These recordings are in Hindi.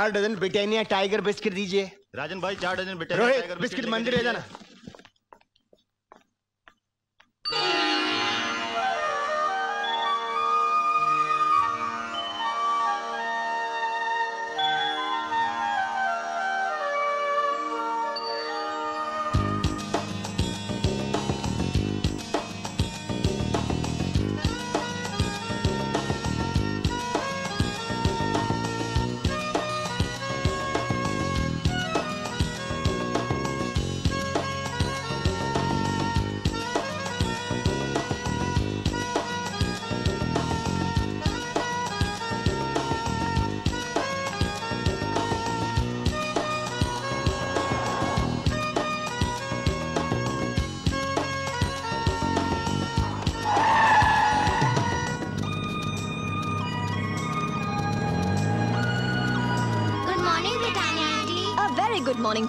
चार डजन ब्रिटानिया टाइगर बिस्किट दीजिए। राजन भाई चार डजन ब्रिटानिया टाइगर बिस्किट मंदिर ले जाना।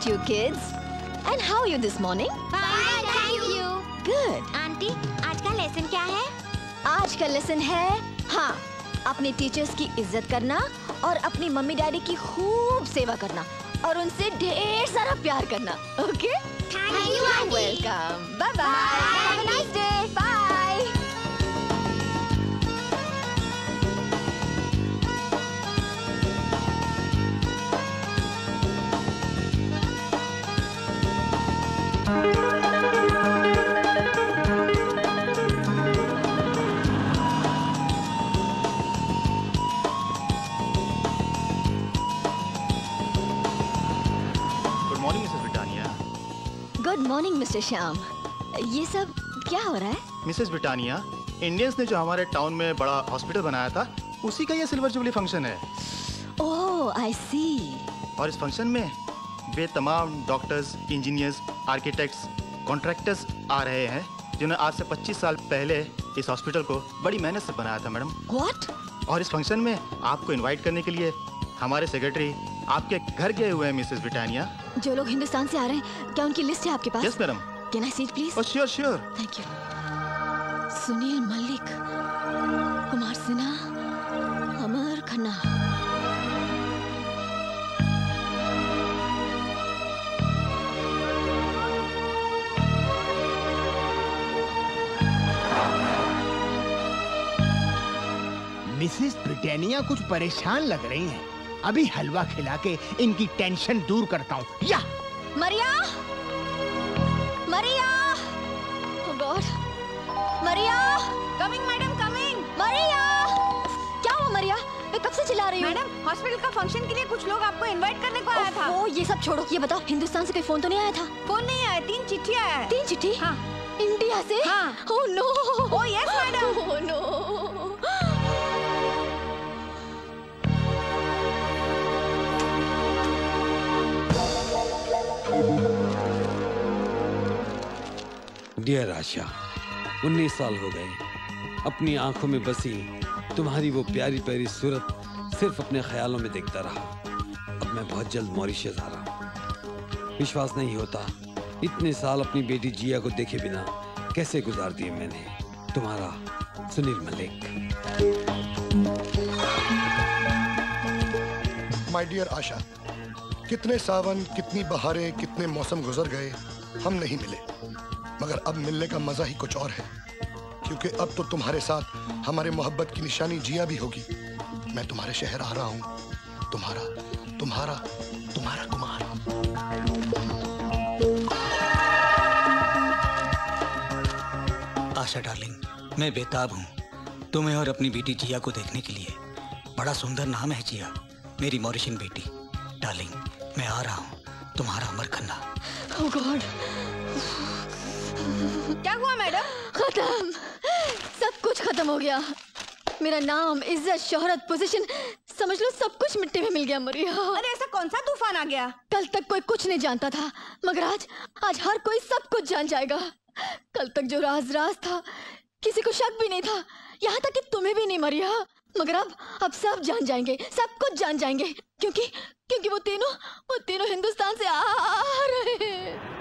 To you kids. And how are you this morning? Fine, thank you. Good. Aunty आज का लेसन क्या है आज का लेसन है हाँ अपने टीचर्स की इज़्ज़त करना और अपनी मम्मी डैडी की खूब सेवा करना और उनसे ढेर सारा प्यार करना okay thank you welcome bye bye morning mister Shyam ये सब क्या हो रहा है? मिसेस ब्रिटानिया इंडियंस ने जो हमारे टाउन में बड़ा हॉस्पिटल बनाया था उसी का ये सिल्वर जुबली फ़ंक्शन है। ओह आई सी और इस फ़ंक्शन में वे तमाम डॉक्टर्स इंजीनियर्स आर्किटेक्ट्स कॉन्ट्रैक्टर्स आ रहे हैं जिन्होंने आज से 25 साल पहले इस हॉस्पिटल को बड़ी मेहनत से बनाया था मैडम। व्हाट और इस फ़ंक्शन में आपको इनवाइट करने के लिए हमारे सेक्रेटरी आपके घर गए हुए हैं मिसेस ब्रिटानिया। जो लोग हिंदुस्तान से आ रहे हैं क्या उनकी लिस्ट है आपके पास? Yes madam can I seat please sure sure thank you Sunil Mallik Kumar Sinha Amar Khanna. Mrs Britannia कुछ परेशान लग रही हैं। अभी हलवा खिला के इनकी टेंशन दूर करता हूँ। Yeah. Maria. Maria. Oh God Maria. Coming madam coming Maria. क्या हुआ मरिया? मैं कब से चिल्ला रही हूँ? मैडम हॉस्पिटल का फ़ंक्शन के लिए कुछ लोग आपको इनवाइट करने को आया था। ओ ये सब छोड़ो। ये बताओ हिंदुस्तान से कोई फ़ोन तो नहीं आया था? फ़ोन नहीं आया तीन चिट्ठी आया तीन चिट्ठी? हाँ। इंडिया से? हाँ। ओह no Oh, yes, madam. Oh no dear Asha उन्नीस साल हो गए। अपनी आँखों में बसी तुम्हारी वो प्यारी प्यारी सूरत सिर्फ़ अपने ख्यालों में देखता रहा। अब मैं बहुत जल्द मॉरिशस आ रहा विश्वास नहीं होता इतने साल अपनी बेटी जिया को देखे बिना कैसे गुजार दिए मैंने तुम्हारा सुनील मलिक। माय डियर आशा कितने सावन, कितनी बहारें, कितने मौसम गुजर गए, हम नहीं मिले। मगर अब मिलने का मज़ा ही कुछ और है। क्योंकि अब तो तुम्हारे साथ हमारे मोहब्बत की निशानी जिया भी होगी। मैं तुम्हारे शहर आ रहा हूँ। तुम्हारा तुम्हारा तुम्हारा कुमार। आशा डार्लिंग मैं बेताब हूँ। तुम्हें और अपनी बेटी जिया को देखने के लिए। बड़ा सुंदर नाम है जिया। मेरी मॉरिशन बेटी। डार्लिंग मैं आ रहा हूँ। तुम्हारा अमर खन्ना। ओह गॉड क्या हुआ मैडम? खत्म। सब कुछ खत्म हो गया। मेरा नाम इज़्ज़त शोहरत पोजीशन समझ लो सब कुछ मिट्टी में मिल गया मरिया। अरे ऐसा कौन सा तूफ़ान आ गया? कल तक कोई कुछ नहीं जानता था मगर आज आज हर कोई सब कुछ जान जाएगा। कल तक जो राज राज था किसी को शक भी नहीं था। यहाँ तक कि तुम्हें भी नहीं मरिया। मगर अब अब सब जान जाएँगे सब कुछ जान जाएँगे क्योंकि क्योंकि वो तीनों वो तीनों हिंदुस्तान से आ रहे हैं।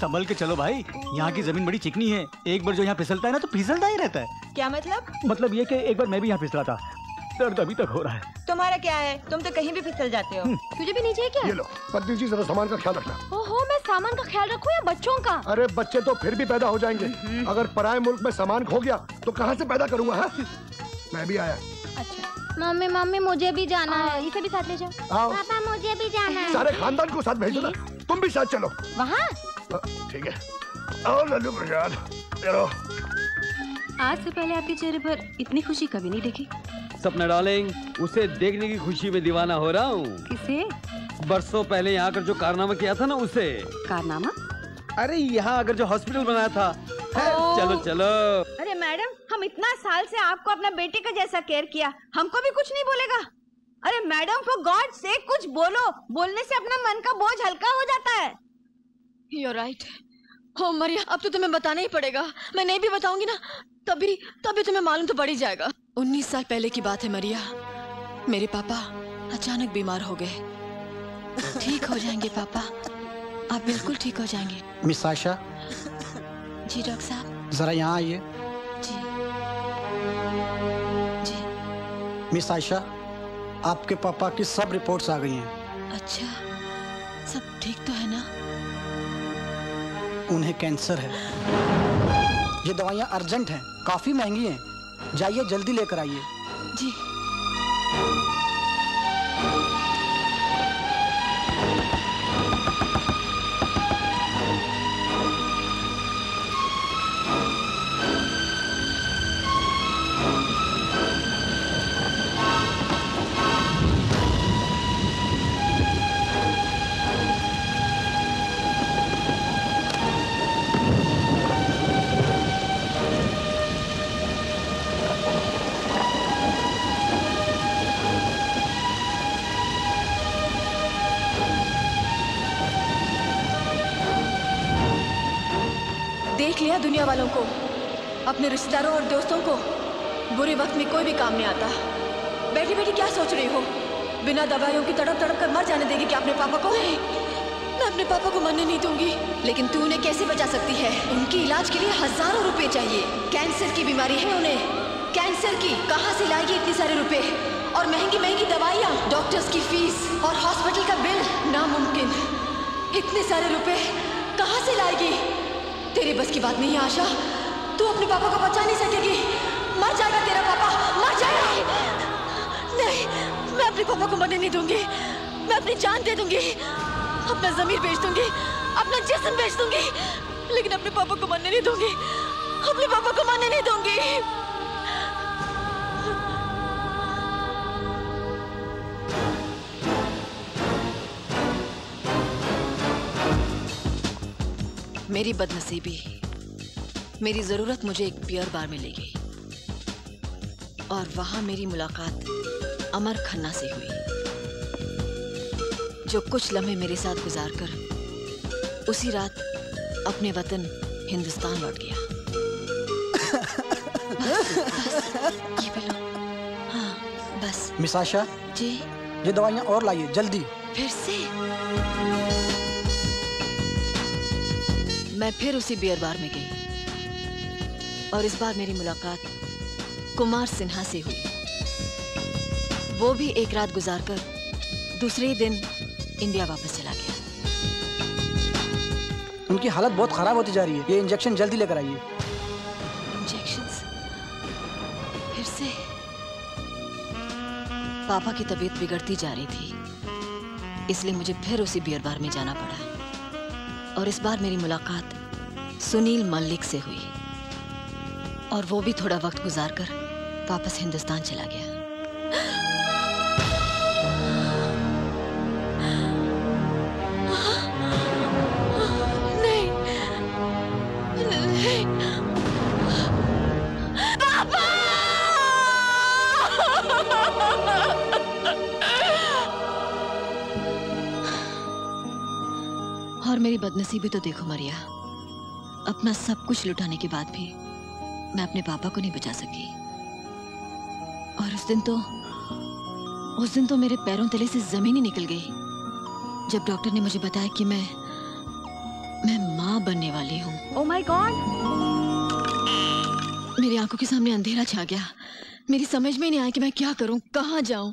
संभल के चलो भाई। यहाँ की ज़मीन बड़ी चिकनी है। एक बार जो यहाँ फिसलता है ना तो फिसलता ही रहता है। क्या मतलब? मतलब ये कि एक बार मैं भी यहाँ फिसला था। दर्द अभी तक हो रहा है। तुम्हारा क्या है? तुम तो कहीं भी फिसल जाते हो। तुझे भी नीचे क्या? ये लो पत्नी जी जरा सामान का ख्याल रखना। ओहो मैं सामान का ख्याल रखूँ या बच्चों का? अरे बच्चे तो फिर भी पैदा हो जाएँगे। अगर पराए मुल्क में सामान खो गया तो कहाँ से पैदा करूँगा मैं भी आया। मम्मी मम्मी मुझे भी जाना है। इसे भी साथ ले जाओ। पापा मुझे भी जाना है। सारे खानदान को साथ भेज दो ना तुम भी साथ चलो। वहाँ? ठीक है। आओ लल्लू प्रसाद। चलो आज से पहले आपके चेहरे पर इतनी खुशी कभी नहीं देखी। सपना डार्लिंग उसे देखने की खुशी में दीवाना हो रहा हूँ। किसे? बरसों पहले यहाँ आकर जो कारनामा किया था ना उसे। कारनामा? अरे यहाँ अगर जो हॉस्पिटल बनाया था। चलो चलो। अरे मैडम हम इतना साल से आपको अपना बेटे का जैसा केयर किया हमको भी कुछ नहीं बोलेगा। अरे मैडम फॉर गॉड से कुछ बोलो। बोलने से अपना मन का बोझ हल्का हो जाता है। You're right. हो मरिया अब तो तुम्हें बताना ही पड़ेगा। मैं नहीं भी बताऊँगी ना तभी तभी तुम्हें मालूम तो पड़ ही जाएगा। उन्नीस साल पहले की बात है मरिया। मेरे पापा अचानक बीमार हो गए। ठीक हो जाएँगे पापा। आप बिल्कुल ठीक हो जाएँगे। मिस आशा जी डॉक्टर साहब। जरा यहाँ आइए। जी। जी। मिस आशा आपके पापा की सब रिपोर्ट्स आ गई हैं। अच्छा सब ठीक तो है ना? उन्हें कैंसर है। ये दवाइयाँ अर्जेंट हैं काफ़ी महँगी हैं। जाइए जल्दी लेकर आइए। जी। दुनिया वालों को, अपने रिश्तेदारों और दोस्तों को बुरे वक्त में कोई भी काम नहीं आता। बैठी बैठी क्या सोच रही हो? बिना दवाइयों की तड़प तड़प कर मर जाने देगी क्या अपने पापा को? मैं अपने पापा को मरने नहीं दूँगी। लेकिन तू उन्हें कैसे बचा सकती है? उनके इलाज के लिए हज़ारों रुपए चाहिए। कैंसर की बीमारी है उन्हें। कैंसर की कहाँ से लाएगी इतने सारे रुपए? और महँगी महँगी दवाइयाँ डॉक्टर्स की फ़ीस और हॉस्पिटल का बिल नामुमकिन। इतने सारे रुपए कहाँ से लाएगी? तेरे बस की बात नहीं है, आशा। तू अपने पापा को बचा नहीं सकेगी। मर जाएगा तेरा पापा। मर जाएगा। नहीं, मैं अपने पापा को मरने नहीं दूँगी। मैं अपनी जान दे दूँगी। अपना ज़मीन बेच दूँगी। अपना जिसम बेच दूँगी। लेकिन अपने पापा को मरने नहीं दूँगी। अपने पापा को मरने नहीं दूँगी। मेरी बदनसीबी मेरी ज़रूरत मुझे एक बियर बार में ले गई और वहाँ मेरी मुलाकात अमर खन्ना से हुई जो कुछ लम्हे मेरे साथ गुजार कर उसी रात अपने वतन हिंदुस्तान लौट गया। बस, बस, ये हाँ बस। मिस आशा जी? ये दवाइयाँ और लाइए जल्दी। फिर से? मैं फिर उसी बियर बार में गई। और इस बार मेरी मुलाकात कुमार सिन्हा से हुई। वो भी एक रात गुजारकर दूसरे ही दिन इंडिया वापस चला गया। उनकी हालत बहुत खराब होती जा रही है। ये इंजेक्शन जल्दी लेकर आइए। इंजेक्शंस फिर से? पापा की तबीयत बिगड़ती जा रही थी इसलिए मुझे फिर उसी बियर बार में जाना पड़ा। और इस बार मेरी मुलाकात सुनील मल्लिक से हुई। और वो भी थोड़ा वक्त गुजार कर वापस हिंदुस्तान चला गया। मेरी बदनसीबी तो देखो मरिया। अपना सब कुछ लुटाने के बाद भी मैं अपने पापा को नहीं बचा सकी। और उस दिन तो उस दिन तो मेरे पैरों तले से ज़मीन ही निकल गई। जब डॉक्टर ने मुझे बताया कि मैं मैं माँ बनने वाली हूँ। ओ माय गॉड मेरी आँखों के सामने अंधेरा छा गया। मेरी समझ में नहीं आया कि मैं क्या करूँ कहाँ जाऊँ।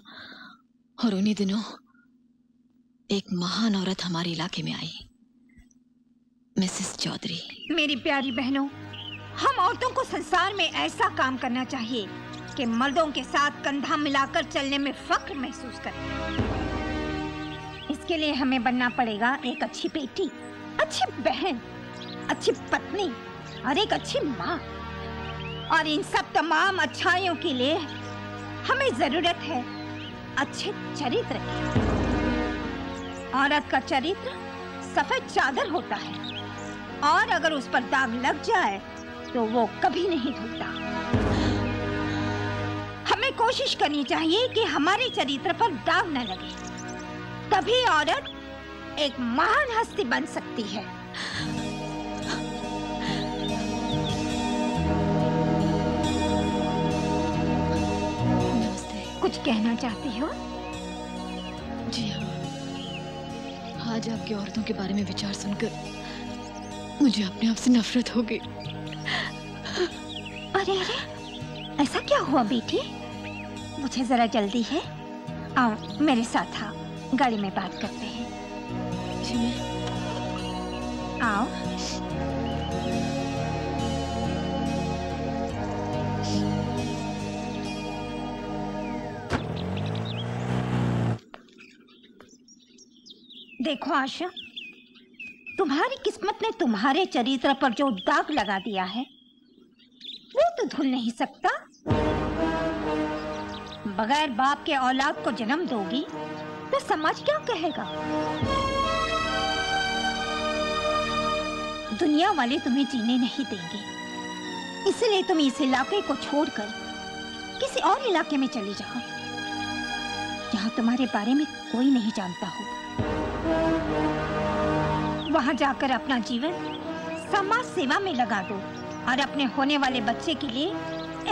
और उन्हीं दिनों एक महान औरत हमारे इलाके में आई। मिसेस चौधरी। मेरी प्यारी बहनों, हम औरतों को संसार में ऐसा काम करना चाहिए कि मर्दों के साथ कंधा मिलाकर चलने में फख्र महसूस करें। इसके लिए हमें बनना पड़ेगा एक अच्छी बेटी, अच्छी बहन, अच्छी पत्नी और एक अच्छी माँ। और इन सब तमाम अच्छाइयों के लिए हमें ज़रूरत है अच्छे चरित्र की। औरत का चरित्र सफ़ेद चादर होता है। और अगर उस पर दाग लग जाए तो वो कभी नहीं धुलता हमें कोशिश करनी चाहिए कि हमारे चरित्र पर दाग न लगे। तभी औरत एक महान हस्ती बन सकती है। कुछ कहना चाहती हो? जी हाँ। आज आपकी औरतों के बारे में विचार सुनकर मुझे अपने आप से नफरत हो गई। अरे अरे ऐसा क्या हुआ बेटी? मुझे जरा जल्दी है। आओ मेरे साथ आओ। गाड़ी में बात करते हैं। आओ। देखो आशा तुम्हारी किस्मत ने तुम्हारे चरित्र पर जो दाग लगा दिया है, वो तो धुल नहीं सकता। बगैर बाप के औलाद को जन्म दोगी तो समाज क्या कहेगा? दुनिया वाले तुम्हें जीने नहीं देंगे। इसलिए तुम इस इलाके को छोड़कर किसी और इलाके में चली जाओ, जहाँ तुम्हारे बारे में कोई नहीं जानता हो वहाँ जाकर अपना जीवन समाज सेवा में लगा दो और अपने होने वाले बच्चे के लिए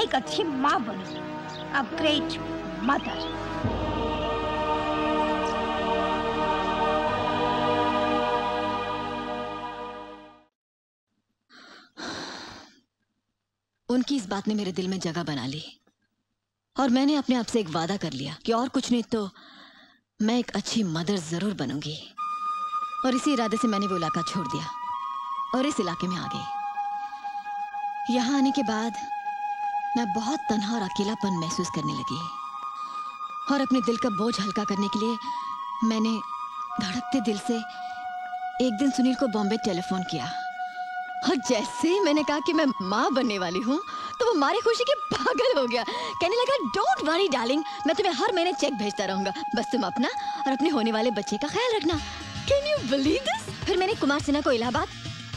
एक अच्छी माँ बनो। अ ग्रेट मदर उनकी इस बात ने मेरे दिल में जगह बना ली और मैंने अपने आप से एक वादा कर लिया कि और कुछ नहीं तो मैं एक अच्छी मदर ज़रूर बनूँगी। और इसी इरादे से मैंने वो इलाका छोड़ दिया और इस इलाके में आ गई। यहाँ आने के बाद मैं बहुत तनहा और अकेलापन महसूस करने लगी और अपने दिल का बोझ हल्का करने के लिए मैंने धड़कते दिल से एक दिन सुनील को बॉम्बे टेलीफोन किया। और जैसे ही मैंने कहा कि मैं माँ बनने वाली हूँ तो वो मारी खुशी के पागल हो गया। कहने लगा डोंट वरी डार्लिंग मैं तुम्हें हर महीने चेक भेजता रहूँगा। बस तुम अपना और अपने होने वाले बच्चे का ख्याल रखना। कैन यू बिलीव दिस फिर मैंने कुमार सिन्हा को इलाहाबाद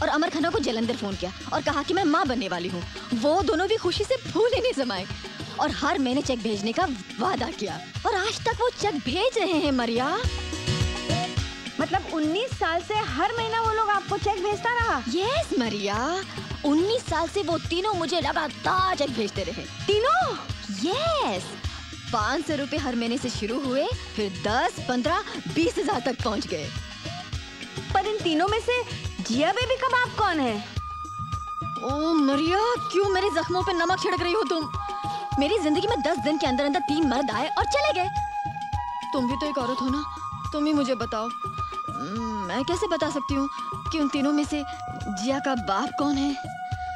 और अमर खन्ना को जलंधर फ़ोन किया और कहा कि मैं माँ बनने वाली हूँ। वो दोनों भी खुशी से फूल नहीं समाये। और हर महीने चेक भेजने का वादा किया। और आज तक वो चेक भेज रहे हैं मरिया। मतलब 19 साल से हर महीना वो लोग आपको चेक भेजता रहा? यस मरिया। 19 साल से वो तीनों मुझे लगातार चेक भेजते रहे। तीनों? यस पाँच सौ रूपए हर महीने से शुरू हुए फिर दस पंद्रह बीस हज़ार तक पहुँच गए। पर इन तीनों में से जिया बेबी कबाब कौन है? ओ मरिया क्यों मेरे जख्मों पे नमक छिड़क रही हो तुम? मेरी ज़िंदगी में दस दिन के अंदर अंदर तीन मर्द आए और चले गए। तुम भी तो एक औरत हो ना? तुम ही मुझे बताओ। मैं कैसे बता सकती हूँ कि उन तीनों में से जिया का बाप कौन है?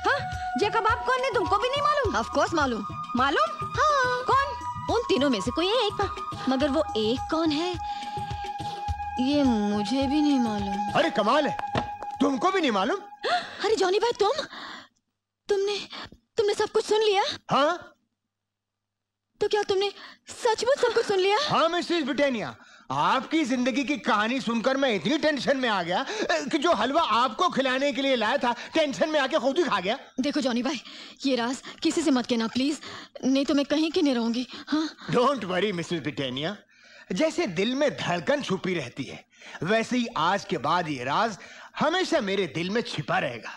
हाँ जिया का बाप कौन है तुमको भी नहीं मालूम? ऑफ़ कोर्स मालूम। मालूम? हाँ। कौन? उन तीनों में से कोई एक। मगर वो एक कौन है? ये मुझे भी नहीं मालूम। अरे कमाल है। तुमको भी नहीं मालूम? अरे जॉनी भाई तुम? तुमने तुमने सब कुछ सुन लिया? हाँ। तो क्या तुमने सचमुच सब कुछ सुन लिया? हाँ मिसेस ब्रिटेनिया आपकी ज़िंदगी की कहानी सुनकर मैं इतनी टेंशन में आ गया कि जो हलवा आपको खिलाने के लिए लाया था टेंशन में आके खुद ही खा गया। देखो जॉनी भाई ये राज किसी से मत कहना प्लीज़। नहीं तो मैं कहीं के नहीं रहूँगी हाँ? Don't worry Mrs Britannia. जैसे दिल में धड़कन छुपी रहती है, वैसे ही आज के बाद ये राज हमेशा मेरे दिल में छिपा रहेगा।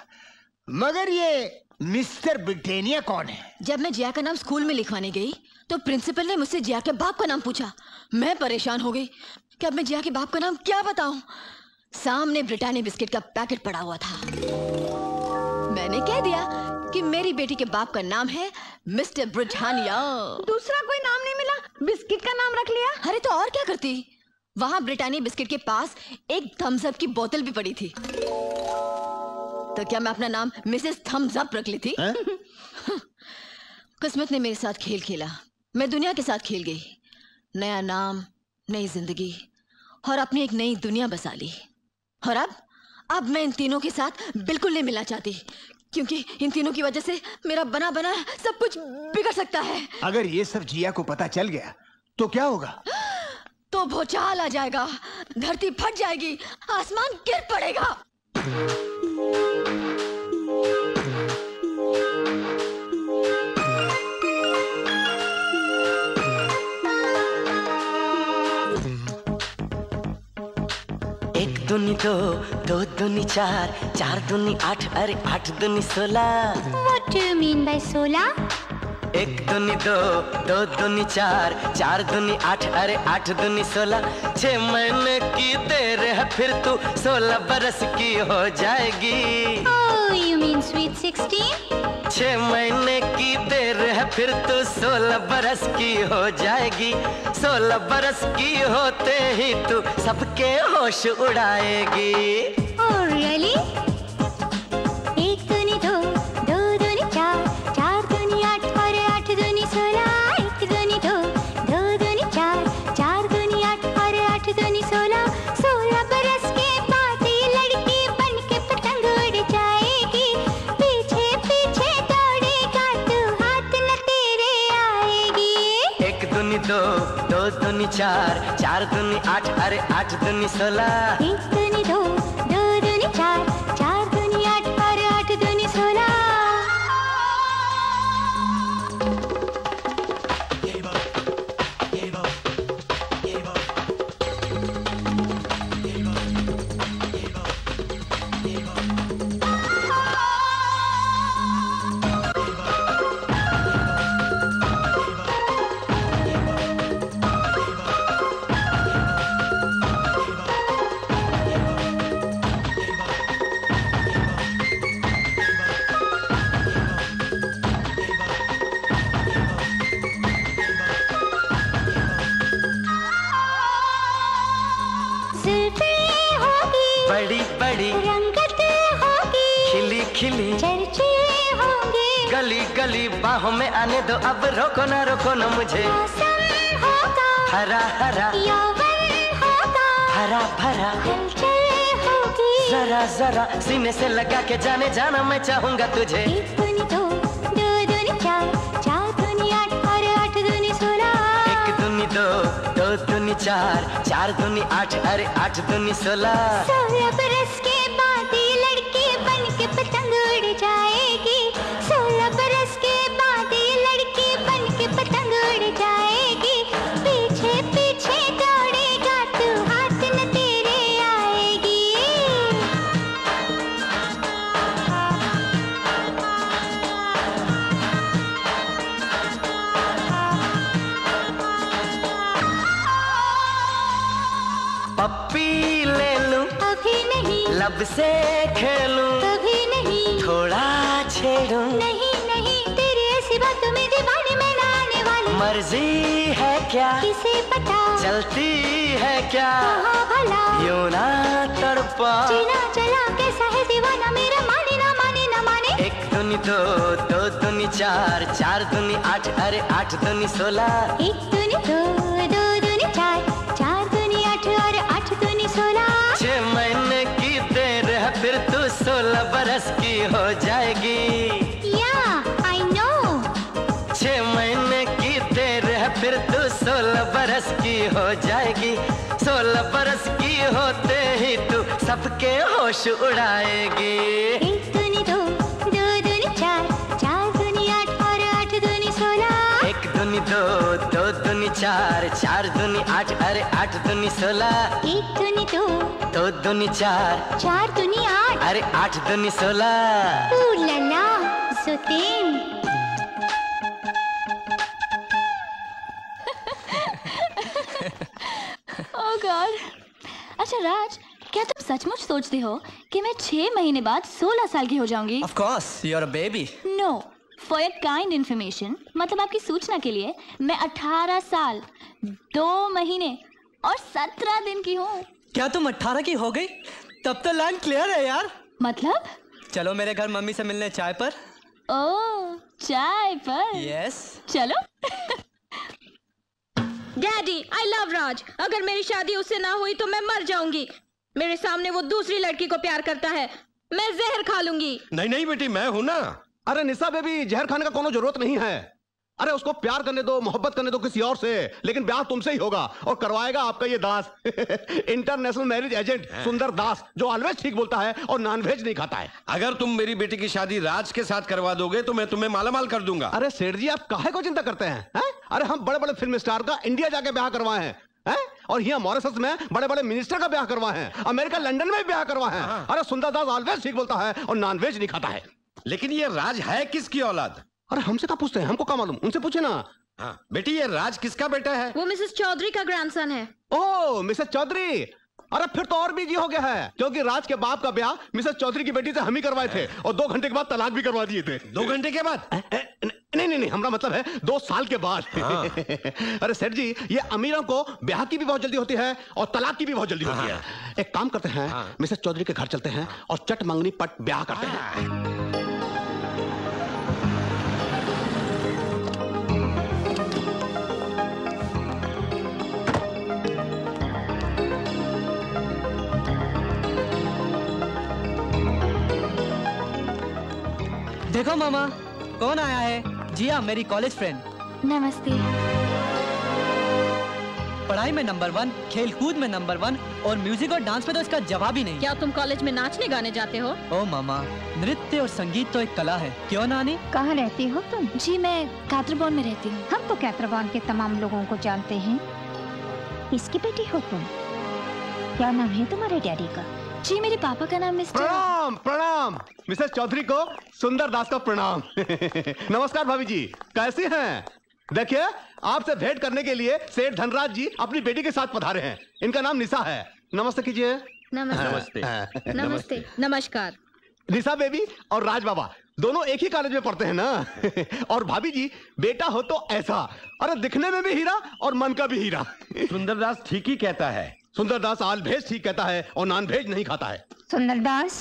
मगर ये मिस्टर ब्रिटेनिया कौन है? जब मैं जिया का नाम स्कूल में लिखवाने गई तो प्रिंसिपल ने मुझसे जिया के बाप का नाम पूछा। मैं परेशान हो गई कि अब मैं जिया के बाप का नाम क्या बताऊँ? सामने ब्रिटानिया बिस्किट का पैकेट पड़ा हुआ था। मैंने कह दिया कि मेरी बेटी के बाप का नाम है मिस्टर ब्रिटानिया दूसरा कोई नाम नहीं मिला? बिस्किट का नाम रख लिया? अरे तो और क्या करती? वहाँ ब्रिटानिया बिस्किट के पास एक थम्स अप की बोतल भी पड़ी थी। तो क्या मैं अपना नाम मिसेस थम्स अप रख ली थी किस्मत ने मेरे साथ खेल खेला। मैं दुनिया के साथ खेल गई। नया नाम नई ज़िंदगी और अपनी एक नई दुनिया बसा ली। और अब अब मैं इन तीनों के साथ बिल्कुल नहीं मिलना चाहती। क्योंकि इन तीनों की वजह से मेरा बना बना सब कुछ बिगड़ सकता है। अगर ये सब जिया को पता चल गया तो क्या होगा? तो भोचाल आ जाएगा धरती फट जाएगी आसमान गिर पड़ेगा। दुनी दो दो दुनी चार चार दुनी आठ अरे आठ दुनी सोलह। What do you mean by सोलह एक दुनी दो दो दुनी चार चार दुनी आठ अरे आठ दुनी सोलह। छह महीने की देर है फिर तू सोलह बरस की हो जाएगी। Oh, you सिक्सटीन छ छह महीने की देर है फिर तो सोलह बरस की हो जाएगी। सोलह बरस की होते ही तू सबके होश उड़ाएगी। Oh, really? चार चार दुनी आठ अरे आठ दुनी सोलह। आने दो, अब रोको ना रोको ना मुझे। हरा हरा होगा भरा जरा जरा सीने से लगा के जाने, जाना मैं चाहूँगा तुझे। दो आठ आठ सोलह एक दो दो दूनी, चार। चार दूनी, आठ, अरे आठ दूनी, सोलह। से खेलूं। कभी नहीं। थोड़ा छेड़ूं। नहीं नहीं तेरी ऐसी बातों में दीवानी में ना आने वाली। मर्ज़ी है क्या? किसे पता? चलती है क्या? भला? यूँ ना तड़पा। जीना चला कैसा है दीवाना मेरा? माने ना माने ना माने। एक दूनी दो दो दूनी चार चार दूनी आठ अरे आठ दूनी सोलह। एक दूनी दो। बरस की हो जाएगी। या आई नो छह महीने की देर है फिर तू सोलह बरस की हो जाएगी। सोलह बरस की होते ही तू सबके होश उड़ाएगी। दूनी दो दो दूनी चार चार दूनी आठ अरे आठ दूनी सोलह। एक दूनी दो दो दूनी चार चार दूनी आठ। अरे आठ दूनी सोलह। la la, ओह गॉड अच्छा राज क्या तुम सचमुच सोचते हो कि मैं छह महीने बाद सोलह साल की हो जाऊँगी? Of course, you're a baby. No for your kind information मतलब आपकी सूचना के लिए मैं अठारह साल दो महीने और सत्रह दिन की हूँ। क्या तुम 18 की हो गई? तब तो लाइन क्लियर है यार। मतलब? चलो मेरे घर मम्मी से मिलने चाय पर। ओ चाय पर? यस चलो। डैडी आई लव राज अगर मेरी शादी उससे ना हुई तो मैं मर जाऊँगी। मेरे सामने वो दूसरी लड़की को प्यार करता है। मैं जहर खा लूँगी। नहीं नहीं बेटी मैं हूँ ना। अरे निशा बेबी जहर खाने का कोनो ज़रूरत नहीं है। अरे उसको प्यार करने दो मोहब्बत करने दो किसी और से लेकिन ब्याह तुमसे ही होगा और करवाएगा आपका ये दास। इंटरनेशनल मैरिज एजेंट सुंदर दास जो ऑलवेज ठीक बोलता है और नॉनवेज नहीं खाता है। अगर तुम मेरी बेटी की शादी राज के साथ करवा दोगे तो मैं तुम्हें मालामाल कर दूँगा। अरे सेठ जी आप काहे को चिंता करते हैं है? अरे हम बड़े बड़े फ़िल्म स्टार का इंडिया जाके ब्याह करवाए हैं है? और यहाँ मॉरिसस में बड़े बड़े मिनिस्टर का ब्याह करवाए हैं अमेरिका लंदन में भी ब्याह करवाए हैं। अरे सुंदर दास ऑलवेज ठीक बोलता है और नॉनवेज नहीं खाता है। लेकिन ये राज है किसकी औलाद? अरे हमसे क्या पूछते हैं? हमको क्या मालूम? उनसे पूछे ना। हाँ बेटी ये राज किसका बेटा है? वो मिसेस चौधरी का ग्रैंडसन है। Oh Mrs Chaudhary! अरे फिर तो और बिज़ी हो गया है। क्योंकि राज के बाप का ब्याह मिसेस चौधरी की बेटी से हम ही करवाए थे और दो घंटे के बाद तलाक भी करवा दिए थे। दो घंटे के बाद? नहीं नहीं नहीं हमारा मतलब है दो साल के बाद। अरे सेठ जी ये अमीरों को ब्याह की भी बहुत जल्दी होती है और तलाक की भी बहुत जल्दी होती है। एक काम करते हैं मिसेस चौधरी के घर चलते हैं और चट मंगनी पट ब्याह करते हैं। देखो मामा कौन आया है? जिया मेरी कॉलेज फ्रेंड नमस्ते। पढ़ाई में नंबर वन खेल कूद में नंबर वन और म्यूज़िक और डांस में तो इसका जवाब ही नहीं। क्या तुम कॉलेज में नाचने गाने जाते हो? ओ मामा नृत्य और संगीत तो एक कला है। क्यों नानी? कहाँ रहती हो तुम? जी मैं कातरबॉन में रहती हूँ। हम तो कैत्रबान के तमाम लोगों को जानते हैं। इसकी बेटी हो तुम? क्या नाम है तुम्हारे डैडी का? जी मेरे पापा का नाम मिस्टर प्रणाम प्रणाम। मिसेस चौधरी को सुंदर दास का प्रणाम। नमस्कार भाभी जी कैसे हैं? देखिए आपसे भेंट करने के लिए सेठ धनराज जी अपनी बेटी के साथ पधारे हैं। इनका नाम निशा है। नमस्ते कीजिए। नमस्ते। नमस्ते। नमस्कार। निशा बेबी और राज बाबा दोनों एक ही कॉलेज में पढ़ते हैं ना? और भाभी जी बेटा हो तो ऐसा। अरे दिखने में भी हीरा और मन का भी हीरा। सुंदरदास ठीक ही कहता है। सुंदरदास आल भेज ठीक कहता है और नान भेज नहीं खाता है सुंदरदास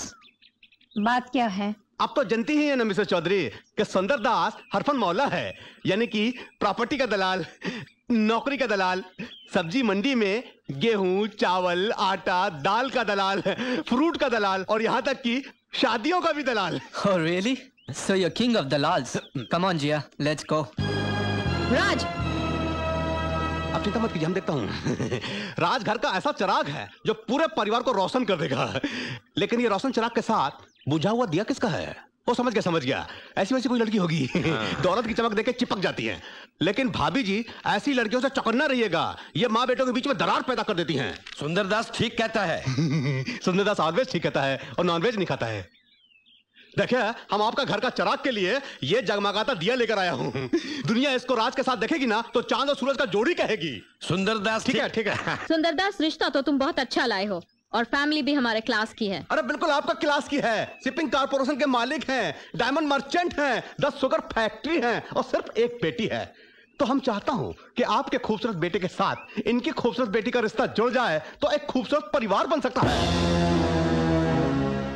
बात क्या है आप तो जनती ही है ना मिसेस चौधरी कि सुंदरदास हरफन मौला है यानी कि प्रॉपर्टी का दलाल नौकरी का दलाल सब्ज़ी मंडी में गेहूँ चावल आटा दाल का दलाल फ्रूट का दलाल और यहाँ तक कि शादियों का भी दलाल Oh, really? So you're king of the laws. Come on, Jia. Let's go. राज अब चिंता मत कीजिए हम देखता हूँ। राजघर का ऐसा चिराग है जो पूरे परिवार को रोशन कर देगा। लेकिन ये रोशन चिराग के साथ बुझा हुआ दिया किसका है? वो समझ गया समझ गया। ऐसी वैसी कोई लड़की होगी। दौलत की चमक देके चिपक जाती है। लेकिन भाभी जी ऐसी लड़कियों से चौकन्ना रहिएगा। ये माँ बेटों के बीच में दरार पैदा कर देती हैं। सुंदरदास ठीक कहता है। सुंदरदास ऑलवेज ठीक कहता है और नॉनवेज नहीं खाता है। देखिए हम आपका घर का चराग के लिए ये जगमगाता दिया लेकर आया हूँ। दुनिया इसको राज के साथ देखेगी ना तो चाँद और सूरज का जोड़ी कहेगी। सुंदरदास ठीक है ठीक। है। सुंदरदास रिश्ता तो तुम बहुत अच्छा लाए हो और फैमिली भी हमारे क्लास की है। अरे बिल्कुल आपका क्लास की है। शिपिंग कारपोरेशन के मालिक हैं डायमंड मर्चेंट हैं दस शुगर फैक्ट्री हैं और सिर्फ़ एक बेटी है। तो हम चाहता हूँ कि आपके खूबसूरत बेटे के साथ इनकी खूबसूरत बेटी का रिश्ता जुड़ जाए तो एक खूबसूरत परिवार बन सकता है।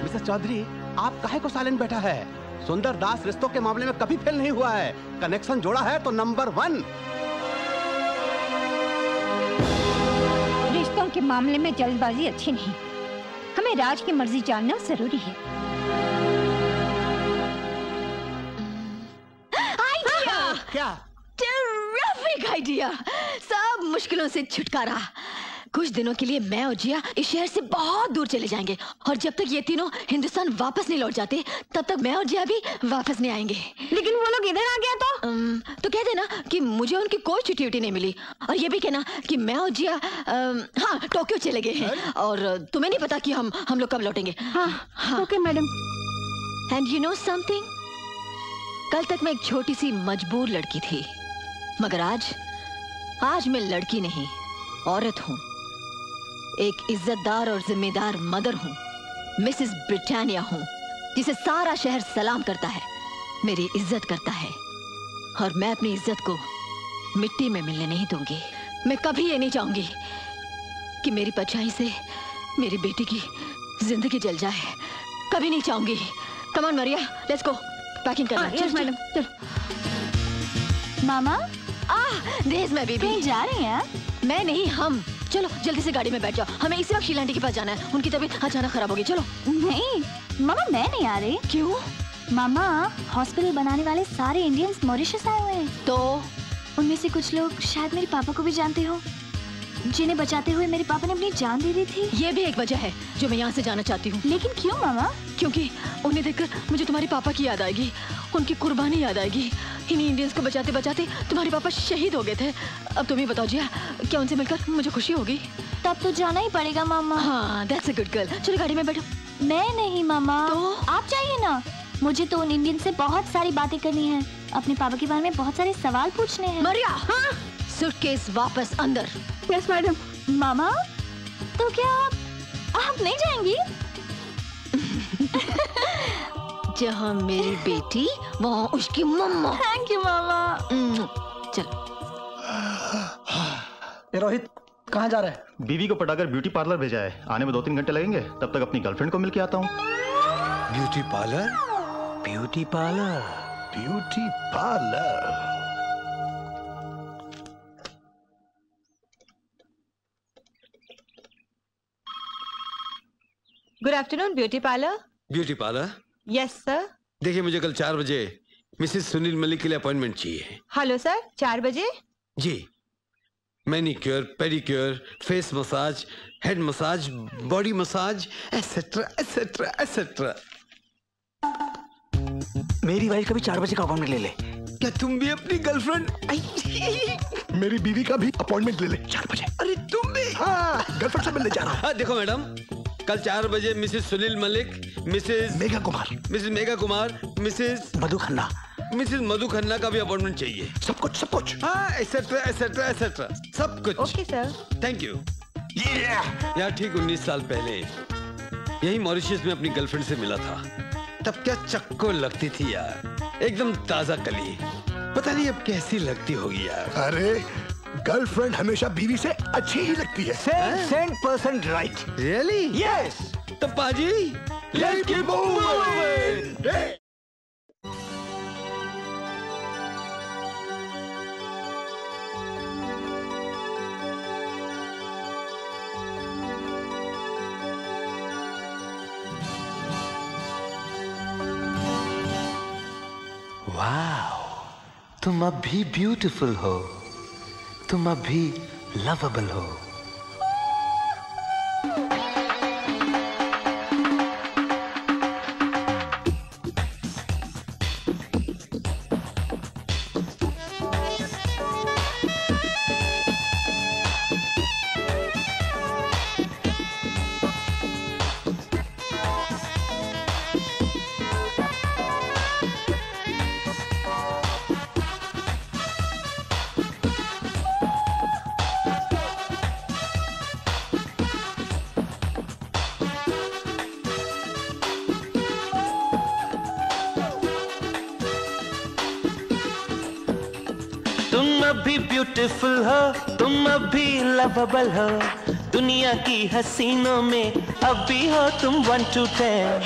मिसेस चौधरी आप काहे को साइलेंट बैठा है? सुंदर दास रिश्तों के मामले में कभी फेल नहीं हुआ है। कनेक्शन जोड़ा है तो नंबर वन रिश्तों के मामले में जल्दबाजी अच्छी नहीं। हमें राज की मर्ज़ी जानना ज़रूरी है। क्या? टेरिफिक आइडिया सब मुश्किलों से छुटकारा। कुछ दिनों के लिए मैं और जिया इस शहर से बहुत दूर चले जाएँगे। और जब तक ये तीनों हिंदुस्तान वापस नहीं लौट जाते तब तक मैं और जिया भी वापस नहीं आएँगे। लेकिन वो लोग इधर आ गया तो? अम, तो कह देना कि मुझे उनकी कोई छुट्टी नहीं मिली। और ये भी कहना कि मैं और जिया अम, हाँ टोक्यो चले गए हैं। और तुम्हें नहीं पता कि हम हम लोग कब लौटेंगे। हाँ हाँ। Okay madam. And you know something कल तक मैं एक छोटी सी मजबूर लड़की थी। मगर आज आज मैं लड़की नहीं औरत हूँ। एक इज्जतदार और जिम्मेदार मदर हूँ। मिसेस ब्रिटानिया हूँ जिसे सारा शहर सलाम करता है मेरी इज़्ज़त करता है और मैं अपनी इज़्ज़त को मिट्टी में मिलने नहीं दूँगी। मैं कभी ये नहीं चाहूँगी कि मेरी परछाई से मेरी बेटी की ज़िंदगी जल जाए। कभी नहीं चाहूँगी। कमान मरिया लेट्स गो पैकिंग करना। हाँ, yes, madam. चल मामा आह देश में बीबी जा रही हैं? मैं नहीं हम। चलो जल्दी से गाड़ी में बैठ जाओ। हमें इसी वक्त शीला आंटी के पास जाना है। उनकी तबीयत अचानक खराब होगी चलो। नहीं मामा मैं नहीं आ रही। क्यों? मामा हॉस्पिटल बनाने वाले सारे इंडियंस मॉरिशस आए हुए हैं। तो? उनमें से कुछ लोग शायद मेरे पापा को भी जानते हो। जिन्हें बचाते हुए मेरे पापा ने अपनी जान दे दी थी। ये भी एक वजह है जो मैं यहाँ से जाना चाहती हूँ। लेकिन क्यों मामा? क्योंकि उन्हें देखकर मुझे तुम्हारे पापा की याद आएगी उनकी कुर्बानी याद आएगी। इन्हीं इंडियंस को बचाते बचाते तुम्हारे पापा शहीद हो गए थे। अब तुम्हें बताओ जिया क्या उनसे मिलकर मुझे खुशी होगी? तब तो जाना ही पड़ेगा मामा। हाँ दैट्स अ गुड गर्ल चलो गाड़ी में बैठो। मैं नहीं मामा। तो? आप चाहिए ना। मुझे तो उन इंडियन से बहुत सारी बातें करनी है। अपने पापा के बारे में बहुत सारे सवाल पूछने हैं। मरिया हाँ? सूटकेस वापस अंदर। यस मैडम मामा तो क्या आप आप नहीं जाएँगी? जहाँ मेरी बेटी वहाँ उसकी मम्मा। थैंक यू मामा चलो। रोहित कहाँ जा रहा है? बीवी को पटाकर ब्यूटी पार्लर भेजा है। आने में दो तीन घंटे लगेंगे तब तक अपनी गर्लफ्रेंड को मिल के आता हूँ। Beauty parlour? Beauty parlour? Beauty parlour? Good afternoon beauty parlour beauty parlour yes sir देखिए मुझे कल चार बजे मिसेस सुनील मलिक के लिए अपॉइंटमेंट चाहिए। हेलो सर चार बजे? जी। Manicure pedicure face massage head massage body massage etcetera etcetera etcetera. मेरी वाइफ का भी चार बजे का अपॉइंटमेंट ले ले। क्या तुम भी अपनी गर्लफ्रेंड मेरी बीवी का भी अपॉइंटमेंट ले ले। चार बजे। अरे तुम भी? हाँ गर्लफ्रेंड से मिलने जा रहा हूँ। हाँ देखो मैडम कल चार बजे Mrs Sunil Malik Mrs Megha Kumar. Mrs Megha Kumar Mrs Madhu Khanna. Mrs Madhu Khanna का भी अपॉइंटमेंट चाहिए। सब कुछ सब कुछ। हाँ एसेट्रा एसेट्रा एसेट्रा सब कुछ। ओके सर थैंक यू यार ठीक उन्नीस साल पहले यही मॉरिशियस में अपनी गर्लफ्रेंड से मिला था। तब क्या चक्को लगती थी यार? एकदम ताज़ा कली। पता नहीं अब कैसी लगती होगी यार। अरे गर्लफ्रेंड हमेशा बीवी से अच्छी ही लगती है। Cent percent right really yes तो पाजी keep moving. वाओ तुम अब भी ब्यूटीफुल हो। तुम अब भी लवेबल हो। ब्यूटीफुल हो तुम अभी लवेबल हो। दुनिया की हसीनों में अब भी हो तुम वन टू टेन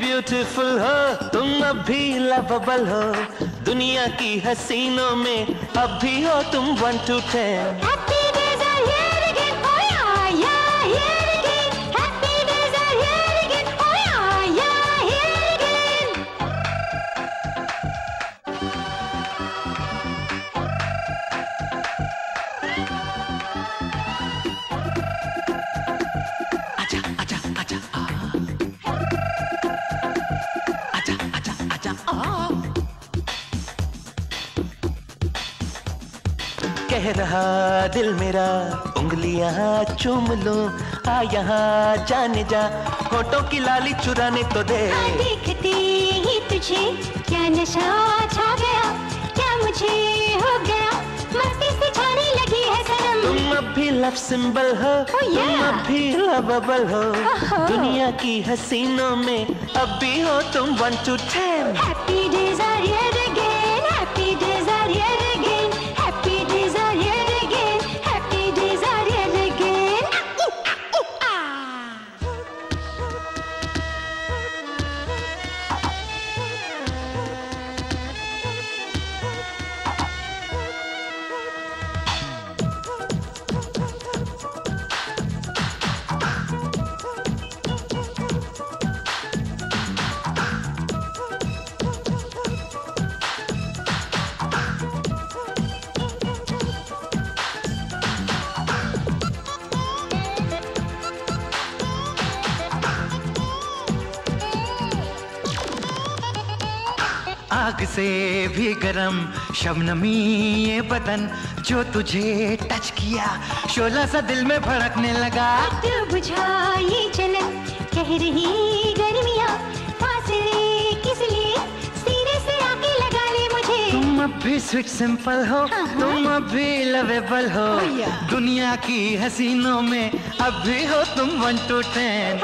ब्यूटीफुल हो तुम अब भी लवेबल हो। दुनिया की हसीनों में अब भी हो तुम वन टू टेन दिल मेरा उंगलियाँ चूम लो। आ यहाँ जाने जा। होठों की लाली चुराने तो दे। हाँ, देखते ही तुझे। क्या नशा छा गया? क्या मुझे हो गया? मस्ती से छाने लगी है सनम तुम अब भी लव सिंबल हो तुम अब भी लवेबल हो दुनिया की हसीनों में अब भी हो तुम वन टू टेन Happy गरम शबनमी ये बदन जो तुझे टच किया। शोला सा दिल में भड़कने लगा। बुझा ये जलन कह रही गर्मियाँ। फासले किस लिए? सीने से आके लगा ले मुझे। तुम अब भी स्वीट सिंपल हो तुम अब भी लवेबल हो दुनिया की हसीनों में अब भी हो तुम वन टू टेन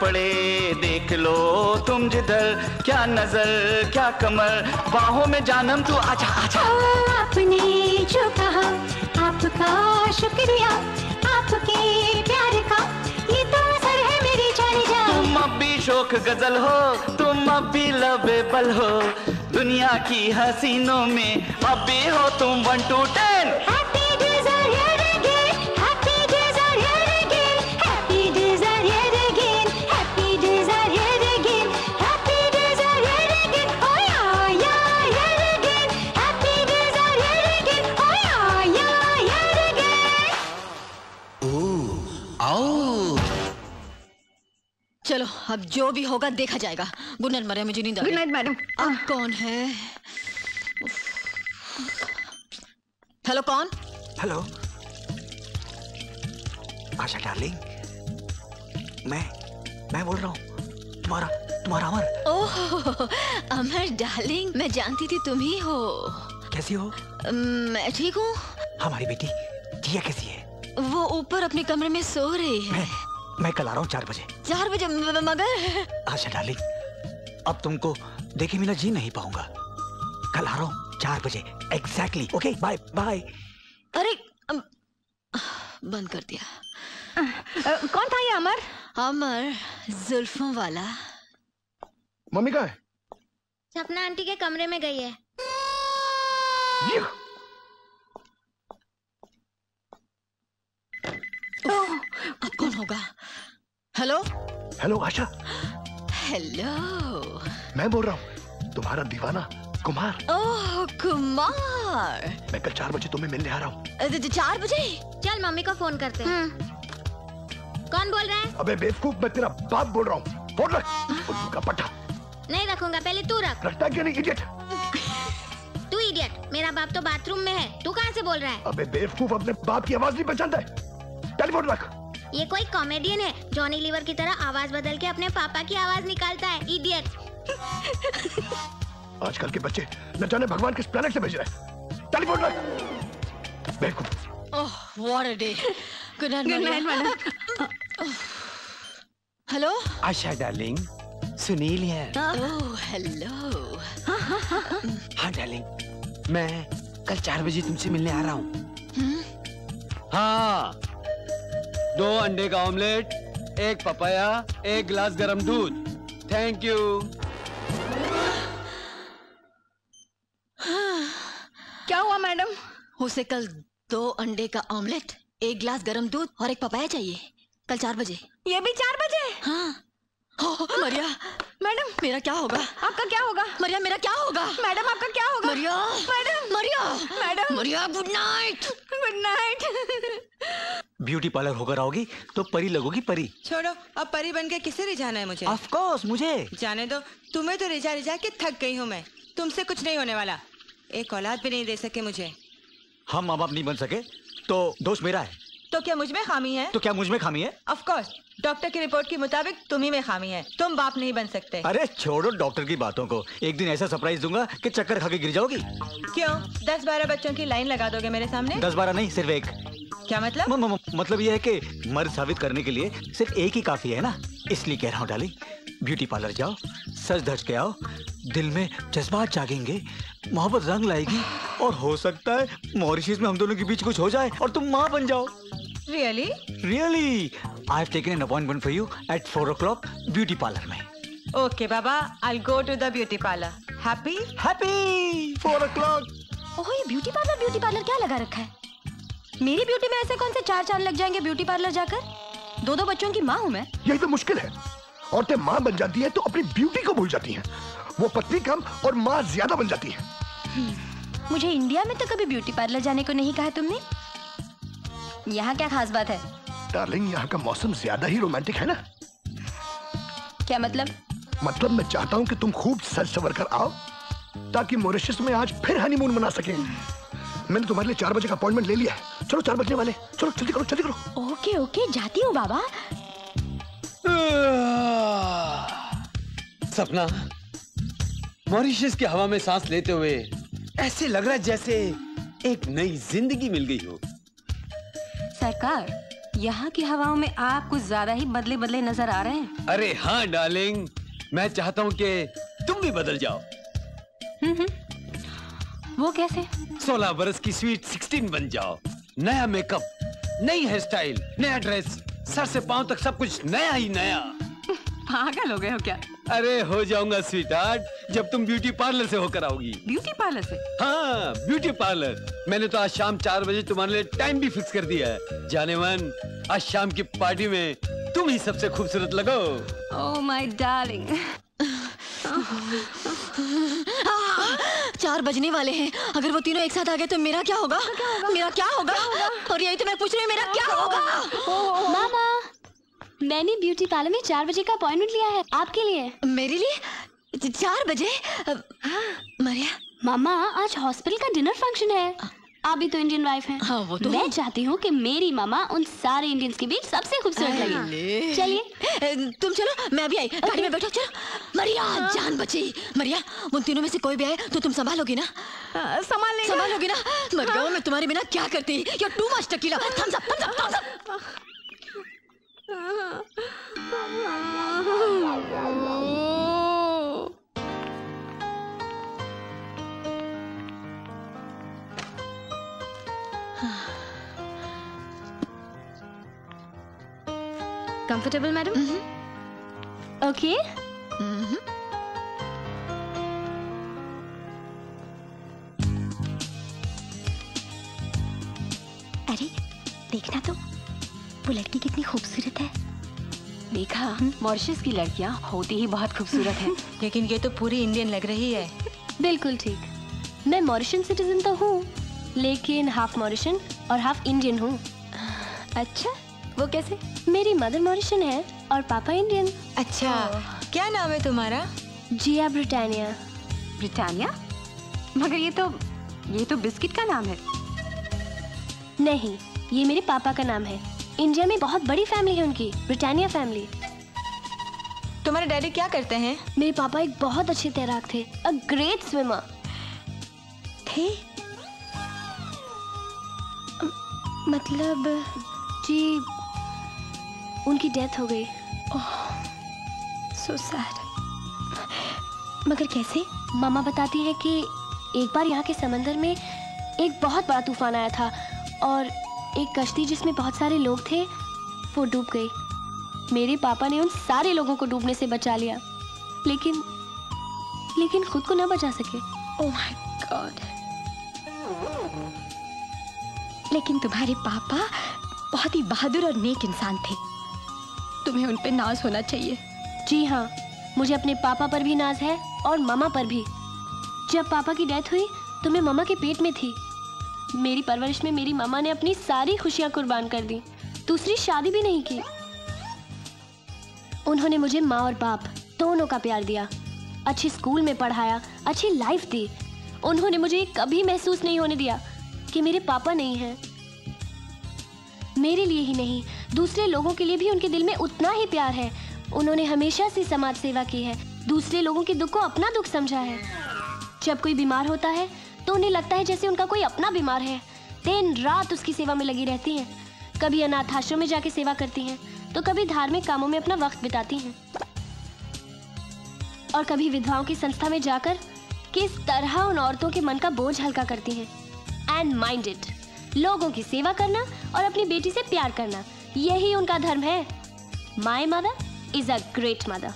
पड़े देख लो तुम जिधर। क्या नज़र क्या कमर। बाहों में जानम तू आजा आजा। आपने जो कहा आपका शुक्रिया। आपके प्यार का ये तो असर है मेरी जाने जा। तुम अब भी शोक गज़ल हो तुम अब भी लवेबल हो। दुनिया की हसीनों में अब भी हो तुम वन टू अब जो भी होगा देखा जाएगा। गुड नाइट मरिया मुझे नींद गुड नाइट मैडम। अब कौन है? हेलो कौन? हेलो। आशा डार्लिंग मैं मैं बोल रहा हूँ तुम्हारा तुम्हारा अमर। ओह अमर डार्लिंग मैं जानती थी तुम ही हो। कैसी हो? मैं ठीक हूँ। हमारी बेटी जिया कैसी है? वो ऊपर अपने कमरे में सो रही है। मैं कल आ रहा हूँ चार बजे। चार बजे मगर? आशा डार्लिंग अब तुमको देखे मिला जी नहीं पाऊँगा। कल आ रहा हूँ चार बजे एग्जैक्टली ओके बाय बाय अरे बंद कर दिया। आ, कौन था ये अमर? अमर जुल्फों वाला। मम्मी कहाँ है? सपना आंटी के कमरे में गई है। अब कौन होगा? हेलो हेलो आशा। हेलो मैं बोल रहा हूँ तुम्हारा दीवाना कुमार। ओह कुमार। मैं कल चार बजे तुम्हें मिलने आ रहा हूँ। चार बजे? चल मम्मी को फ़ोन करते हैं। कौन बोल रहा है? अबे बेवकूफ़ मैं तेरा बाप बोल रहा हूँ। फ़ोन रख। का पट्टा। नहीं रखूँगा पहले तू रख। रखता क्यों नहीं इडियट तू इडियट मेरा बाप तो बाथरूम में है। तू कहाँ से बोल रहा है? अबे बेवकूफ़ अपने बाप की आवाज़ नहीं पहचानता है। टेलीफोन रख ये कोई कॉमेडियन है जॉनी लीवर की तरह आवाज़ बदल के अपने पापा की आवाज़ निकालता है इडियट आजकल के बच्चे न जाने भगवान किस प्लेनेट से भेज रहे टेलीफोन रख बेवकूफ़। ओह what a day good night Good night, madam. Hello Asha darling Sunil है। ओह हेलो हाँ डार्लिंग मैं कल चार बजे तुमसे मिलने आ रहा हूँ। हाँ। दो अंडे का ऑमलेट एक पपाया एक गिलास गरम दूध। थैंक यू क्या हुआ मैडम? उसे कल दो अंडे का ऑमलेट एक गिलास गरम दूध और एक पपाया चाहिए। कल चार बजे। ये भी चार बजे? हाँ हो, मरिया मैडम मेरा क्या होगा? आपका क्या होगा? मरिया मेरा क्या होगा? मैडम आपका क्या होगा? Maria madam Maria madam. Maria good night good night beauty parlour होकर आओगी तो परी लगोगी परी। छोड़ो अब परी बन के किसे रिझाना है मुझे? ऑफ़ कोर्स मुझे। जाने दो। तुम्हें तो रिझा रिझा के थक गई हूँ मैं। तुमसे कुछ नहीं होने वाला। एक औलाद भी नहीं दे सके मुझे। हम माँ बाप नहीं बन सके तो दोष मेरा है। तो क्या मुझमें खामी है? तो क्या मुझमें खामी है? ऑफ़ कोर्स डॉक्टर की रिपोर्ट के मुताबिक तुम ही में खामी है। तुम बाप नहीं बन सकते। अरे छोड़ो डॉक्टर की बातों को। एक दिन ऐसा सरप्राइज़ दूँगा कि चक्कर खा के गिर जाओगी। क्यों? दस बारह बच्चों की लाइन लगा दोगे मेरे सामने? दस बारह नहीं सिर्फ़ एक। क्या मतलब? म, म, म, मतलब ये है कि मर्द साबित करने के लिए सिर्फ़ एक ही काफ़ी है ना? इसलिए कह रहा हूँ डाली ब्यूटी पार्लर जाओ सच धज के आओ दिल में जज्बात जागेंगे मोहब्बत रंग लाएगी और हो सकता है मॉरिशस में हम दोनों के बीच कुछ हो जाए और तुम माँ बन जाओ। Really really I have taken an appointment for you at four o'clock beauty में okay Baba I go to the beauty parlour happy happy four o'clock oh ये ब्यूटी पार्लर ब्यूटी पार्लर क्या लगा रखा है? मेरी ब्यूटी में ऐसे कौन से चार चाँद लग जाएँगे ब्यूटी पार्लर जाकर? दो दो बच्चों की माँ हूँ मैं। यही तो मुश्किल है। औरतें माँ बन जाती है तो अपनी ब्यूटी को भूल जाती हैं। वो पत्नी कम और माँ ज़्यादा बन जाती है। मुझे इंडिया में तो कभी ब्यूटी पार्लर जाने को नहीं कहा तुमने? यहाँ क्या खास बात है? डार्लिंग यहाँ का मौसम ज़्यादा ही रोमांटिक है ना? क्या मतलब? मतलब मैं चाहता हूँ कि तुम खूब सज सवर कर आओ ताकि मॉरिशस में आज फिर हनीमून मना सके। मैंने तुम्हारे लिए चार बजे का अपॉइंटमेंट ले लिया है। चलो चार बजने वाले। चलो जल्दी करो जल्दी करो। ओके ओके जाती हूँ बाबा। सपना मॉरिशस की हवा में सांस लेते हुए ऐसे लग रहा है जैसे एक नई ज़िंदगी मिल गई हो। सरकार यहाँ की हवाओं में आप कुछ ज़्यादा ही बदले बदले नज़र आ रहे हैं। अरे हाँ डार्लिंग। मैं चाहता हूँ कि तुम भी बदल जाओ। हम्म, हम्म। वो कैसे? सोलह बरस की स्वीट सिक्सटीन बन जाओ। नया मेकअप नई हेयर स्टाइल नया ड्रेस सर से पाँव तक सब कुछ नया ही नया। पागल हो गए हो क्या? अरे हो जाऊँगा स्वीट जब तुम ब्यूटी पार्लर से होकर आओगी। ब्यूटी पार्लर से? हाँ ब्यूटी पार्लर मैंने तो आज शाम चार बजे तुम्हारे लिए टाइम भी फिक्स कर दिया है। जाने मन आज शाम की पार्टी में तुम ही सबसे खूबसूरत लगो। ओह माय डार्लिंग चार बजने वाले हैं। अगर वो तीनों एक साथ आ गए तो मेरा क्या होगा? मेरा क्या होगा? और यही तो मैं पूछ रही हूँ मेरा क्या होगा? मामा। मैंने ब्यूटी पार्लर में चार बजे का अपॉइंटमेंट लिया है आपके लिए। मेरे लिए? चार बजे? मरिया। मामा आज हॉस्पिटल का डिनर फ़ंक्शन है। आप भी तो इंडियन वाइफ हैं। हाँ, वो तो मैं चाहती हूँ कि मेरी मामा उन सारे इंडियंस के बीच सबसे खूबसूरत लगे। चलिए। तुम चलो मैं भी आई। गाड़ी में बैठो चलो। मरिया हाँ। जान बची। मरिया उन तीनों में से कोई भी आए तो तुम संभालोगी ना? संभाल लेंगे। संभालोगी ना? मरिया मैं तुम्हारे बिना क्या करती? You too much tequila thumbs up thumbs up thumbs up comfortable madam okay अरे देखना तो। वो लड़की कितनी खूबसूरत है। देखा मॉरिशस की लड़कियाँ होती ही बहुत खूबसूरत हैं। लेकिन ये तो पूरी इंडियन लग रही है। बिल्कुल ठीक। मैं मॉरिशन सिटीजन तो हूँ लेकिन हाफ़ मॉरिशन और हाफ़ इंडियन हूँ। अच्छा वो कैसे? मेरी मदर मॉरिशन है और पापा इंडियन। अच्छा क्या नाम है तुम्हारा? जिया ब्रिटानिया। ब्रिटानिया? मगर ये तो ये तो बिस्किट का नाम है। नहीं ये मेरे पापा का नाम है। इंडिया में बहुत बड़ी फैमिली है उनकी ब्रिटानिया फैमिली। तुम्हारे डैडी क्या करते हैं? मेरे पापा एक बहुत अच्छे तैराक थे अ ग्रेट स्विमर थे? मतलब जी उनकी डेथ हो गई। सो सैड मगर कैसे? मामा बताती है कि एक बार यहाँ के समंदर में एक बहुत बड़ा तूफ़ान आया था और एक कश्ती जिसमें बहुत सारे लोग थे वो डूब गई मेरे पापा ने उन सारे लोगों को डूबने से बचा लिया। लेकिन लेकिन खुद को ना बचा सके। ओह माय गॉड लेकिन तुम्हारे पापा बहुत ही बहादुर और नेक इंसान थे। तुम्हें उन पे नाज होना चाहिए। जी हाँ मुझे अपने पापा पर भी नाज है और मामा पर भी। जब पापा की डेथ हुई तो मैं मामा के पेट में थी। मेरी परवरिश में मेरी मामा ने अपनी सारी खुशियाँ कुर्बान कर दी। दूसरी शादी भी नहीं की। उन्होंने मुझे माँ और बाप दोनों का प्यार दिया, अच्छी स्कूल में पढ़ाया, अच्छी लाइफ दी। उन्होंने मुझे कभी महसूस नहीं होने दिया कि मेरे पापा नहीं हैं। मेरे लिए ही नहीं, दूसरे लोगों के लिए भी उनके दिल में उतना ही प्यार है। उन्होंने हमेशा से समाज सेवा की है। दूसरे लोगों के दुख को अपना दुख समझा है। जब कोई बीमार होता है तो उन्हें लगता है जैसे उनका कोई अपना बीमार है। दिन रात उसकी सेवा में लगी रहती हैं। कभी अनाथ आश्रम में जाके सेवा करती हैं तो कभी धार्मिक कामों में अपना वक्त बिताती हैं। और कभी विधवाओं की संस्था में जाकर किस तरह उन औरतों के मन का बोझ हल्का करती हैं। एंड माइंडेड लोगों की सेवा करना और अपनी बेटी से प्यार करना, यही उनका धर्म है। My mother is a great mother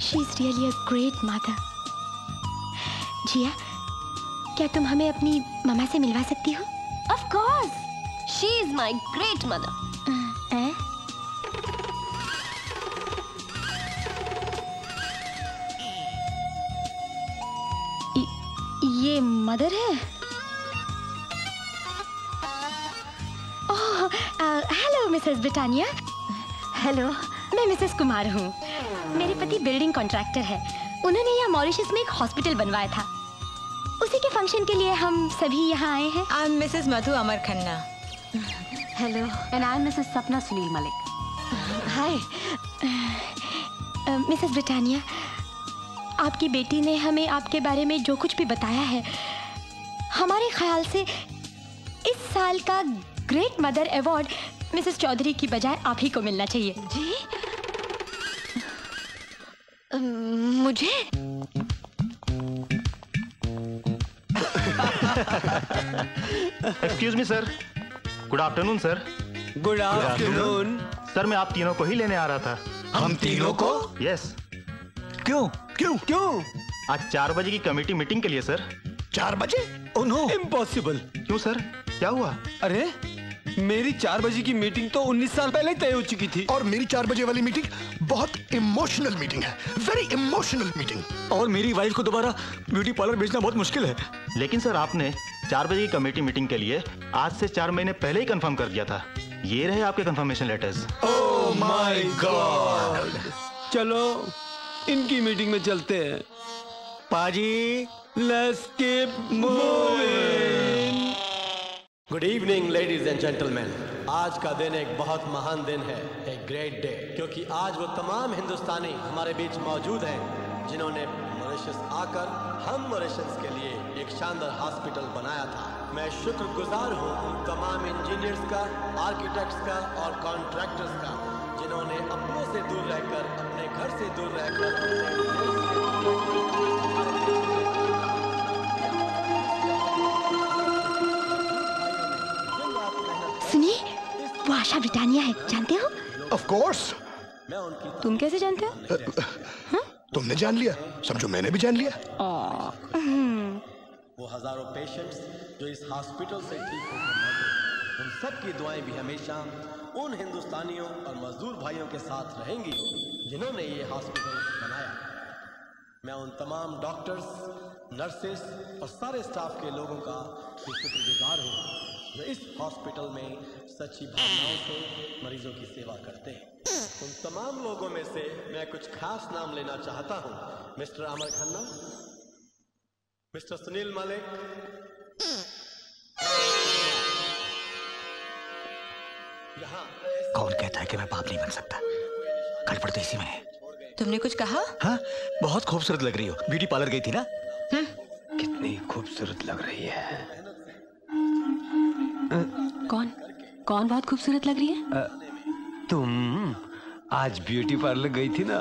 she is really a great mother Jiya क्या तुम हमें अपनी मामा से मिलवा सकती हो? Of course she is my great mother ये मदर है? Oh hello Mrs Britannia hello मैं मिसेस कुमार हूँ। मेरे पति बिल्डिंग कॉन्ट्रैक्टर है। उन्होंने यहाँ मॉरिशस में एक हॉस्पिटल बनवाया था। उसी के फ़ंक्शन के लिए हम सभी यहाँ आए हैं। I am Mrs Madhu Amar Khanna hello and I am Mrs Sapna Sunil Malik hi Mrs Britannia आपकी बेटी ने हमें आपके बारे में जो कुछ भी बताया है हमारे ख्याल से इस साल का great mother award Mrs Chaudhary की बजाय आप ही को मिलना चाहिए। जी? मुझे? Excuse me sir good afternoon sir good afternoon sir मैं आप तीनों को ही लेने आ रहा था। हम तीनों को? Yes yes. क्यों? क्यों? क्यों? आज चार बजे की कमेटी मीटिंग के लिए सर चार बजे? इम्पॉसिबल नो इम्पॉसिबल क्यों सर क्या हुआ? अरे मेरी चार बजे की मीटिंग तो 19 साल पहले तय हो चुकी थी। और मेरी चार बजे वाली मीटिंग बहुत इमोशनल मीटिंग है। वेरी इमोशनल मीटिंग और मेरी वाइफ को दोबारा ब्यूटी पार्लर भेजना बहुत मुश्किल है। लेकिन सर आपने चार बजे की कमेटी मीटिंग के लिए आज से चार महीने पहले ही कंफर्म कर दिया था। ये रहे आपके confirmation letters oh my god चलो इनकी मीटिंग में चलते हैं। पाजी let's keep moving good evening ladies and gentleman आज का दिन एक बहुत महान दिन है एक ग्रेट डे क्योंकि आज वो तमाम हिंदुस्तानी हमारे बीच मौजूद हैं, जिन्होंने मॉरिशस आकर हम मॉरिशस के लिए एक शानदार हॉस्पिटल बनाया था। मैं शुक्रगुजार हूँ उन तमाम इंजीनियर्स का आर्किटेक्ट्स का और कॉन्ट्रैक्टर्स का, जिन्होंने अपनों से दूर रहकर, अपने घर से दूर रहकर सुनिए वो आशा ब्रिटानिया है जानते हो? ऑफ़ कोर्स तुम कैसे जानते हो? तुमने जान लिया समझो मैंने भी जान लिया। वो हज़ारों पेशेंट्स जो इस हॉस्पिटल से ठीक होकर लौटे उन सब की दुआएँ भी हमेशा उन हिंदुस्तानियों और मजदूर भाइयों के साथ रहेंगी जिन्होंने ये हॉस्पिटल बनाया। मैं उन तमाम डॉक्टर्स नर्सेस और सारे स्टाफ के लोगों का शुक्रगुजार हूँ। इस हॉस्पिटल में सच्ची भावनाओं से मरीजों की सेवा करते हैं। उन तमाम लोगों में से मैं कुछ खास नाम लेना चाहता हूँ। मिस्टर अमर खन्ना मिस्टर सुनील मलिक यहाँ कौन कहता है कि मैं बाप नहीं बन सकता? गड़बड़ तो इसी में है। तुमने कुछ कहा? हाँ बहुत खूबसूरत लग रही हो। ब्यूटी पार्लर गई थी ना? कितनी खूबसूरत लग रही है। कौन? कौन बहुत खूबसूरत लग रही है? तुम आज ब्यूटी पार्लर गई थी ना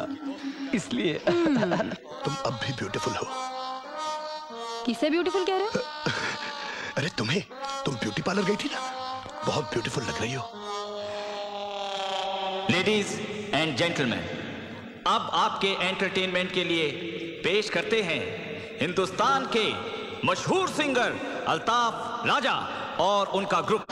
इसलिए। तुम अब भी ब्यूटीफुल हो। किसे ब्यूटीफुल कह रहे हो? अरे तुम्हें? तुम ब्यूटी पार्लर गई थी ना? बहुत ब्यूटीफुल लग रही हो। लेडीज़ एंड जेंटलमैन अब आपके एंटरटेनमेंट के लिए पेश करते हैं हिंदुस्तान के मशहूर सिंगर अल्ताफ राजा। और उनका ग्रुप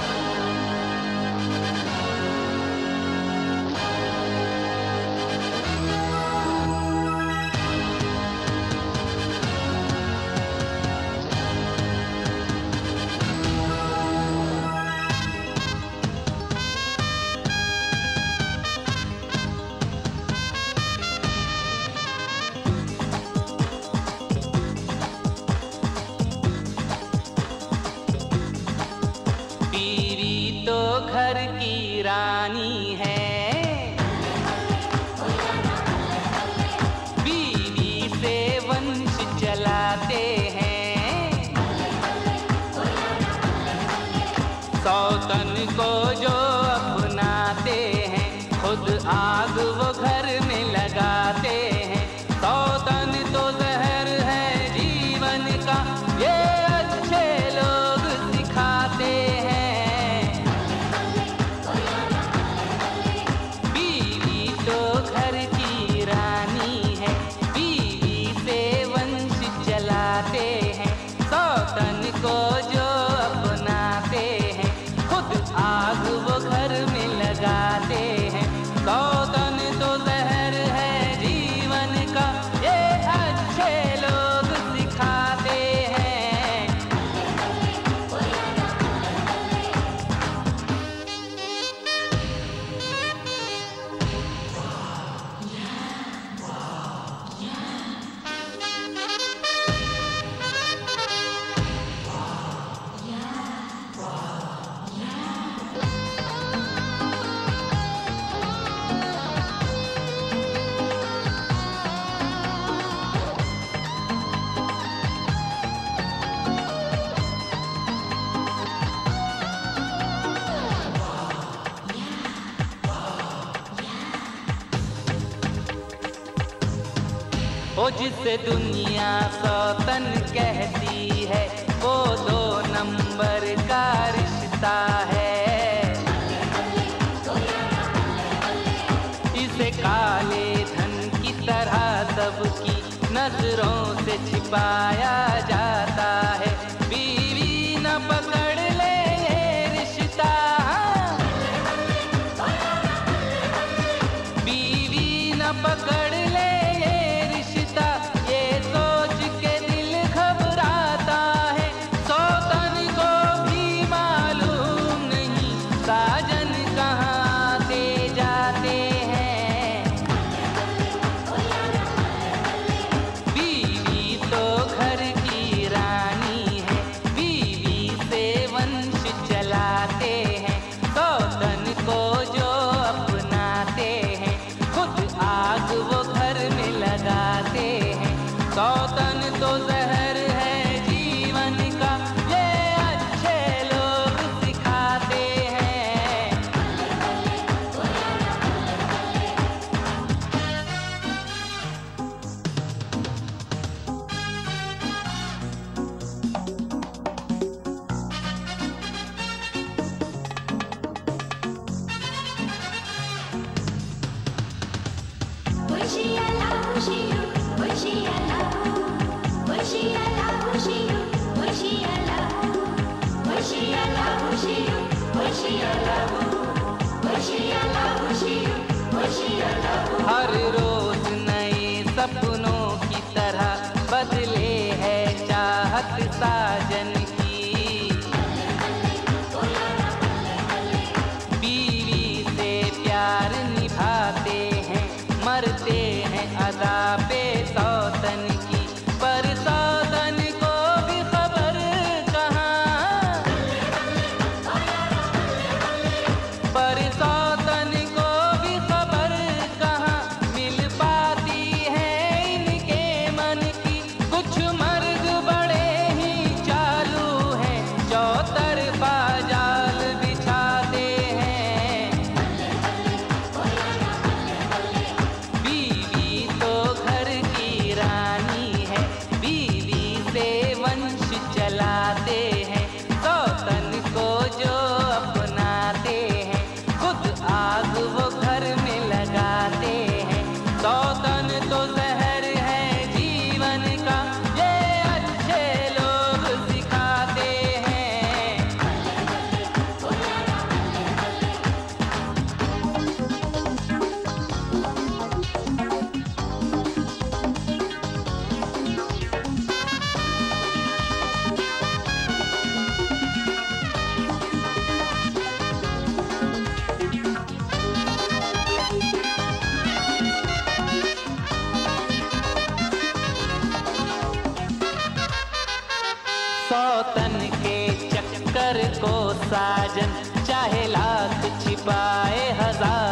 छिपाए हज़ारों।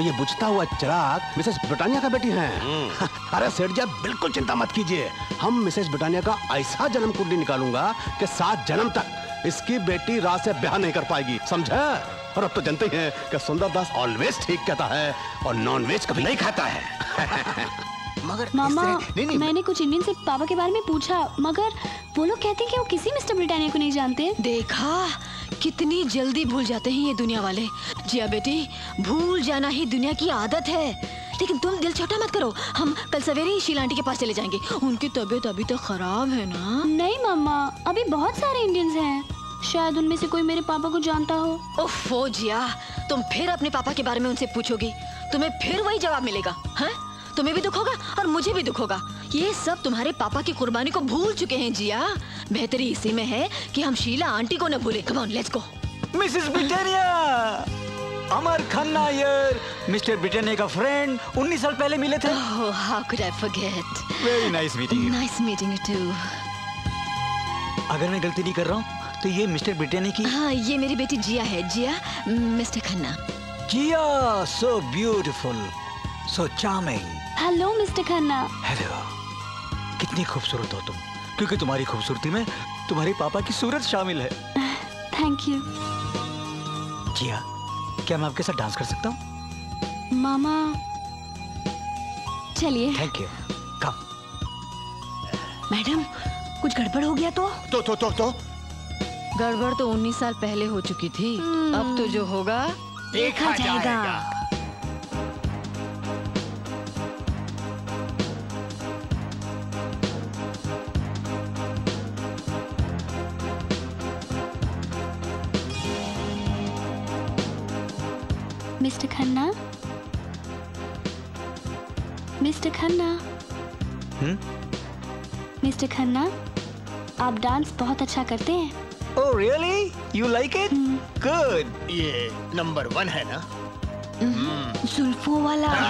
तो ये बुझता हुआ चिराग मिसेस ब्रिटानिया का बेटी हैं। अरे सेठ जी बिल्कुल चिंता मत कीजिए। हम मिसेस ब्रिटानिया का ऐसा जन्म कुंडली निकालूँगा कि सात जन्म तक इसकी बेटी रात से ब्याह नहीं कर पाएगी। समझा? और अब तो जानते ही हैं कि सुंदरदास ऑलवेज ठीक कहता है और नॉन वेज कभी नहीं खाता है। मगर मामा नहीं, नहीं, मैंने कुछ इंडियन से पापा के बारे में पूछा मगर वो लोग कहते हैं कि वो किसी मिस्टर ब्रिटानिया को नहीं जानते। देखा? कितनी जल्दी भूल जाते हैं ये दुनिया वाले। जिया बेटी भूल जाना ही दुनिया की आदत है। लेकिन तुम दिल छोटा मत करो। हम कल सवेरे ही शीला आंटी के पास चले जाएँगे। उनकी तबीयत अभी तक खराब है ना? नहीं मामा। अभी बहुत सारे इंडियंस हैं। शायद उनमें से कोई मेरे पापा को जानता हो। ओफो जिया तुम फिर अपने पापा के बारे में उनसे पूछोगी। तुम्हें फिर वही जवाब मिलेगा हैं? तुम्हें भी दुख होगा और मुझे भी दुख होगा। ये सब तुम्हारे पापा की कुर्बानी को भूल चुके हैं जिया। बेहतरी इसी में है कि हम शीला आंटी को न भूले। Come on let's go Mrs Britannia Amar Khanna यार मिस्टर ब्रिटानिया का फ्रेंड 19 साल पहले मिले थे। Oh, how could I forget? Very nice meeting Nice meeting you too. अगर मैं गलती नहीं कर रहा हूँ तो ये मिस्टर ब्रिटानिया की हाँ ये मेरी बेटी जिया है। Jiya Mr Khanna. Jiya so beautiful so charming hello Mr Khanna hello कितनी खूबसूरत हो तुम। क्योंकि तुम्हारी खूबसूरती में तुम्हारे पापा की सूरत शामिल है। थैंक यू जिया क्या मैं आपके साथ डांस कर सकता हूँ? मामा चलिए। थैंक यू कम मैडम कुछ गड़बड़ हो गया तो? तो तो तो तो। गड़बड़ तो 19 साल पहले हो चुकी थी। अब तो जो होगा देखा देखा जाएगा, जाएगा। Mr Khanna Mr Khanna hmm? Mr Khanna आप डांस बहुत अच्छा करते हैं। Oh really? You like it? Good. ये नंबर वन है ना? जुल्फों वाला।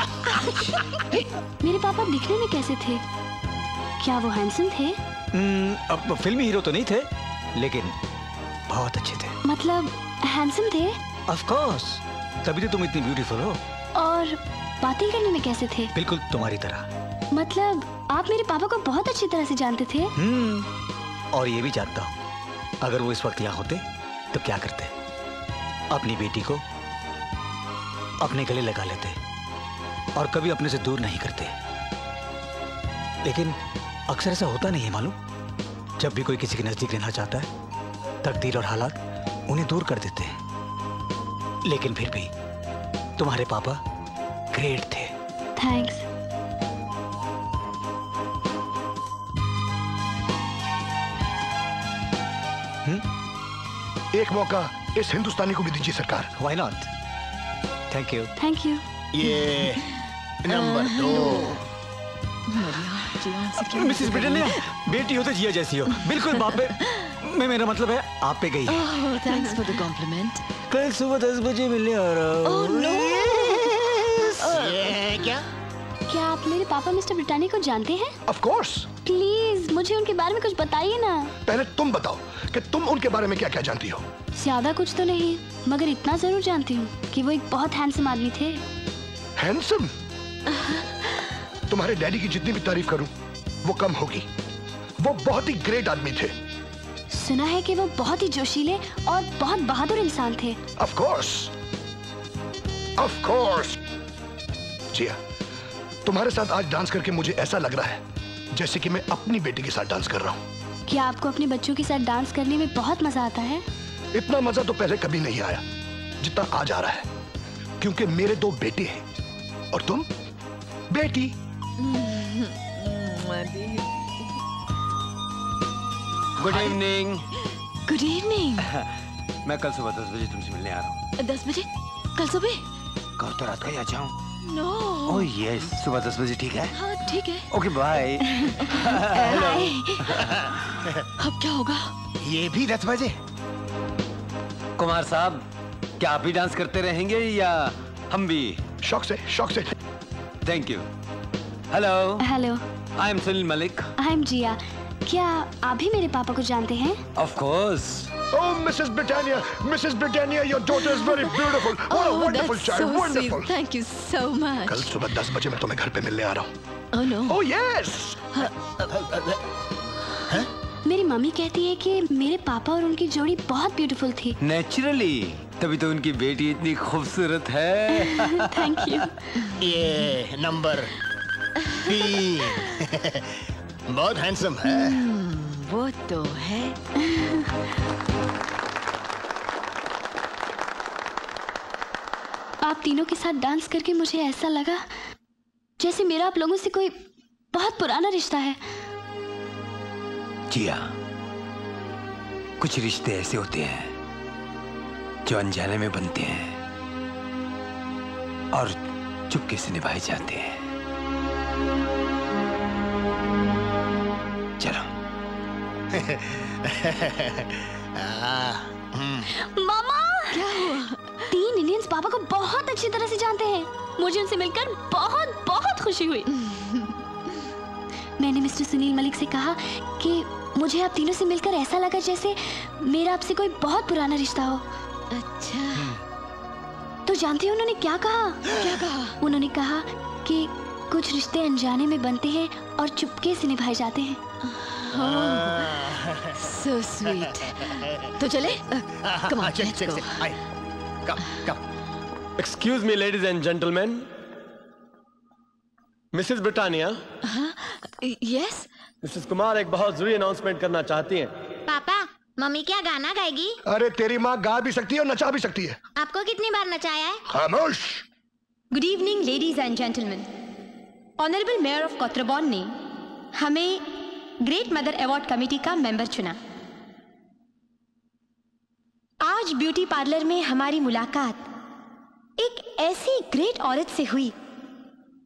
मेरे पापा दिखने में कैसे थे? क्या वो हैंडसम थे? हम्म, अब फिल्मी हीरो तो नहीं थे लेकिन बहुत अच्छे थे। मतलब हैंडसम थे? ऑफ़ कोर्स तभी तो तुम इतनी ब्यूटीफुल हो। और बातें करने में कैसे थे? बिल्कुल तुम्हारी तरह। मतलब आप मेरे पापा को बहुत अच्छी तरह से जानते थे? हम्म और ये भी जानता हूँ। अगर वो इस वक्त यहाँ होते तो क्या करते? अपनी बेटी को अपने गले लगा लेते और कभी अपने से दूर नहीं करते। लेकिन अक्सर ऐसा होता नहीं है मालूम। जब भी कोई किसी के नज़दीक रहना चाहता है तकदीर और हालात उन्हें दूर कर देते हैं। लेकिन फिर भी तुम्हारे पापा ग्रेट थे। थैंक्स एक मौका इस हिंदुस्तानी को भी दीजिए सरकार। Why not thank you thank you ये नंबर दो। मिसेस ब्रिटेनिया बेटी हो? तो जिया जैसी हो। बिल्कुल बाप मैं मेरा मतलब है आप पे गई है। थैंक्स फॉर द कॉम्प्लीमेंट कल सुबह दस बजे मिलने आ रहा हूँ। ये क्या? क्या आप मेरे पापा मिस्टर ब्रिटानी को जानते हैं? ऑफ़ कोर्स प्लीज़ मुझे उनके बारे में कुछ बताइए ना। पहले तुम बताओ कि तुम उनके बारे में क्या क्या जानती हो। ज़्यादा कुछ तो नहीं मगर इतना ज़रूर जानती हूँ कि वो एक बहुत हैंडसम आदमी थे। हैंडसम तुम्हारे डैडी की जितनी भी तारीफ़ करूँ वो कम होगी। वो बहुत ही ग्रेट आदमी थे। सुना है कि वो बहुत ही जोशीले और बहुत बहादुर इंसान थे। Of course of course Jiya तुम्हारे साथ आज डांस करके मुझे ऐसा लग रहा है जैसे कि मैं अपनी बेटी के साथ डांस कर रहा हूँ। क्या आपको अपने बच्चों के साथ डांस करने में बहुत मज़ा आता है? इतना मज़ा तो पहले कभी नहीं आया जितना आज आ रहा है। क्योंकि मेरे दो बेटे हैं। और तुम? बेटी। गुड इवनिंग गुड इवनिंग मैं कल सुबह दस बजे तुमसे मिलने आ रहा हूँ। दस बजे? कल सुबह? कहो तो रात का ही आ जाऊँ। नो ओह यस सुबह दस बजे ठीक है? हाँ ठीक है। ओके बाय अब क्या होगा? ये भी दस बजे? कुमार साहब क्या आप भी डांस करते रहेंगे या हम भी? शौक से शौक से। Thank you hello hello I am Sunil Malik I am Jiya क्या आप भी मेरे पापा को जानते हैं? Of course oh Mrs Britannia Mrs Britannia your daughter is very beautiful what a wonderful child wonderful thank you so much कल सुबह 10:00 बजे मैं तुम्हें घर पे मिलने आ रहा हूँ। ओह नो ओह यस मेरी मम्मी कहती है कि मेरे पापा और उनकी जोड़ी बहुत ब्यूटीफुल थी। नेचुरली तभी तो उनकी बेटी इतनी खूबसूरत है। थैंक यू ये नंबर बहुत हैंडसम है। वो तो है। आप तीनों के साथ डांस करके मुझे ऐसा लगा जैसे मेरा आप लोगों से कोई बहुत पुराना रिश्ता है। जिया कुछ रिश्ते ऐसे होते हैं जो अनजाने में बनते हैं और चुपके से निभाए जाते हैं। चलो। मामा! क्या हुआ? तीन इंडियंस पापा को बहुत अच्छी तरह से जानते हैं। मुझे उनसे मिलकर बहुत बहुत खुशी हुई। मैंने मिस्टर सुनील मलिक से कहा कि मुझे आप तीनों से मिलकर ऐसा लगा जैसे मेरा आपसे कोई बहुत पुराना रिश्ता हो। अच्छा। तो जानते हो उन्होंने क्या कहा? क्या कहा? उन्होंने कहा कि कुछ रिश्ते अनजाने में बनते हैं और चुपके से निभाए जाते हैं। सो स्वीट तो चले? कम ऑन चल, लेट्स चल, go come, come. Excuse me ladies and gentleman Mrs Britannia yes Mrs Kumar एक बहुत ज़रूरी अनाउंसमेंट करना चाहती हैं। पापा मम्मी क्या गाना गाएगी? अरे तेरी माँ गा भी सकती है और नचा भी सकती है। आपको कितनी बार नचाया है? खामोश। Good evening ladies and gentleman honourable mayor of कोत्रबॉन ने हमें ग्रेट मदर अवार्ड कमेटी का मेंबर चुना। आज ब्यूटी पार्लर में हमारी मुलाकात एक ऐसी ग्रेट औरत से हुई,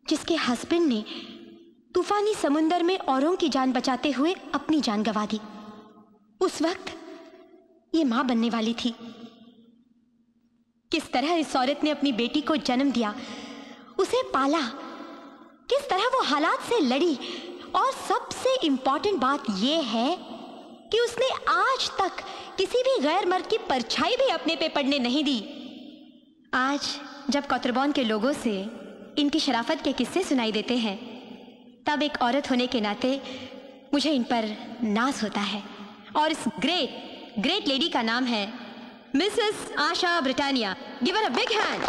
जिसके हस्बैंड ने तूफानी समुंदर में औरों की जान बचाते हुए अपनी जान गंवा दी। उस वक्त ये माँ बनने वाली थी। किस तरह इस औरत ने अपनी बेटी को जन्म दिया, उसे पाला, किस तरह वो हालात से लड़ी और इंपॉर्टेंट बात यह है कि उसने आज तक किसी भी गैर मर्द की परछाई भी अपने पे पड़ने नहीं दी। आज जब कौतरबॉन के लोगों से इनकी शराफत के किस्से सुनाई देते हैं, तब एक औरत होने के नाते मुझे इन पर नाज होता है। और इस ग्रेट ग्रेट लेडी का नाम है Mrs Asha Britannia. Give a big hand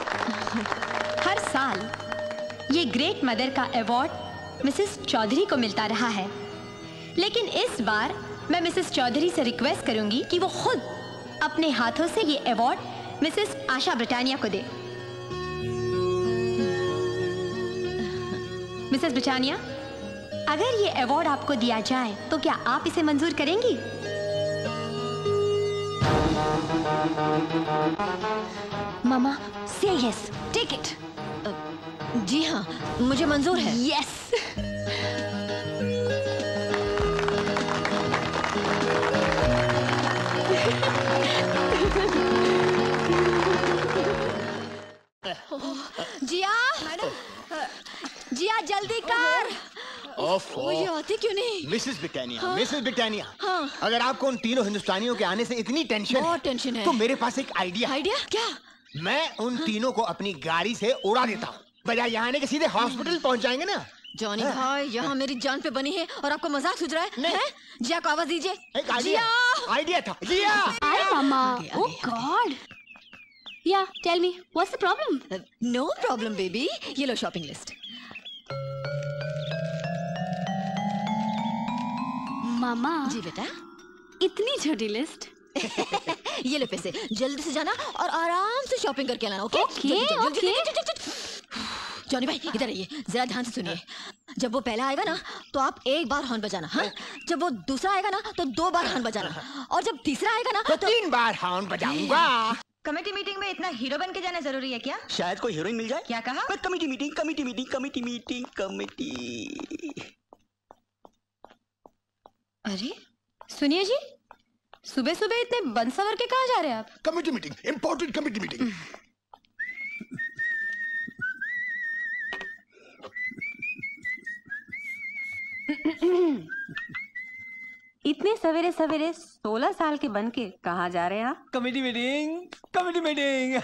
हर साल ये ग्रेट मदर का अवार्ड मिसेस चौधरी को मिलता रहा है। लेकिन इस बार मैं मिसेस चौधरी से रिक्वेस्ट करूँगी कि वो खुद अपने हाथों से ये अवार्ड मिसेस आशा ब्रिटानिया को दे। मिसेस ब्रिटानिया अगर ये अवार्ड आपको दिया जाए तो क्या आप इसे मंजूर करेंगी? मामा से यस टेक इट जी हाँ मुझे मंजूर है। यस जिया? मैडम जिया जल्दी कर। आती क्यों नहीं? मिसेस ब्रिटानिया हाँ। मिसेस ब्रिटानिया हाँ। अगर आपको उन तीनों हिंदुस्तानियों के आने से इतनी टेंशन बहुत टेंशन है। तो मेरे पास एक आइडिया आइडिया क्या? मैं उन तीनों को अपनी गाड़ी से उड़ा देता हूँ। बजाय यहाँ आने के सीधे हॉस्पिटल पहुँच जाएँगे ना। जॉनी। भाई यहाँ मेरी जान पे बनी है और आपको मज़ाक सूझ रहा है हैं? जिया को आवाज़ दीजिए। आइडिया। था। Jiya! Hi, Mama. Oh God. Yeah, tell me, what's the problem? No problem baby ये लो शॉपिंग लिस्ट मामा जी बेटा। इतनी छोटी लिस्ट ये लो पैसे। जल्दी से जाना और आराम से शॉपिंग करके लाना ओके Okay, जल्दी, जॉनी भाई इधर आइए। जरा ध्यान से सुनिए। जब वो पहला आएगा ना तो आप एक बार हॉर्न बजाना हाँ? जब वो दूसरा आएगा ना तो दो बार हॉर्न बजाना। और जब तीसरा आएगा ना तो तीन बार हॉर्न बजाऊँगा। कमेटी मीटिंग में इतना हीरो बन के जाना ज़रूरी है क्या? शायद कोई हीरोइन मिल जाए। क्या कहा? Committee meeting committee meeting committee meeting committee. अरे सुनिए जी। सुबह सुबह इतने बन सवर के कहा जा रहे हैं आप? Committee meeting important committee meeting इतने सवेरे सवेरे सोलह साल के बन के कहा जा रहे हैं कमेटी मीटिंग कमेटी मीटिंग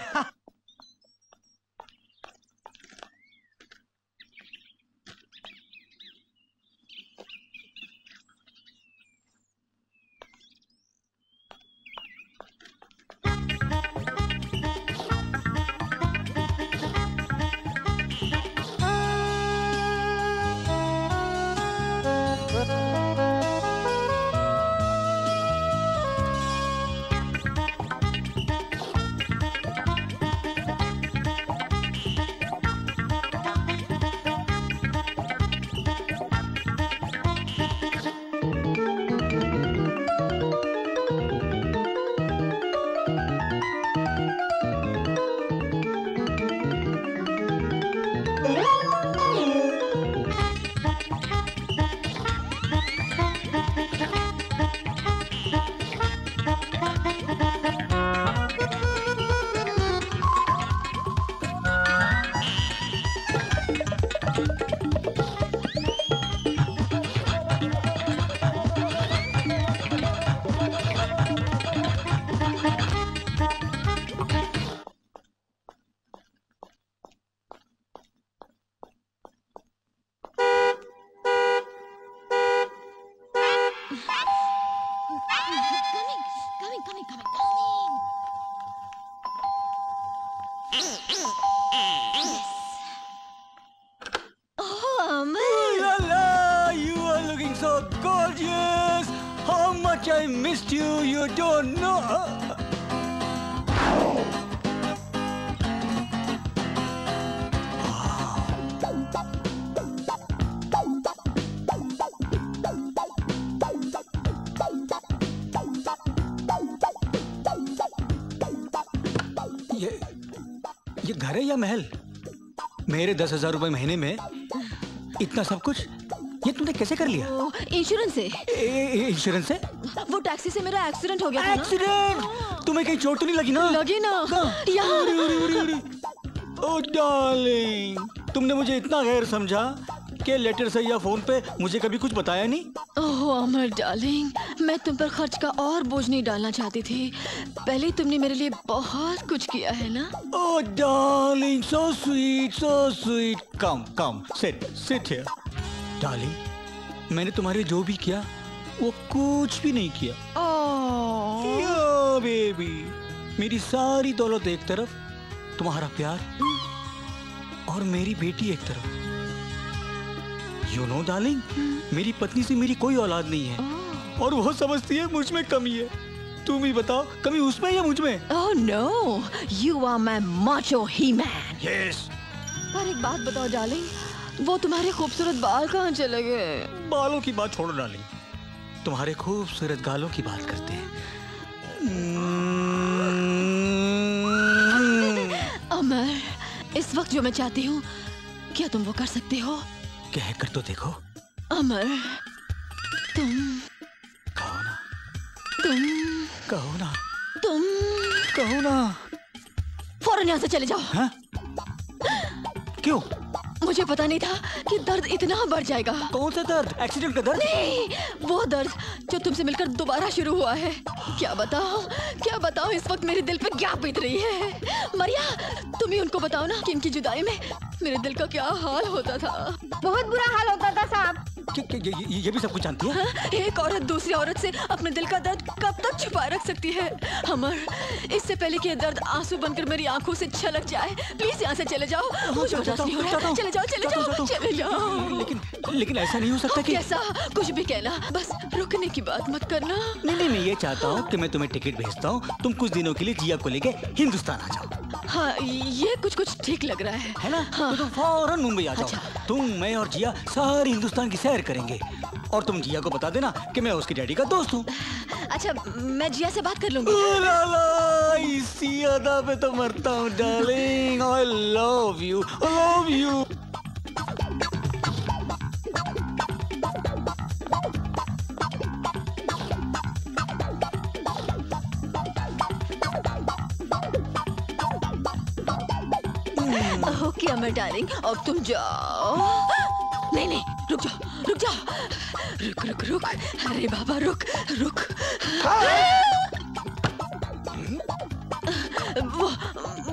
घर है या महल? मेरे दस हज़ार रूपए महीने में इतना सब कुछ ये तुमने कैसे कर लिया? इंश्योरेंस से। इंश्योरेंस है वो टैक्सी से मेरा एक्सीडेंट हो गया था एक्सीडेंट तुम्हें कहीं चोट तो नहीं लगी ना? लगी ना। अरे। ओ डार्लिंग तुमने मुझे इतना गैर समझा के लेटर से या फ़ोन पे मुझे कभी कुछ बताया नहीं? ओह अमर डार्लिंग मैं तुम पर खर्च का और बोझ नहीं डालना चाहती थी। पहले तुमने मेरे लिए बहुत कुछ किया है ना? ओ darling so sweet so sweet come come sit sit here darling मैंने तुम्हारे जो भी किया वो कुछ भी नहीं किया। यो बेबी मेरी सारी दौलत एक तरफ़ तुम्हारा प्यार और मेरी बेटी एक तरफ़। यू नो डार्लिंग मेरी पत्नी से मेरी कोई औलाद नहीं है। और वो समझती है मुझमें कमी है। तुम ही बताओ कमी उसमें या मुझमें? ओह no you are my macho he man yes पर एक बात बताओ डार्लिंग वो तुम्हारे खूबसूरत बाल कहाँ चले गए? बालों की बात छोड़ो डार्लिंग तुम्हारे खूबसूरत गालों की बात करते हैं। अमर इस वक्त जो मैं चाहती हूँ क्या तुम वो कर सकते हो? कह कर तो देखो। अमर तुम तुम। कहो ना। तुम। कहो ना। फ़ौरन यहाँ से चले जाओ। हाँ? क्यों? मुझे पता नहीं था कि दर्द इतना बढ़ जाएगा। कौन सा दर्द? एक्सीडेंट का दर्द? नहीं वो दर्द जो तुमसे मिलकर दोबारा शुरू हुआ है। क्या बताओ क्या बताओ इस वक्त मेरे दिल पे क्या बीत रही है? मरिया तुम ही उनको बताओ ना कि इनकी जुदाई में मेरे दिल का क्या हाल होता था। बहुत बुरा हाल होता था साहब। ये, ये, भी सब कुछ जानती है? हाँ, एक औरत दूसरी औरत से अपने दिल का दर्द कब तक छुपा रख सकती है? हमर इससे पहले कि दर्द आँसू बनकर मेरी आँखों से छलक जाए प्लीज़ यहाँ से चले जाओ। मुझे हो रहा चले जाओ चले जाओ चले जाओ। लेकिन लेकिन ऐसा नहीं हो सकता कि कैसा? कुछ भी कहना बस रुकने की बात मत करना। नहीं नहीं मैं ये चाहता हूँ कि मैं तुम्हें टिकट भेजता हूँ। तुम कुछ दिनों के लिए जिया को लेके हिंदुस्तान आ जाओ। हाँ ये कुछ कुछ ठीक लग रहा है। है ना? हाँ। तो तुम फ़ौरन मुंबई आ जाओ। अच्छा। तुम मैं और जिया सारे हिंदुस्तान की सैर करेंगे। और तुम जिया को बता देना कि मैं उसकी डैडी का दोस्त हूँ। अच्छा मैं जिया से बात कर लूँगी। इसी अदा पे तो मरता हूँ darling I love you love you Amar darling, अब तुम जाओ। नहीं नहीं, रुक जाओ रुक जाओ। रुक रुक रुक। अरे बाबा, रुक रुक। वो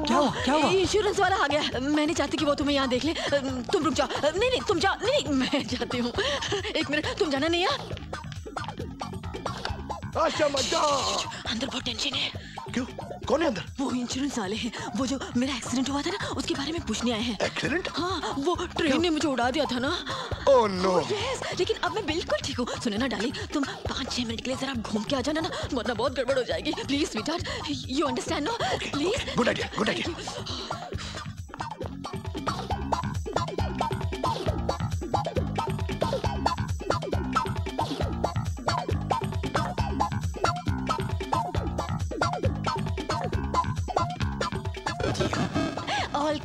क्या हुआ? क्या हुआ? इंश्योरेंस वाला आ गया। मैं नहीं चाहती कि वो तुम्हें यहाँ देख ले। तुम रुक जाओ। नहीं नहीं तुम जाओ। नहीं नहीं मैं जाती हूँ। एक मिनट तुम जाना नहीं यार अंदर बहुत टेंशन है। क्यों? कौन है अंदर? वो इंश्योरेंस वाले हैं। वो जो मेरा एक्सीडेंट हुआ था ना उसके बारे में पूछने आए हैं। एक्सीडेंट हाँ वो ट्रेन ने मुझे उड़ा दिया था ना। ओह नो यस लेकिन अब मैं बिल्कुल ठीक हूँ। सुने ना डाली तुम पाँच छह मिनट के लिए जरा घूम के आ जाना ना वरना बहुत गड़बड़ हो जाएगी। Please sweetheart you understand no? Please good idea good idea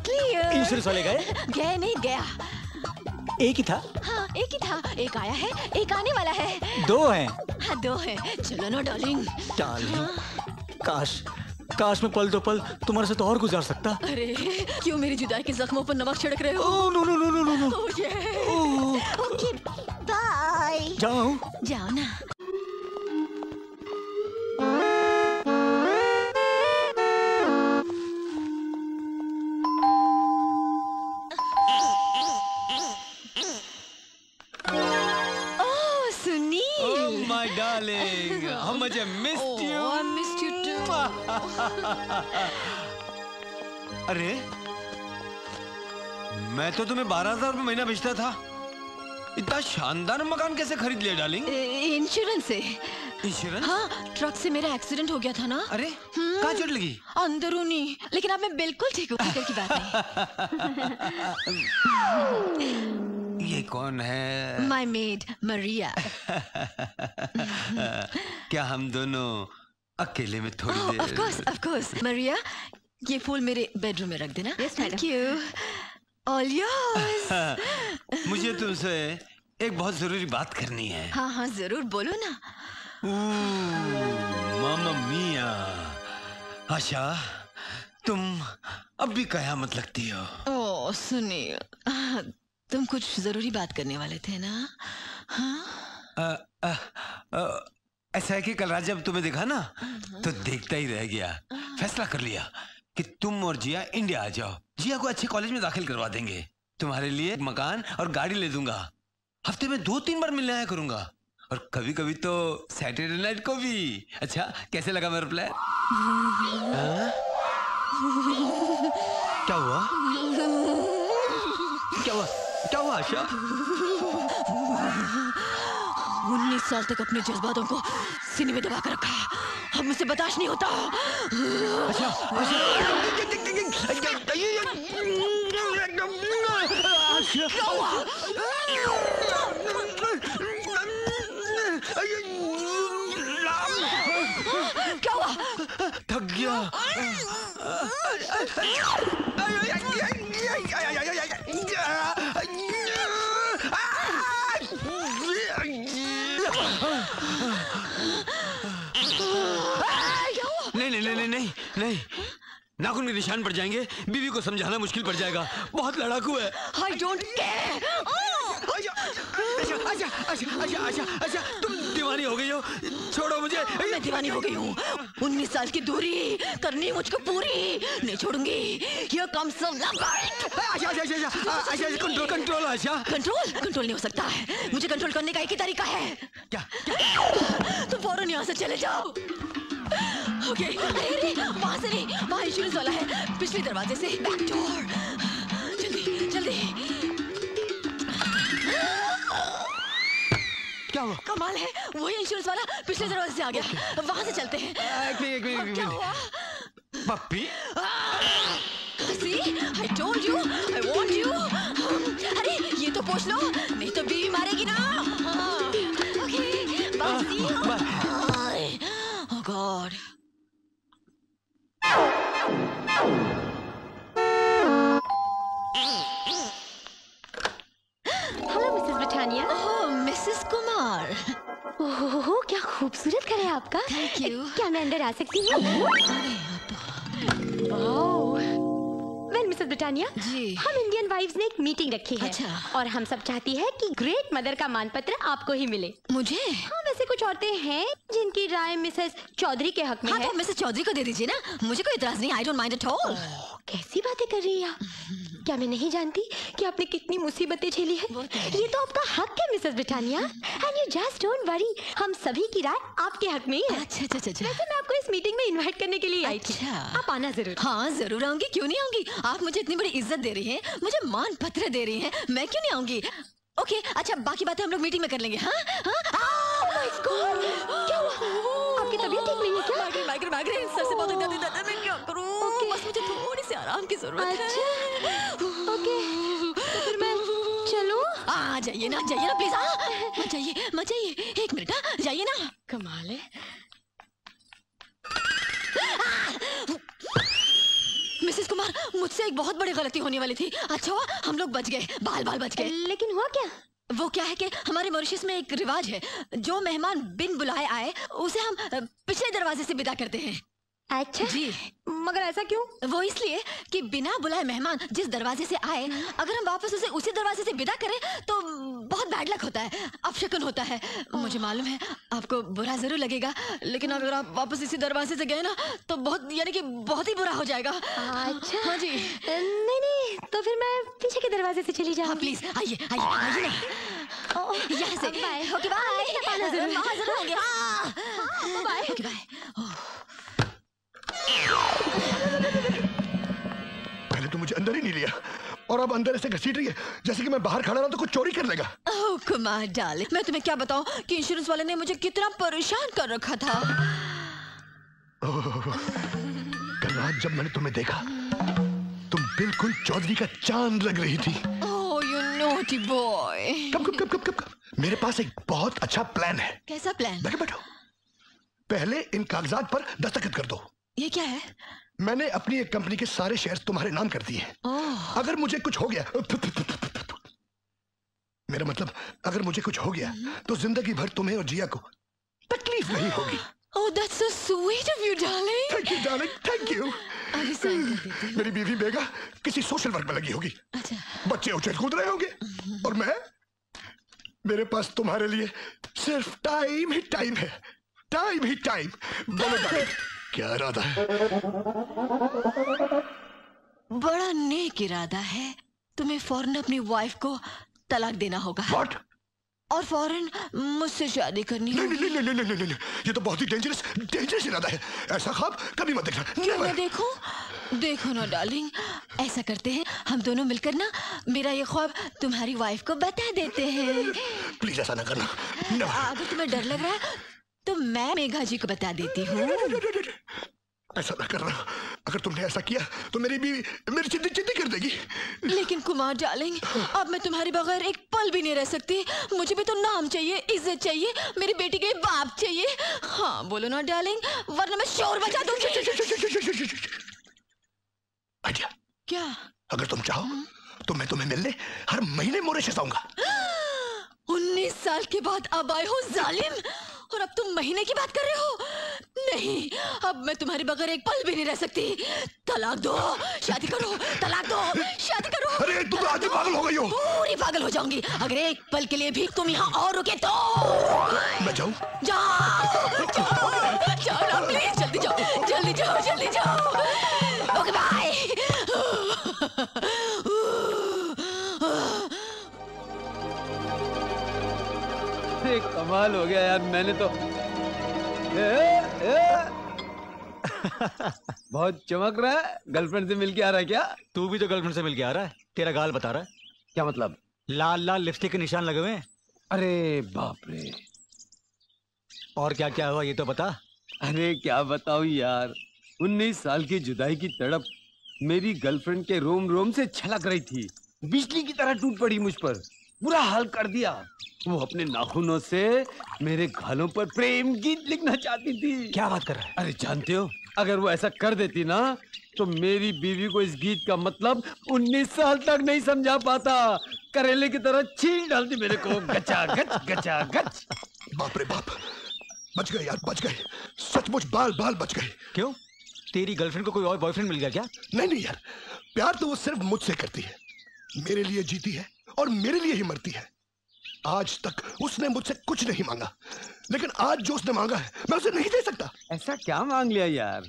clear insurance वाले गए? गए नहीं गया। एक ही था? हाँ एक ही था। एक आया है एक आने वाला है। दो हैं? हाँ दो है। चलो ना डार्लिंग डार्लिंग काश काश मैं पल दो पल तुम्हारे साथ और गुजार सकता। अरे क्यों मेरी जुदाई के जख्मों पर नमक छिड़क रहे हो? No no no no no no. Oh. ये ओके बाय जाओ जाओ ना। My darling how much I missed you I missed you too अरे मैं तो तुम्हें बारह हज़ार रुपये महीना भेजता था। इतना शानदार मकान कैसे खरीद लिया डार्लिंग इंश्योरेंस से। इंश्योरेंस हाँ ट्रक से मेरा एक्सीडेंट हो गया था ना? अरे कहाँ चोट लगी? अंदरूनी। लेकिन अब मैं बिल्कुल ठीक हूँ की बात नहीं। ये कौन है? माय मेड मरिया क्या हम दोनों अकेले में थोड़ी ऑफ़ देर कोर्स ऑफ़ कोर्स मरिया ये फूल मेरे बेडरूम में रख देना। थैंक यू ऑल योर्स मुझे तुमसे एक बहुत ज़रूरी बात करनी है। हाँ हाँ ज़रूर बोलो ना। मामा मिया। आशा तुम अब भी कयामत लगती हो। ओ सुनील आह, तुम कुछ ज़रूरी बात करने वाले थे ना? हाँ? ऐसा है कि कल रात जब तुम्हें देखा ना तो देखता ही रह गया। फैसला कर लिया कि तुम और जिया इंडिया आ जाओ। जिया को अच्छे कॉलेज में दाखिल करवा देंगे। तुम्हारे लिए मकान और गाड़ी ले दूँगा। हफ़्ते में दो तीन बार मिलने आया करूँगा। और कभी कभी तो सैटरडे नाइट को भी। अच्छा कैसे लगा मेरा प्लान? हाँ? क्या हुआ? क्या हुआ आशा उन्नीस साल तक अपने जज्बातों को सीने में दबा कर रखा। हम मुझसे बर्दाश्त नहीं होता। आशा, क्या हुआ? क्या हुआ थक गया नहीं नहीं नहीं नहीं नहीं नहीं नाखून के निशान पड़ जाएँगे बीवी को समझाना मुश्किल पड़ जाएगा बहुत लड़ाकू है आई डोंट केयर अच्छा अच्छा अच्छा अच्छा अच्छा अच्छा तुम दीवानी हो गई हो छोड़ो मुझे मैं दीवानी हो गई हूँ उन्नीस साल की दूरी करनी मुझको पूरी नहीं छोड़ूँगी अच्छा अच्छा अच्छा अच्छा अच्छा control control Asha control control नहीं हो सकता है मुझे कंट्रोल करने का एक ही तरीका है क्या तुम फ़ौरन यहाँ से चले जाओ ओके अरे वहाँ से नहीं वहाँ इंश्योरेंस वाला है। पिछले दरवाजे से बैक डोर जल्दी जल्दी। क्या हुआ? कमाल है वही इंश्योरेंस वाला पिछले दरवाजे से आ गया। वहाँ से चलते हैं। एक मिनट एक मिनट क्या हुआ? पप्पी? See, I told you, I warned you. अरे ये तो पूछ लो नहीं तो बीवी मारेगी ना। हाँ, see you. Bye. Oh God. Hello Mrs Britannia oh Mrs Kumar oh क्या खूबसूरत घर है आपका। Thank you. क्या मैं अंदर आ सकती हूँ? Well Mrs Britannia ji. हम इंडियन वाइफ्स ने एक मीटिंग रखी है अच्छा। और हम सब चाहती है कि ग्रेट मदर का मानपत्र आपको ही मिले। मुझे? हाँ वैसे कुछ औरतें हैं जिनकी राय मिसेस चौधरी के हक में हाँ है। तो मिसेस चौधरी को दे दीजिए ना। मुझे कोई इतराज नहीं I don't mind at all कैसी बातें कर रही है आप? क्या मैं नहीं जानती कि आपने कितनी मुसीबतें झेली है? ये तो आपका हक है Mrs Britannia. And you just don't worry हम सभी की राय आपके हक में ही है। अच्छा अच्छा अच्छा वैसे मैं आपको इस मीटिंग में इनवाइट करने के लिए आई थी। अच्छा। आप आना ज़रूर। हाँ ज़रूर आऊँगी क्यों नहीं आऊँगी? आप मुझे इतनी बड़ी इज़्ज़त दे रही है मुझे मान पत्र दे रही है मैं क्यों नहीं आऊँगी? ओके अच्छा बाकी बातें हम लोग मीटिंग में कर लेंगे हाँ? हाँ? Oh आपकी तबीयत ठीक नहीं है क्या? माइग्रेन माइग्रेन माइग्रेन सर से बहुत क्या करूँ? बस मुझे आराम की ज़रूरत है। अच्छा। ओके। तो फिर मैं चलूँ? आ जाइए ना जाइए ना प्लीज़। हाँ मत जाइए मत जाइए। एक मिनट हाँ जाइए ना। कमाल है। मिसेस कुमार मुझसे एक बहुत बड़ी गलती होने वाली थी। अच्छा हुआ हम लोग बच गए। बाल बाल बच गए। लेकिन हुआ क्या? वो क्या है कि हमारे मॉरिशस में एक रिवाज है जो मेहमान बिन बुलाए आए उसे हम पिछले दरवाजे से विदा करते हैं। अच्छा। जी। मगर ऐसा क्यों? वो इसलिए कि बिना बुलाए मेहमान जिस दरवाजे से आए अगर हम वापस उसे उसी दरवाजे से विदा करें तो बहुत बैड लक होता है अपशकुन होता है। मुझे मालूम है आपको बुरा ज़रूर लगेगा लेकिन अगर आप वापस इसी दरवाजे से गए ना तो बहुत यानी कि बहुत ही बुरा हो जाएगा। अच्छा। हाँ जी। नहीं नहीं तो फिर मैं पीछे के दरवाजे से चली जाऊँगी। हाँ प्लीज़ आइए आइए आइए यहाँ से। बाय। ओके ज़रूर। वहाँ ज़रूर हाँ। बाय। ओके बाय पहले तो मुझे अंदर ही नहीं लिया। और अब अंदर ऐसे घसीट रही है जैसे कि मैं बाहर खड़ा रहा तो कुछ चोरी कर लेगा ओह कुमार डाले मैं तुम्हें क्या बताऊँ? कि इंश्योरेंस वाले ने मुझे कितना परेशान कर रखा था। कल रात जब मैंने तुम्हें देखा तुम बिल्कुल चौधरी का चाँद लग रही थी। ओह यू नोटी बॉय कब कब कब कब कब कब? मेरे पास एक बहुत अच्छा प्लान है। कैसा प्लान बैठो बैठो। पहले इन कागजात पर दस्तखत कर दो। ये क्या है? मैंने अपनी एक कंपनी के सारे शेयर्स तुम्हारे नाम कर दिए अगर मुझे कुछ हो गया मेरा मतलब अगर मुझे कुछ हो गया तो ज़िंदगी भर तुम्हें और जिया को तकलीफ़ नहीं होगी। ओह that's so sweet of you darling thank you darling thank you अभी साइन मेरी बीवी बेगा किसी सोशल वर्क में लगी होगी। अच्छा। बच्चे उछल कूद रहे होंगे। और मैं मेरे पास तुम्हारे लिए सिर्फ़ टाइम ही टाइम है। टाइम ही टाइम बोलो डार्लिंग क्या इरादा है? बड़ा नेक इरादा है। तुम्हें फ़ौरन अपनी वाइफ को तलाक देना होगा। What? और फ़ौरन मुझसे शादी करनी नहीं नहीं नहीं नहीं नहीं नहीं ये तो बहुत ही डेंजरस डेंजरस इरादा है। ऐसा ख्वाब कभी मत देखना। क्यों. मैं देखूँ? देखो ना डार्लिंग ऐसा करते हैं। हम दोनों मिलकर ना मेरा ये ख्वाब तुम्हारी वाइफ को बता देते हैं। प्लीज़ ऐसा ना करना। अगर तुम्हें डर लग रहा है तो मैं मेघा जी को बता देती हूँ। ऐसा ना करना। अगर तुमने ऐसा किया तो मेरी बीवी मेरी चिंती चिंती कर देगी। लेकिन कुमार डालिंग अब मैं तुम्हारे बगैर एक पल भी नहीं रह सकती। मुझे भी तो नाम चाहिए इज़्ज़त चाहिए मेरी बेटी के बाप चाहिए। हाँ बोलो ना डालिंग वरना मैं शोर बजा दूँगी। आइडिया। क्या? अगर तुम चाहो तो मैं तुम्हें मिलने हर महीने मोरेशस आऊँगा उन्नीस साल के बाद अब आए हो जालिम। और अब तुम महीने की बात कर रहे हो? नहीं अब मैं तुम्हारे बगैर एक पल भी नहीं रह सकती। तलाक दो शादी करो तलाक दो शादी करो। अरे तुम तो आधी पागल हो गई हो। पूरी पागल हो जाऊँगी। अगर एक पल के लिए भी तुम यहाँ और रुके तो मैं जाऊँ? जाओ जाओ जाओ ना प्लीज़ जल्दी जाओ जल्दी जाओ जल्दी जाओ। ओके बाय अरे कमाल हो गया यार मैंने तो ए, ए, बहुत चमक रहा है गर्लफ्रेंड से मिलके आ रहा है क्या? तू भी तो गर्लफ्रेंड से मिल के आ रहा है तेरा गाल बता रहा है। क्या मतलब? लाल लाल लिपस्टिक के निशान लगे हुए हैं। अरे बाप रे। और क्या क्या हुआ ये तो बता। अरे क्या बताऊँ यार उन्नीस साल की जुदाई की तड़प मेरी गर्लफ्रेंड के रोम रोम से छलक रही थी। बिजली की तरह टूट पड़ी मुझ पर। बुरा हाल कर दिया। वो अपने नाखूनों से मेरे घालों पर प्रेम गीत लिखना चाहती थी। क्या बात कर रहा है? अरे जानते हो अगर वो ऐसा कर देती ना तो मेरी बीवी को इस गीत का मतलब 19 साल तक नहीं समझा पाता। करेले की तरह छील डालती मेरे को। गचा गच गचा गच। बाप रे बाप बच गए यार बच गए। सचमुच बाल बाल बच गए। क्यों? तेरी गर्लफ्रेंड को कोई और बॉयफ्रेंड मिल गया क्या? नहीं नहीं यार प्यार तो वो सिर्फ़ मुझसे करती है। मेरे लिए जीती है। और मेरे लिए ही मरती है। आज तक उसने मुझसे कुछ नहीं मांगा लेकिन आज जो उसने मांगा है मैं उसे नहीं दे सकता। ऐसा क्या मांग लिया यार?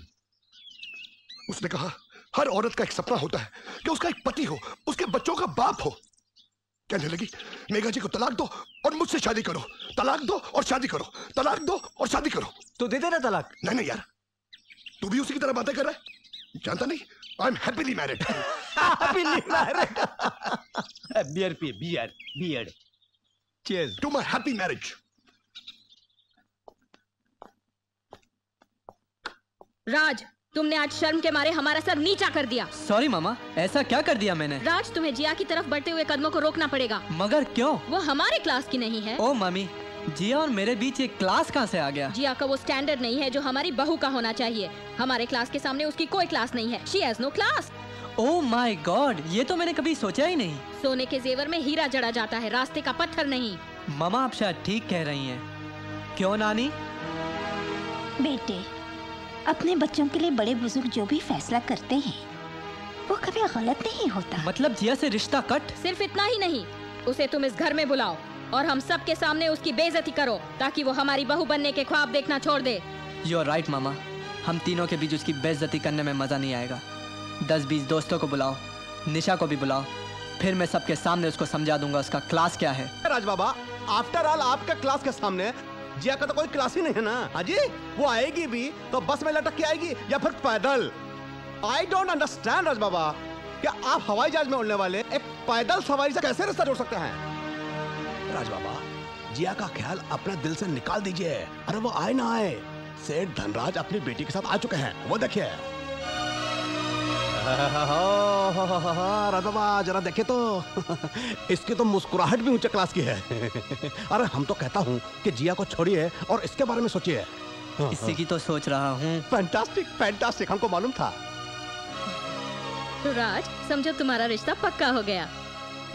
उसने कहा हर औरत का एक सपना होता है कि उसका एक पति हो उसके बच्चों का बाप हो। कहने लगी मेघा जी को तलाक दो और मुझसे शादी करो। तलाक दो और शादी करो। तलाक दो और शादी करो। तो दे देना तलाक। नहीं नहीं यार तू भी उसी की तरह बातें कर रहा है। जानता नहीं I am happily married beer P beer beer cheers to my happy marriage Raj तुमने आज शर्म के मारे हमारा सर नीचा कर दिया। सॉरी मामा ऐसा क्या कर दिया मैंने? राज तुम्हें जिया की तरफ़ बढ़ते हुए कदमों को रोकना पड़ेगा। मगर क्यों? वो हमारे क्लास की नहीं है। ओ मम्मी जिया और मेरे बीच एक क्लास कहाँ से आ गया? जिया का वो स्टैंडर्ड नहीं है जो हमारी बहू का होना चाहिए। हमारे क्लास के सामने उसकी कोई क्लास नहीं है। She has no class oh my god ये तो मैंने कभी सोचा ही नहीं। सोने के जेवर में हीरा जड़ा जाता है रास्ते का पत्थर नहीं। मामा आप शायद ठीक कह रही हैं। क्यों नानी? बेटे अपने बच्चों के लिए बड़े बुज़ुर्ग जो भी फैसला करते हैं वो कभी गलत नहीं होता। मतलब जिया से रिश्ता कट? सिर्फ़ इतना ही नहीं उसे तुम इस घर में बुलाओ और हम सब के सामने उसकी बेजती करो ताकि वो हमारी बहू बनने के ख्वाब देखना छोड़ दे। You are right mama. हम तीनों के बीच उसकी बेजती करने में मज़ा नहीं आएगा। दस बीस दोस्तों को बुलाओ, निशा को भी बुलाओ, फिर मैं सबके सामने उसको समझा दूँगा उसका क्लास क्या है। राज बाबा आफ्टर ऑल आपका क्लास के सामने, जिया का तो कोई क्लास ही नहीं है ना? हाजी वो आएगी भी तो बस में लटक के आएगी या फिर पैदल? आई डोंट अंडरस्टैंड राज बाबा कि आप हवाई जहाज़ में उड़ने वाले एक पैदल सवारी से कैसे रिश्ता जोड़ सकते हैं? राज बाबा, जिया का ख्याल अपने दिल से निकाल दीजिए, अरे वो आए ना आए। सेठ धनराज अपनी बेटी के साथ आ चुके हैं, वो देखिए। बाबा जरा देखे तो। इसकी तो मुस्कुराहट भी ऊँचे क्लास की है। अरे हम तो कहता हूँ कि जिया को छोड़िए और इसके बारे में सोचिए। इसी की तो सोच रहा हूँ। फैंटास्टिक फैंटास्टिक हमको मालूम था। तो राज समझो तुम्हारा रिश्ता पक्का हो गया।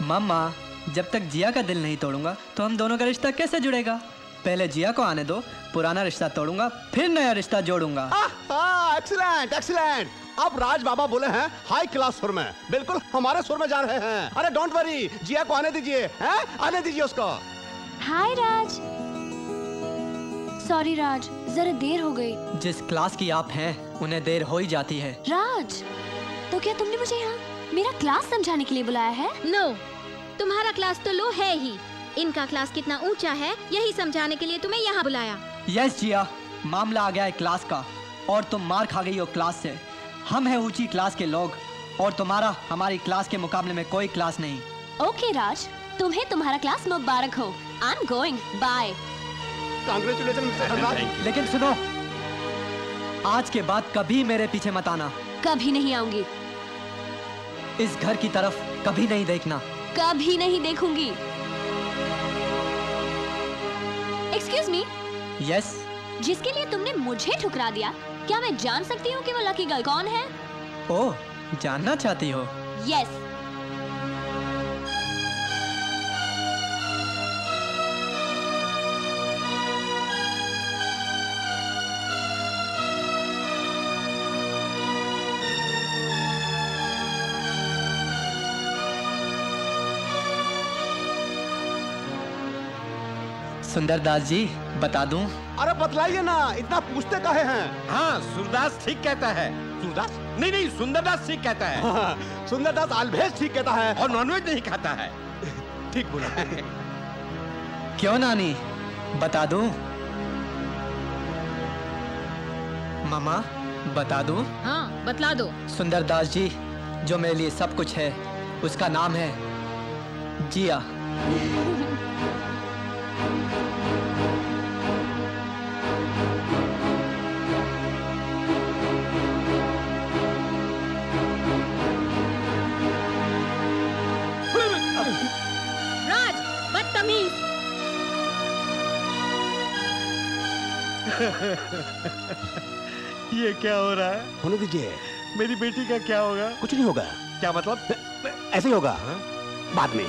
मम्मा जब तक जिया का दिल नहीं तोड़ूँगा तो हम दोनों का रिश्ता कैसे जुड़ेगा? पहले जिया को आने दो पुराना रिश्ता तोड़ूँगा फिर नया रिश्ता जोड़ूँगा। एक्सीलेंट एक्सीलेंट अब राज बाबा बोले हैं हाई क्लास सुर में। बिल्कुल हमारे सुर में जा रहे हैं। अरे डोंट वरी जिया को आने दीजिए हैं? आने दीजिए उसको। हाय राज। सॉरी राज जरा देर हो गई। जिस क्लास की आप हैं उन्हें देर हो ही जाती है। राज तो क्या तुमने मुझे यहाँ मेरा क्लास समझाने के लिए बुलाया है? नो no, तुम्हारा क्लास तो लो है ही। इनका क्लास कितना ऊँचा है यही समझाने के लिए तुम्हें यहाँ बुलाया। यस जिया मामला आ गया है क्लास का और तुम मार खा गई हो क्लास से। हम हैं ऊँची क्लास के लोग और तुम्हारा हमारी क्लास के मुकाबले में कोई क्लास नहीं। ओके okay, राज तुम्हें तुम्हारा क्लास मुबारक हो। I am going bye congratulation लेकिन सुनो आज के बाद कभी मेरे पीछे मत आना। कभी नहीं आऊँगी। इस घर की तरफ़ कभी नहीं देखना। कभी नहीं देखूँगी। एक्सक्यूज मी यस जिसके लिए तुमने मुझे ठुकरा दिया क्या मैं जान सकती हूँ कि वो लकी गर्ल कौन है? ओ जानना चाहती हो? यस सुंदर दास जी बता दूँ। अरे बतलाइए ना इतना पूछते काहे हैं? हाँ सूरदास ठीक कहता है। सूरदास? नहीं नहीं सुंदरदास ठीक कहता है। हाँ, सुंदरदास आलभेज ठीक कहता है। और नॉनवेज नहीं खाता है। ठीक बोला। क्यों नानी? बता दूँ। मामा बता दूँ। हाँ बतला दो। सुंदर दास जी जो मेरे लिए सब कुछ है उसका नाम है जिया। ये क्या हो रहा है? होने दीजिए। मेरी बेटी का क्या होगा? कुछ नहीं होगा। क्या मतलब? ऐसे ही होगा। हा? बाद में।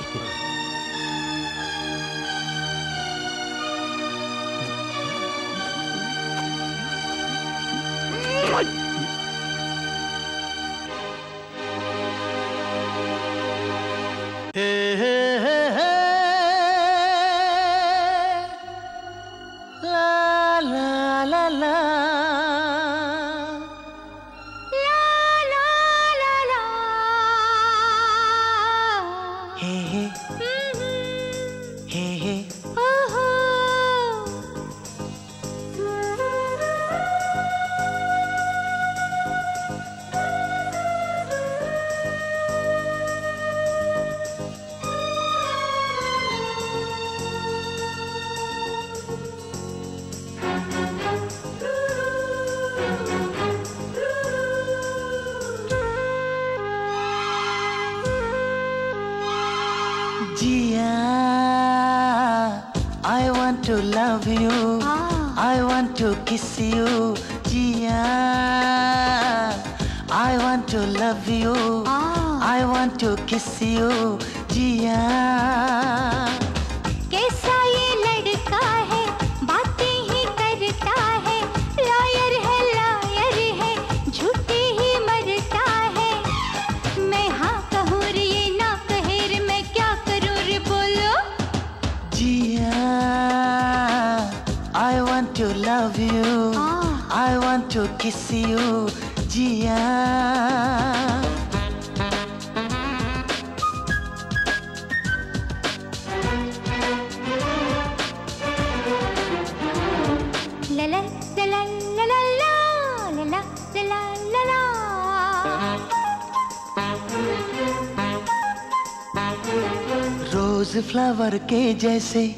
जैसे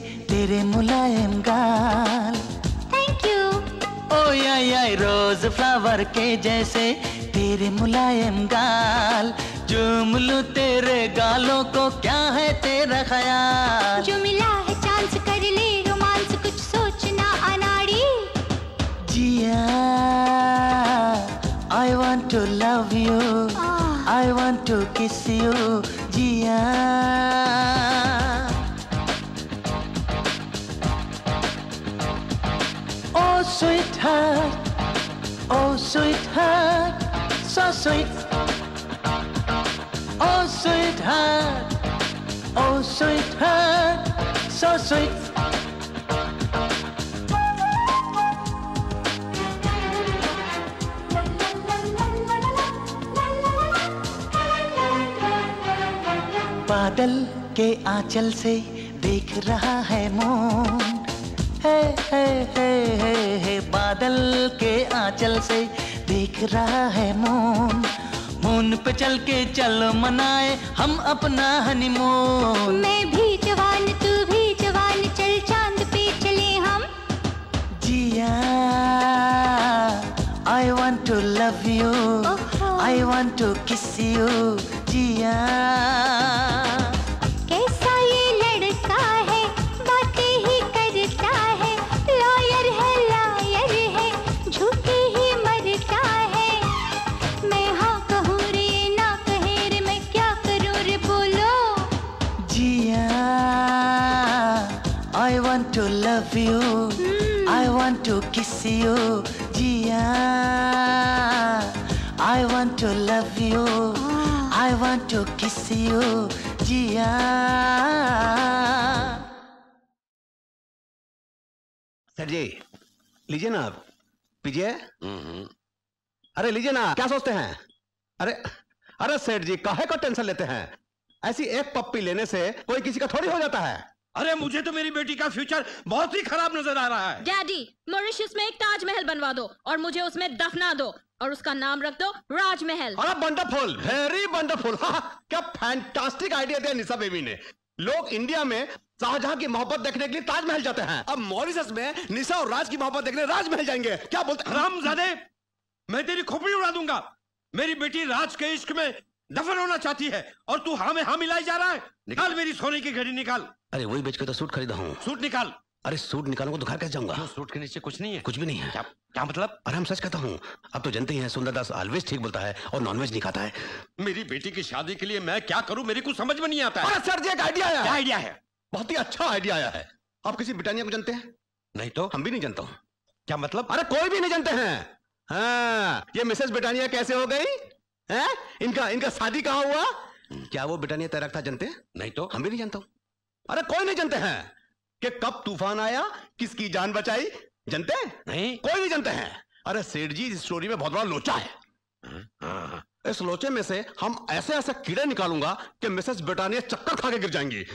के आंचल से देख रहा है मोन। है है है है है बादल के आंचल से देख रहा है मून। मून पे चल के चलो मनाए हम अपना हनीमून मैं भी जवान तू भी जवान चल चाँद पे चले हम। Jiya I want to love you I want to kiss you kiss Jiya. Sir ji लीजिए ना आप। पीजिए। अरे लीजिए ना क्या सोचते हैं? अरे अरे सेठ जी काहे को टेंशन लेते हैं? ऐसी एक पप्पी लेने से कोई किसी का थोड़ी हो जाता है। अरे मुझे तो मेरी बेटी का फ्यूचर बहुत ही खराब नज़र आ रहा है। डैडी मॉरिशस में एक ताजमहल बनवा दो और मुझे उसमें दफना दो। और उसका नाम रख दो राजमहल। अरे वंडरफुल वेरी वंडरफुल क्या फैंटास्टिक आइडिया दिया निशा बेबी ने। लोग इंडिया में शाहजहां की मोहब्बत देखने के लिए ताजमहल जाते हैं। अब मॉरिशस में निशा और राज की मोहब्बत देखने राजमहल जाएँगे। क्या बोलते राम जादे मैं तेरी खोपड़ी उड़ा दूँगा। मेरी बेटी राज के इश्क में दफन होना चाहती है और तू हाँ में हाँ मिलाई जा रहा है। निकाल मेरी सोने की घड़ी निकाल। अरे वही बेच के तो सूट खरीदा हूँ। सूट निकाल। अरे सूट निकालूँगा तो घर कैसे जाऊँगा? सूट के नीचे कुछ नहीं है? कुछ भी नहीं है। क्या, क्या मतलब? अरे हम सच कहता हूँ अब तो जानते ही हैं सुंदरदास ऑलवेज ठीक बोलता है और नॉनवेज नहीं खाता है। मेरी बेटी की शादी के लिए मैं क्या करूँ? मेरी कुछ समझ में नहीं आता है। सर जी एक आइडिया आया आइडिया है? बहुत ही अच्छा आइडिया आया है। आप किसी ब्रिटानिया को जानते हैं? नहीं तो? हम भी नहीं जानता हूँ। क्या मतलब? अरे कोई भी नहीं जानते हैं। हाँ ये मिसेस ब्रिटानिया कैसे हो गई? हैं? इनका इनका शादी कहाँ हुआ? क्या वो ब्रिटानिया तैराक था जानते? हैं नहीं तो? हम भी नहीं जानता हूँ। अरे कोई नहीं जानते हैं। कि कब तूफ़ान आया किसकी जान बचाई जनते नहीं। कोई नहीं जनते हैं। अरे सेठ जी इस स्टोरी में बहुत बड़ा लोचा है। इस लोचे में से हम ऐसे ऐसे कीड़े निकालूँगा कि मिसेस ब्रिटानिया चक्कर खा के गिर जाएँगी।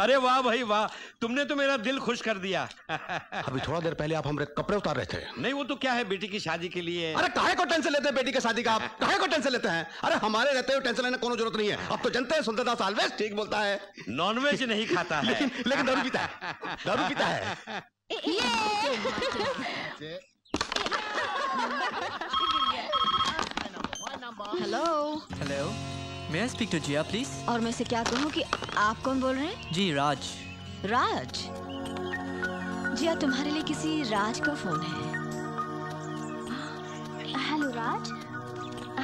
अरे वाह भाई वाह तुमने तो मेरा दिल खुश कर दिया। अभी थोड़ा देर पहले आप हमारे कपड़े उतार रहे थे। नहीं वो तो क्या है बेटी की शादी के लिए? अरे काहे को टेंशन लेते हैं बेटी की शादी का आप? काहे को टेंशन लेते हैं? अरे हमारे रहते हुए टेंशन लेने कोनो ज़रूरत नहीं है। अब तो जानते हैं सुंदरदास ऑलवेज ठीक बोलता है। नॉनवेज नहीं खाता है। लेकिन लेकिन दारू पीता है। दारू पीता है। Hello hello may I speak to Jiya please और मैं से क्या कहूँ कि आप कौन बोल रहे हैं? जी राज राज जिया तुम्हारे लिए किसी राज का फ़ोन है। हेलो राज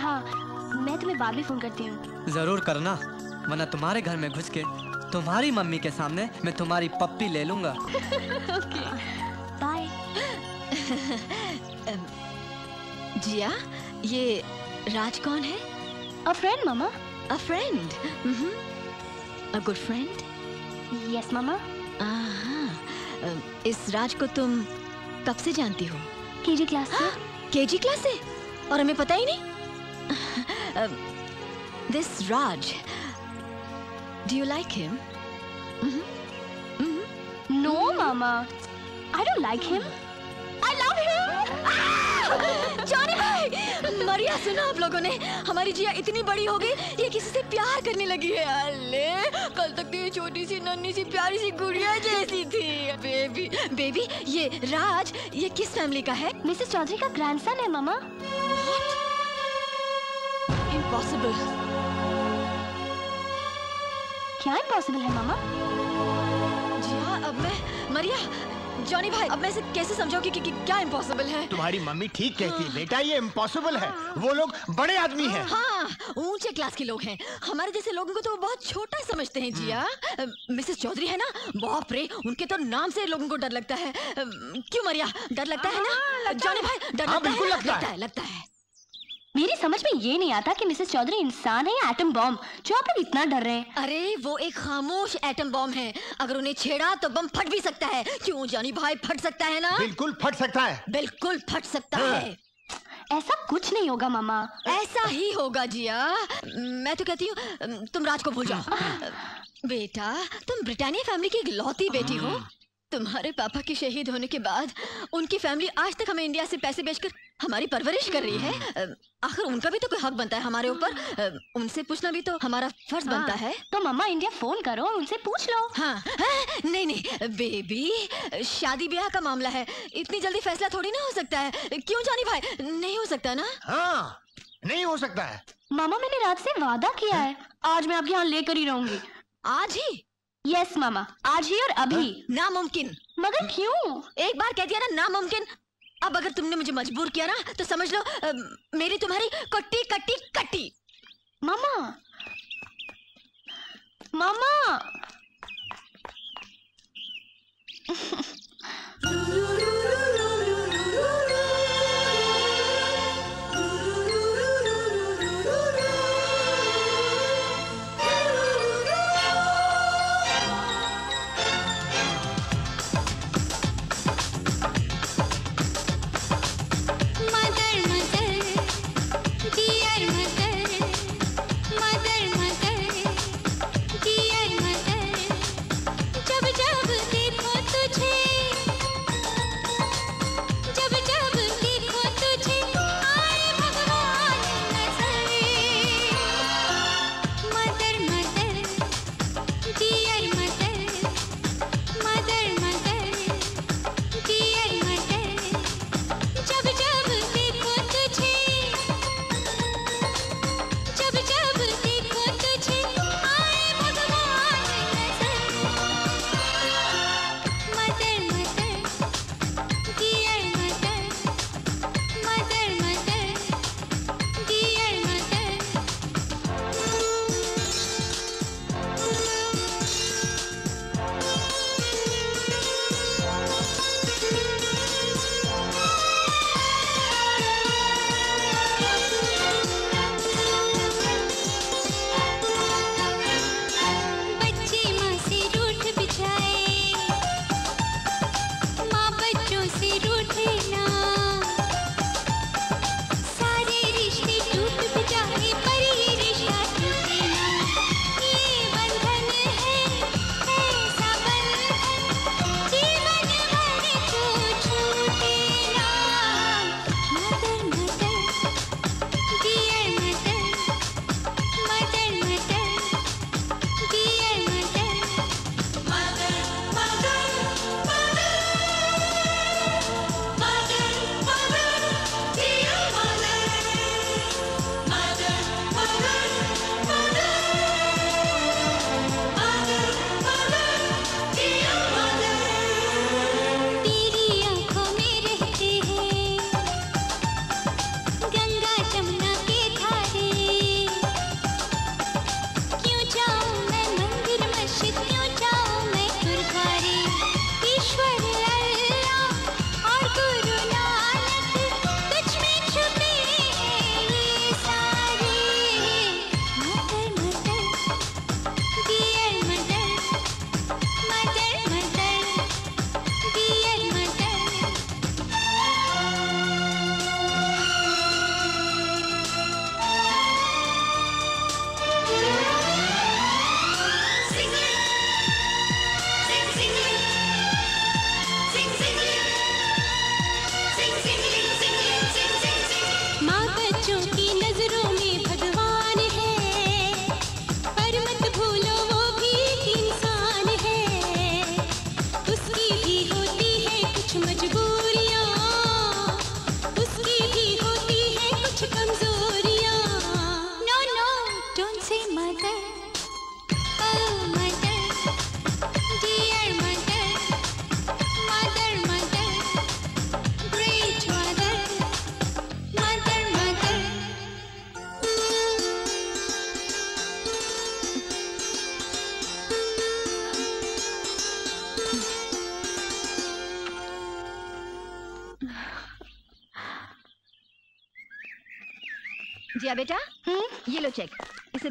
हाँ मैं तुम्हें बाद में फ़ोन करती हूँ। ज़रूर करना वरना तुम्हारे घर में घुस के तुम्हारी मम्मी के सामने मैं तुम्हारी पप्पी ले लूँगा। बाय जिया ये राज कौन है? A friend mama a friend a good friend yes mama इस राज को तुम कब से जानती हो? केजी क्लास से. केजी क्लास से? और हमें पता ही नहीं? This Raj do you like him no mama I don't like him I love him Johnny भाई मरिया सुना आप लोगों ने। हमारी जिया इतनी बड़ी हो गई ये किसी से प्यार करने लगी है। अले कल तक तो ये छोटी सी नन्ही सी प्यारी सी गुड़िया जैसी थी। बेबी बेबी ये राज ये किस फैमिली का है? मिसेस चौधरी का ग्रैंडसन है मामा। इम्पॉसिबल क्या इम्पॉसिबल है मामा? जी हाँ अब मैं मरिया जॉनी भाई अब मैं इसे कैसे समझाऊं कि, कि, कि क्या इम्पॉसिबल है? तुम्हारी मम्मी ठीक कहती है बेटा ये इम्पॉसिबल है। वो लोग बड़े आदमी हैं। हाँ ऊँचे क्लास के लोग हैं। हमारे जैसे लोगों को तो वो बहुत छोटा समझते हैं जिया। मिसेस चौधरी है ना? बाप रे उनके तो नाम से लोगों को डर लगता है। क्यों मरिया? डर लगता है ना? जॉनी भाई डर हाँ, लगता है लगता है। है है मेरी समझ में ये नहीं आता कि मिसेस चौधरी इंसान है या एटम बॉम्ब जो आप लोग इतना डर रहे हैं। अरे वो एक खामोश एटम बॉम्ब है। अगर उन्हें छेड़ा तो बम फट भी सकता है। क्यों जानी भाई फट सकता है ना? बिल्कुल फट सकता है। बिल्कुल फट सकता हाँ। है। ऐसा कुछ नहीं होगा मामा। ऐसा ही होगा जिया। मैं तो कहती हूँ तुम राज को भूल जाओ। बेटा तुम ब्रिटानिया फैमिली की इकलौती बेटी हो। तुम्हारे पापा के शहीद होने के बाद उनकी फैमिली आज तक हमें इंडिया से पैसे बेचकर हमारी परवरिश कर रही है। आखिर उनका भी तो कोई हक बनता है हमारे ऊपर। उनसे पूछना भी तो हमारा फ़र्ज़ हाँ, बनता है। तो मम्मा इंडिया फ़ोन करो उनसे पूछ लो। हाँ, हाँ नहीं नहीं बेबी शादी ब्याह का मामला है। इतनी जल्दी फैसला थोड़ी ना हो सकता है। क्यों जानी भाई? नहीं हो सकता ना? हाँ नहीं हो सकता है। मामा मैंने रात से वादा किया है। आज मैं आपके यहाँ लेकर ही रहूँगी। आज ही? यस मामा आज ही और अभी। नामुमकिन। मगर क्यों? एक बार कह दिया ना नामुमकिन। अब अगर तुमने मुझे मजबूर किया ना तो समझ लो अ, मेरी तुम्हारी कट्टी कट्टी कट्टी। मामा मामा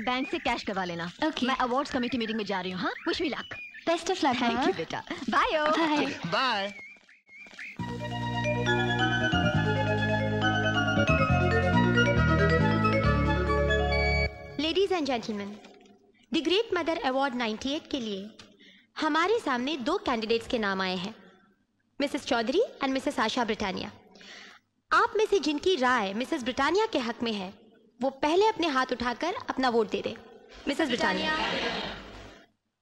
बैंक से कैश करवा लेना। Okay. मैं अवार्ड्स कमेटी मीटिंग में जा रही हूँ हाँ? Wish me luck best of luck thank you बेटा. Bye bye ladies and gentleman the great mother award 98 के लिए हमारे सामने दो कैंडिडेट्स के नाम आए हैं Mrs Chaudhary and Mrs Asha Britannia आप में से जिनकी राय मिसेस ब्रिटानिया के हक में है वो पहले अपने हाथ उठाकर अपना वोट दे दे। Mrs Britannia.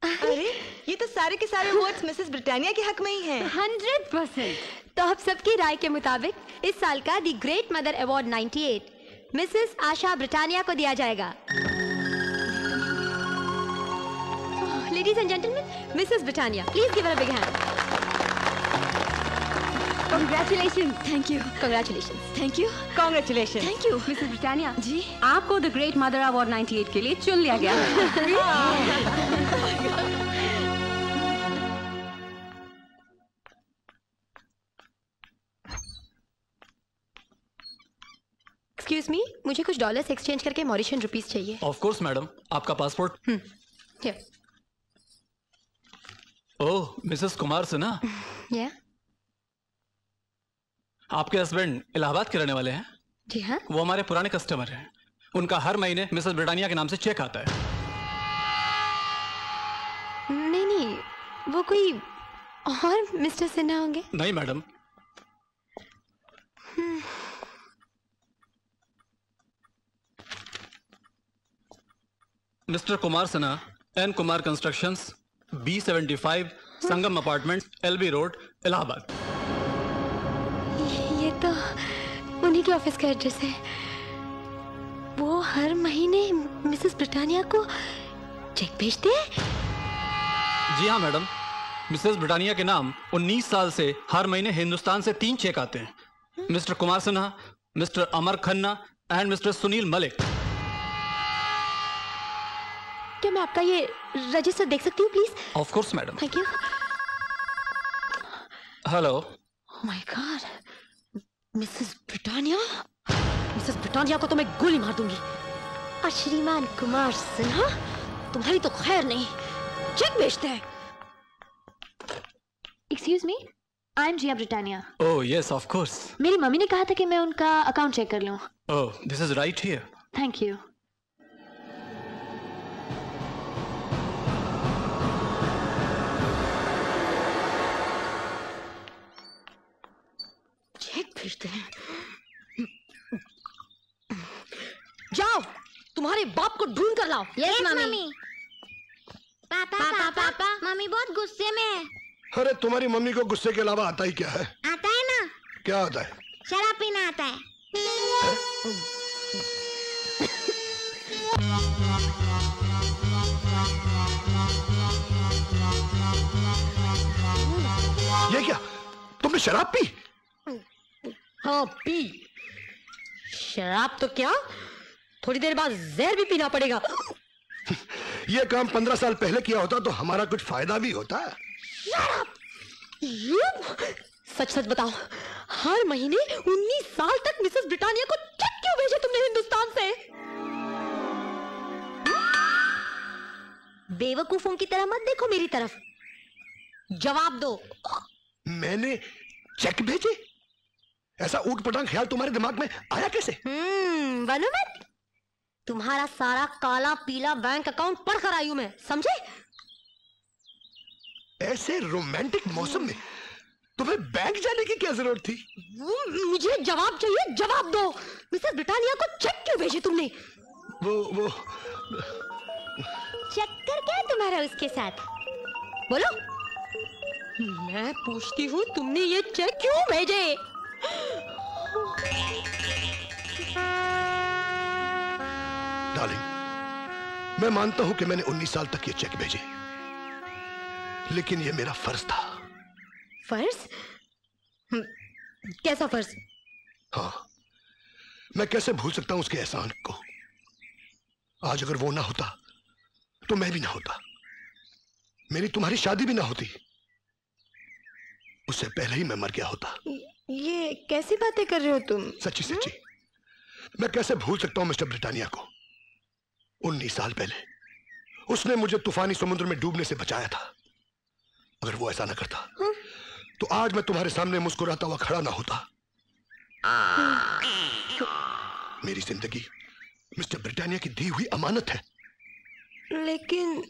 अरे ये तो सारे के सारे वोट्स मिसेस ब्रिटानिया के हक में ही हैं। Hundred percent. तो आप सबकी राय के मुताबिक इस साल का the great mother award 98 Mrs Asha Britannia को दिया जाएगा। Ladies and gentleman Mrs Britannia please give a big hand Congratulations. Thank you congratulation thank you Congratulations. Thank you Mrs Britannia ji. आपको द ग्रेट मदर अवार्ड 98 के लिए चुन लिया गया है। एक्सक्यूज मी मुझे कुछ डॉलर्स एक्सचेंज करके मॉरिशन रुपीस चाहिए। ऑफ़ कोर्स मैडम आपका passport Here. Oh Mrs Kumar Sinha Yeah. आपके हस्बैंड इलाहाबाद के रहने वाले हैं। जी हाँ। वो हमारे पुराने कस्टमर हैं। उनका हर महीने मिसेस ब्रिटानिया के नाम से चेक आता है। नहीं नहीं वो कोई और मिस्टर सिन्हा होंगे? नहीं madam Hmm. Mr Kumar Sinha N Kumar constructions B seventy five Sangam apartment LB road Allahabad. के ऑफ़िस का एड्रेस है। वो हर महीने मिसेस ब्रिटानिया को चेक भेजते हैं। जी हाँ मैडम मिसेस ब्रिटानिया के नाम 19 साल से हर महीने हिंदुस्तान से तीन चेक आते हैं। Mr Kumar Sinha Mr Amar Khanna and Mr Sunil Malik क्या मैं आपका ये रजिस्टर देख सकती हूँ please of course madam thank you hello my god Mrs Britannia? Mrs Britannia को तो मैं गोली मार दूँगी। और श्रीमान कुमार सिन्हा तुम्हारी तो खैर नहीं। चेक भेजते हैं। Excuse me I am Jiya Britannia oh yes of course मेरी मम्मी ने कहा था कि मैं उनका अकाउंट चेक कर लूँ। ओह this is right here thank you भेजते हैं। जाओ तुम्हारे बाप को ढूंढ कर लाओ। यस मम्मी पापा पापा। पापा। मम्मी बहुत गुस्से में है। अरे तुम्हारी मम्मी को गुस्से के अलावा आता ही क्या है? आता है ना? क्या आता है? शराब पीना आता है। ये क्या? तुमने शराब पी? हाँ पी। शराब तो क्या? थोड़ी देर बाद जहर भी पीना पड़ेगा। ये काम पंद्रह साल पहले किया होता तो हमारा कुछ फ़ायदा भी होता? सच सच बताओ हर महीने उन्नीस साल तक मिसेस ब्रिटानिया को चेक क्यों भेजे तुमने हिंदुस्तान से? बेवकूफों की तरह मत देखो मेरी तरफ़। जवाब दो। मैंने चेक भेजे? ऐसा ऊट पटांग ख्याल तुम्हारे दिमाग में आया कैसे? हम्म बनो तुम्हारा सारा काला पीला बैंक अकाउंट पढ़ कर आई हूँ मैं समझे? ऐसे रोमांटिक मौसम में तुम्हें बैंक जाने की क्या ज़रूरत थी? वो- मुझे जवाब चाहिए जवाब दो। मिसेस ब्रिटानिया को चेक क्यों भेजे तुमने? वो वो। चक्कर क्या है तुम्हारा उसके साथ? बोलो। मैं पूछती हूँ तुमने ये चेक क्यों भेजे? डार्लिंग मैं मानता हूँ कि मैंने 19 साल तक ये चेक भेजे। लेकिन ये मेरा फ़र्ज़ था। फ़र्ज़? कैसा फ़र्ज़? हाँ मैं कैसे भूल सकता हूँ उसके एहसान को? आज अगर वो ना होता तो मैं भी ना होता। मेरी तुम्हारी शादी भी ना होती। उससे पहले ही मैं मर गया होता। ये कैसी बातें कर रहे हो तुम? सच्ची सच्ची। मैं कैसे भूल सकता हूँ मिस्टर ब्रिटानिया को? उन्नीस साल पहले उसने मुझे तूफानी समुद्र में डूबने से बचाया था। अगर वो ऐसा ना करता तो आज मैं तुम्हारे सामने मुस्कुराता हुआ खड़ा ना होता। मेरी ज़िंदगी मिस्टर ब्रिटानिया की दी हुई अमानत है। लेकिन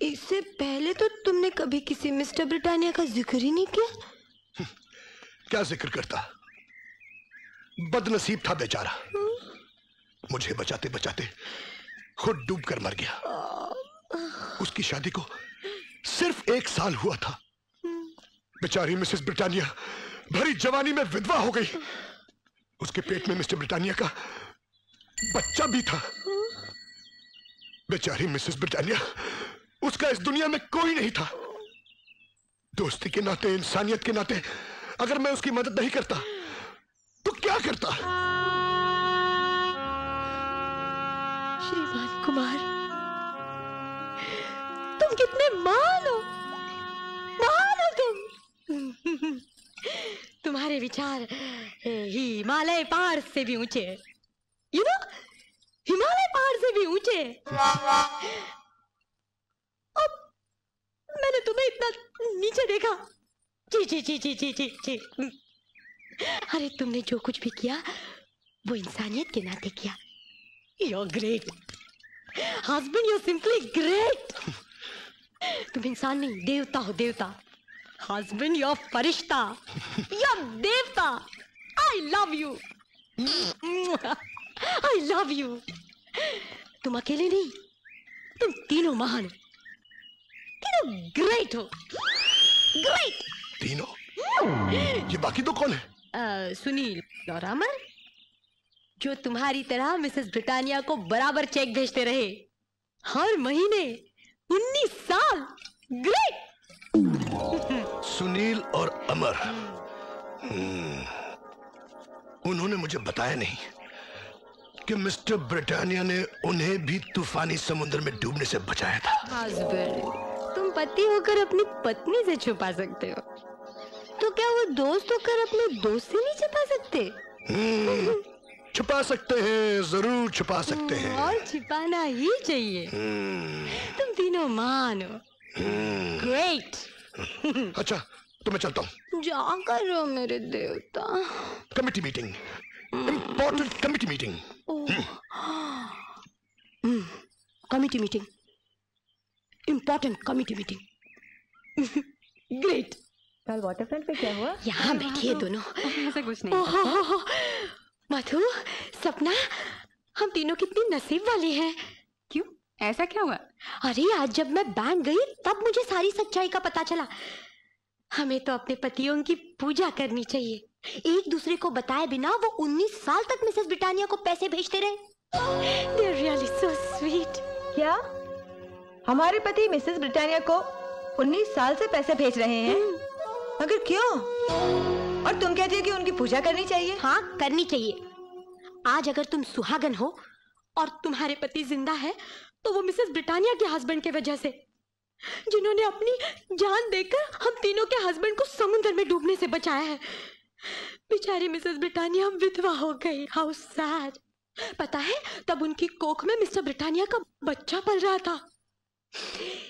इससे पहले तो तुमने कभी किसी मिस्टर ब्रिटानिया का ज़िक्र ही नहीं किया? क्या ज़िक्र करता? बदनसीब था बेचारा। मुझे बचाते बचाते खुद डूब कर मर गया। उसकी शादी को सिर्फ़ एक साल हुआ था। बेचारी मिसेस ब्रिटानिया, भरी जवानी में विधवा हो गई। उसके पेट में मिस्टर ब्रिटानिया का बच्चा भी था। बेचारी मिसेस ब्रिटानिया, उसका इस दुनिया में कोई नहीं था। दोस्ती के नाते, इंसानियत के नाते अगर मैं उसकी मदद नहीं करता तो क्या करता? श्रीमान कुमार, तुम कितने महान हो। महान हो तुम। तुम्हारे विचार हिमालय पार से भी ऊँचे। यू नो हिमालय पहाड़ से भी ऊँचे। अब मैंने तुम्हें इतना नीचे देखा। जी जी जी जी जी जी जी। अरे तुमने जो कुछ भी किया वो इंसानियत के नाते किया। You're great. Husband, you're simply great. तुम इंसान नहीं देवता हो देवता। हस्बैंड योर फरिश्ता। योर देवता। I love you I love you तुम अकेले नहीं तुम तीनों महान तीनों ग्रेट हो। ग्रेट तीनों। ये बाकी तो कौन है? सुनील और अमर जो तुम्हारी तरह मिसेस ब्रिटानिया को बराबर चेक भेजते रहे। हर महीने उन्नीस साल ग्रेट! सुनील और अमर। हम्म, उन्होंने मुझे बताया नहीं कि मिस्टर ब्रिटानिया ने उन्हें भी तूफानी समुद्र में डूबने से बचाया था। तुम पति होकर अपनी पत्नी से छुपा सकते हो। तो क्या वो दोस्त होकर अपने दोस्त से नहीं छुपा सकते? हम्म, छुपा सकते हैं ज़रूर छुपा सकते हैं। और छिपाना ही चाहिए। हम्म, तुम तीनों मान। हो हम्म। ग्रेट अच्छा तो मैं चलता हूँ। जा कर मेरे देवता। Committee meeting important committee meeting committee meeting important committee meeting great कल वाटरफ्रंट पे क्या हुआ? यहाँ बैठिए दोनों। ऐसा कुछ ओहो, मधु सपना हम तीनों कितनी नसीब वाली हैं। क्यों? ऐसा क्या हुआ? अरे आज जब मैं बैंक गई तब मुझे सारी सच्चाई का पता चला। हमें तो अपने पतियों की पूजा करनी चाहिए। एक दूसरे को बताए बिना वो 19 साल तक मिसेस ब्रिटानिया को पैसे भेजते रहे। They're really so sweet. क्या? हमारे पति मिसेस ब्रिटानिया को 19 साल से पैसे भेज रहे हैं? मगर क्यों? और तुम कहती हो कि उनकी पूजा करनी चाहिए? हाँ करनी चाहिए। आज अगर तुम सुहागन हो और तुम्हारे पति ज़िंदा है तो वो मिसेस ब्रिटानिया के हस्बैंड के वजह से, जिन्होंने अपनी जान देकर हम तीनों के हस्बैंड को समुद्र में डूबने से बचाया है। बेचारी मिसेस ब्रिटानिया विधवा हो गई। हाउ सैड पता है, तब उनकी कोख में मिस्टर ब्रिटानिया का बच्चा पल रहा था।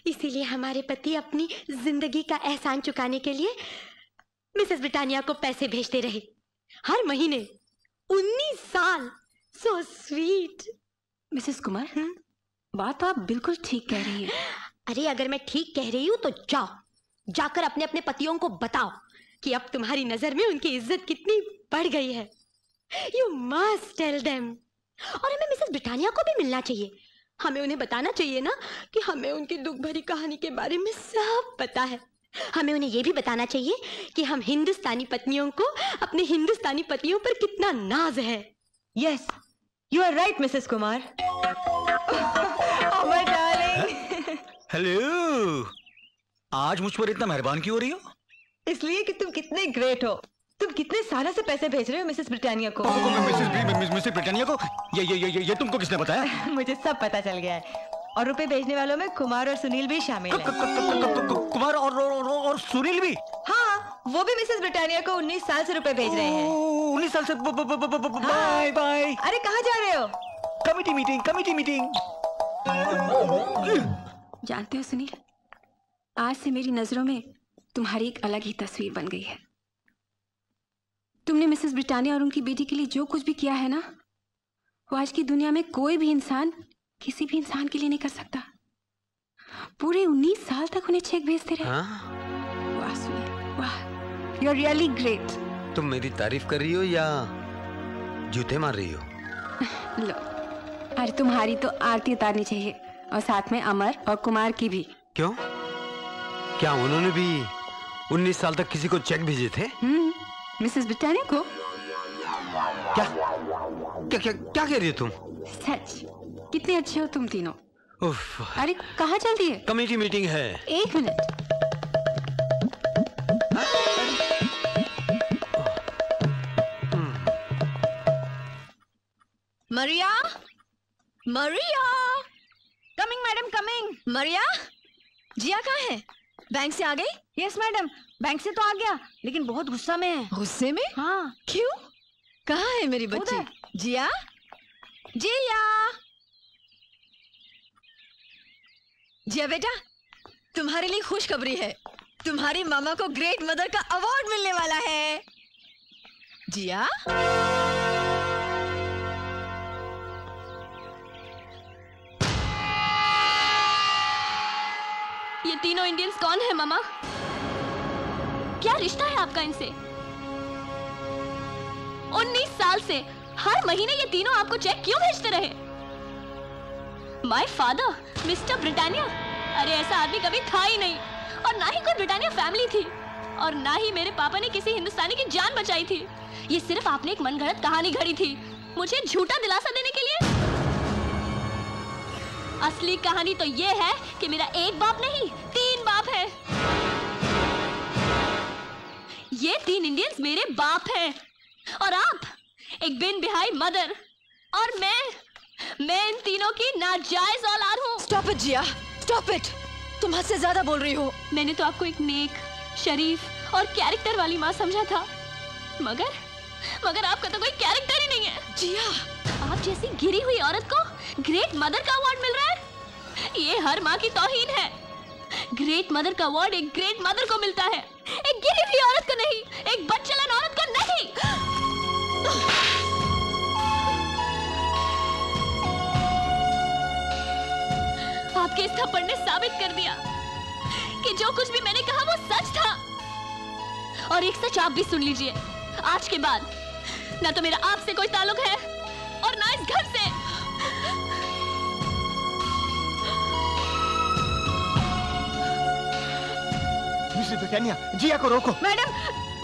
इसीलिए हमारे पति अपनी ज़िंदगी का एहसान चुकाने के लिए मिसेस ब्रिटानिया को पैसे भेजते रहे। हर महीने उन्नीस साल। सो स्वीट मिसेस कुमार हुँ? बात आप बिल्कुल ठीक कह रही हैं। अरे अगर मैं ठीक कह रही हूँ तो जाओ। जाकर अपने अपने पतियों को बताओ कि अब तुम्हारी नज़र में उनकी इज़्ज़त कितनी बढ़ गई है। यू मस्ट टेल देम और हमें मिसेस ब्रिटानिया को भी मिलना चाहिए। हमें उन्हें बताना चाहिए ना कि हमें उनकी दुख भरी कहानी के बारे में सब पता है। हमें उन्हें यह भी बताना चाहिए कि हम हिंदुस्तानी पत्नियों को अपने हिंदुस्तानी पतियों पर कितना नाज है। Yes you are right Mrs Kumar hello आज मुझ पर इतना मेहरबान क्यों हो रही हो? इसलिए कि तुम कितने ग्रेट हो। तुम कितने सालों से पैसे भेज रहे हो मिसेस ब्रिटानिया को? मिसेस मिसेस ब्रिटानिया को? ये ये ये ये तुमको किसने बताया? मुझे सब पता चल गया है। और रुपए भेजने वालों में कुमार और सुनील भी शामिल हैं। कुमार और और, और, और सुनील भी? हाँ वो भी मिसेस ब्रिटानिया को 19 साल से रुपए भेज रहे हैं। उन्नीस साल से बाय बाय। अरे कहाँ जा रहे हो? Committee meeting committee meeting. जानते हो सुनील आज से मेरी नज़रों में तुम्हारी एक अलग ही तस्वीर बन गई है। तुमने मिसेस ब्रिटानिया और उनकी बेटी के लिए जो कुछ भी किया है ना वो आज की दुनिया में कोई भी इंसान किसी भी इंसान के लिए नहीं कर सकता। पूरे उन्नीस साल तक उन्हें चेक भेजते रहे। वाह सुनील वाह यू आर रियली ग्रेट तुम मेरी तारीफ़ कर रही हो या जूते मार रही हो? लो अरे तुम्हारी तो आरती उतारनी चाहिए और साथ में अमर और कुमार की भी। क्यों? क्या उन्होंने भी उन्नीस साल तक किसी को चेक भेजे थे? हम्म। मिसेस ब्रिटानिया को? क्या क्या क्या क्या कह रही हो तुम? सच? कितने अच्छे हो तुम तीनों। उफ। अरे कहाँ चलती है? कमेटी मीटिंग है। एक minute. Maria? Maria? Coming madam coming. Maria? Jiya कहाँ है? बैंक से आ गई? यस मैडम बैंक से तो आ गया लेकिन बहुत गुस्सा में है। गुस्से में? हाँ। क्यों? कहाँ है मेरी बच्ची? जिया? जिया! जिया बेटा तुम्हारे लिए खुशखबरी है। तुम्हारी मामा को ग्रेट मदर का अवार्ड मिलने वाला है। जिया? ये तीनों इंडियंस कौन है, मामा? क्या रिश्ता है आपका इनसे? उन्नीस साल से हर महीने ये तीनों आपको चेक क्यों भेजते रहे? माय फादर मिस्टर ब्रिटानिया अरे, ऐसा आदमी कभी था ही नहीं। और ना ही कोई ब्रिटानिया फैमिली थी। और ना ही मेरे पापा ने किसी हिंदुस्तानी की जान बचाई थी। ये सिर्फ़ आपने एक मनगढ़ंत कहानी घड़ी थी। मुझे झूठा दिलासा देने के लिए? असली कहानी तो ये है कि मेरा एक बाप नहीं तीन बाप है। ये तीन इंडियंस मेरे बाप हैं। और आप एक बिन बिहाई मदर और मैं मैं इन तीनों की नाजायज औलाद हूँ। Stop it Jiya. Stop it तुम हद से ज़्यादा बोल रही हो। मैंने तो आपको एक नेक शरीफ और कैरेक्टर वाली माँ समझा था। मगर मगर आपका तो कोई कैरेक्टर ही नहीं है। जिया। आप जैसी गिरी हुई औरत को ग्रेट मदर का अवार्ड मिल रहा है। ये हर माँ की तौहीन है। ग्रेट मदर का अवार्ड एक ग्रेट मदर को मिलता है। एक गिरी हुई औरत को नहीं एक बच्चलन औरत को नहीं। आपके इस थप्पड़ ने साबित कर दिया कि जो कुछ भी मैंने कहा वो सच था। और एक सच आप भी सुन लीजिए। आज के बाद। ना तो मेरा आपसे कोई ताल्लुक है और ना इस घर से। ब्रिटानिया जिया को रोको। Madam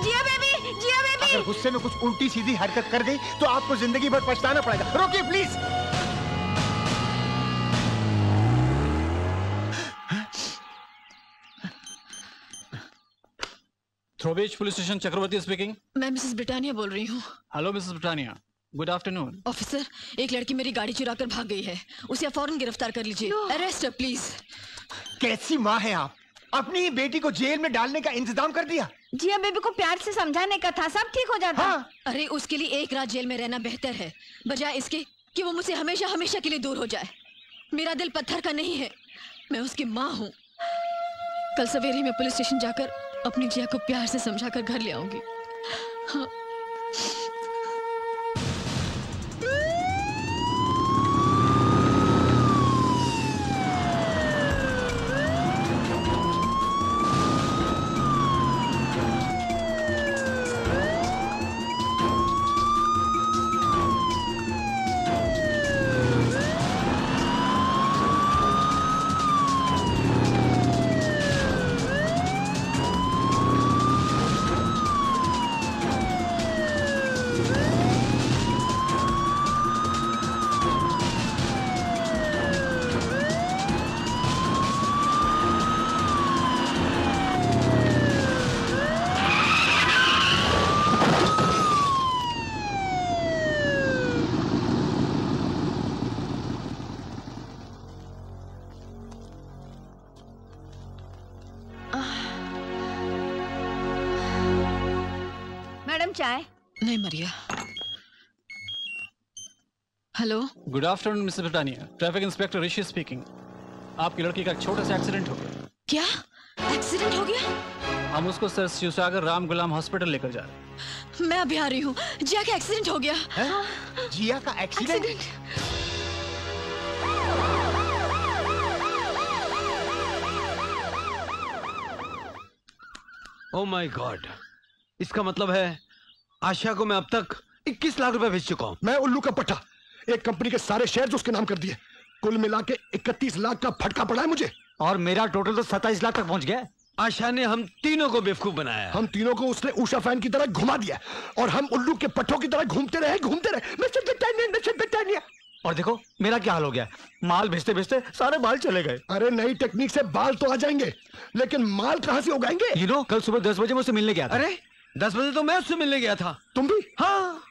Jiya baby Jiya baby. अगर गुस्से में कुछ उल्टी सीधी हरकत कर गई तो आपको ज़िंदगी भर पछताना पड़ेगा। रोकिए प्लीज़। थ्रोबेज पुलिस स्टेशन चक्रवर्ती स्पीकिंग मैं मिसेस ब्रिटानिया बोल रही हूँ। Hello Mrs Britannia good afternoon officer एक लड़की मेरी गाड़ी चुरा कर भाग गई है। उसे आप फ़ौरन गिरफ़्तार कर लीजिए। अरेस्ट प्लीज़ कैसी माँ है आप? अपनी ही बेटी को जेल में डालने का इंतज़ाम कर दिया। जिया बेबी को प्यार से समझाने का था। सब ठीक हो जाता। हाँ। अरे उसके लिए एक रात जेल में रहना बेहतर है। बजाय इसके कि वो मुझसे हमेशा हमेशा के लिए दूर हो जाए। मेरा दिल पत्थर का नहीं है। मैं उसकी माँ हूँ। कल सवेरे मैं पुलिस स्टेशन जाकर अपनी जिया को प्यार से समझाकर घर ले आऊँगी हाँ। चाय नहीं Maria. Hello? Good afternoon Mrs Britannia traffic inspector Rishi speaking आपकी लड़की का एक छोटा सा एक्सीडेंट हो गया। क्या? एक्सीडेंट हो गया? हम उसको सर शिवसागर राम गुलाम हॉस्पिटल लेकर जा रहे हैं। मैं अभी आ रही हूँ। जिया का एक्सीडेंट हो गया। जिया का एक्सीडेंट ओ माय गॉड इसका मतलब है आशा को मैं अब तक 21 लाख रुपए भेज चुका हूँ। मैं उल्लू का पट्टा। एक कंपनी के सारे शेयर उसके नाम कर दिए। कुल मिला के इकतीस लाख का फटका पड़ा है मुझे। और मेरा टोटल तो सत्ताईस लाख तक पहुँच गया आशा ने हम तीनों को बेवकूफ़ बनाया हम तीनों को उसने उषा फ़ैन की तरह घुमा दिया और हम उल्लू के पट्टों की तरह घूमते रहे घूमते रहे। और देखो मेरा क्या हाल हो गया माल भेजते भेजते सारे बाल चले गए। अरे नई टेक्निक से बाल तो आ जाएँगे लेकिन माल कहाँ से उगाएँगे? यू नो कल सुबह दस बजे मुझसे मिलने गया था। अरे दस बजे तो मैं उससे मिलने गया था। तुम भी? हाँ।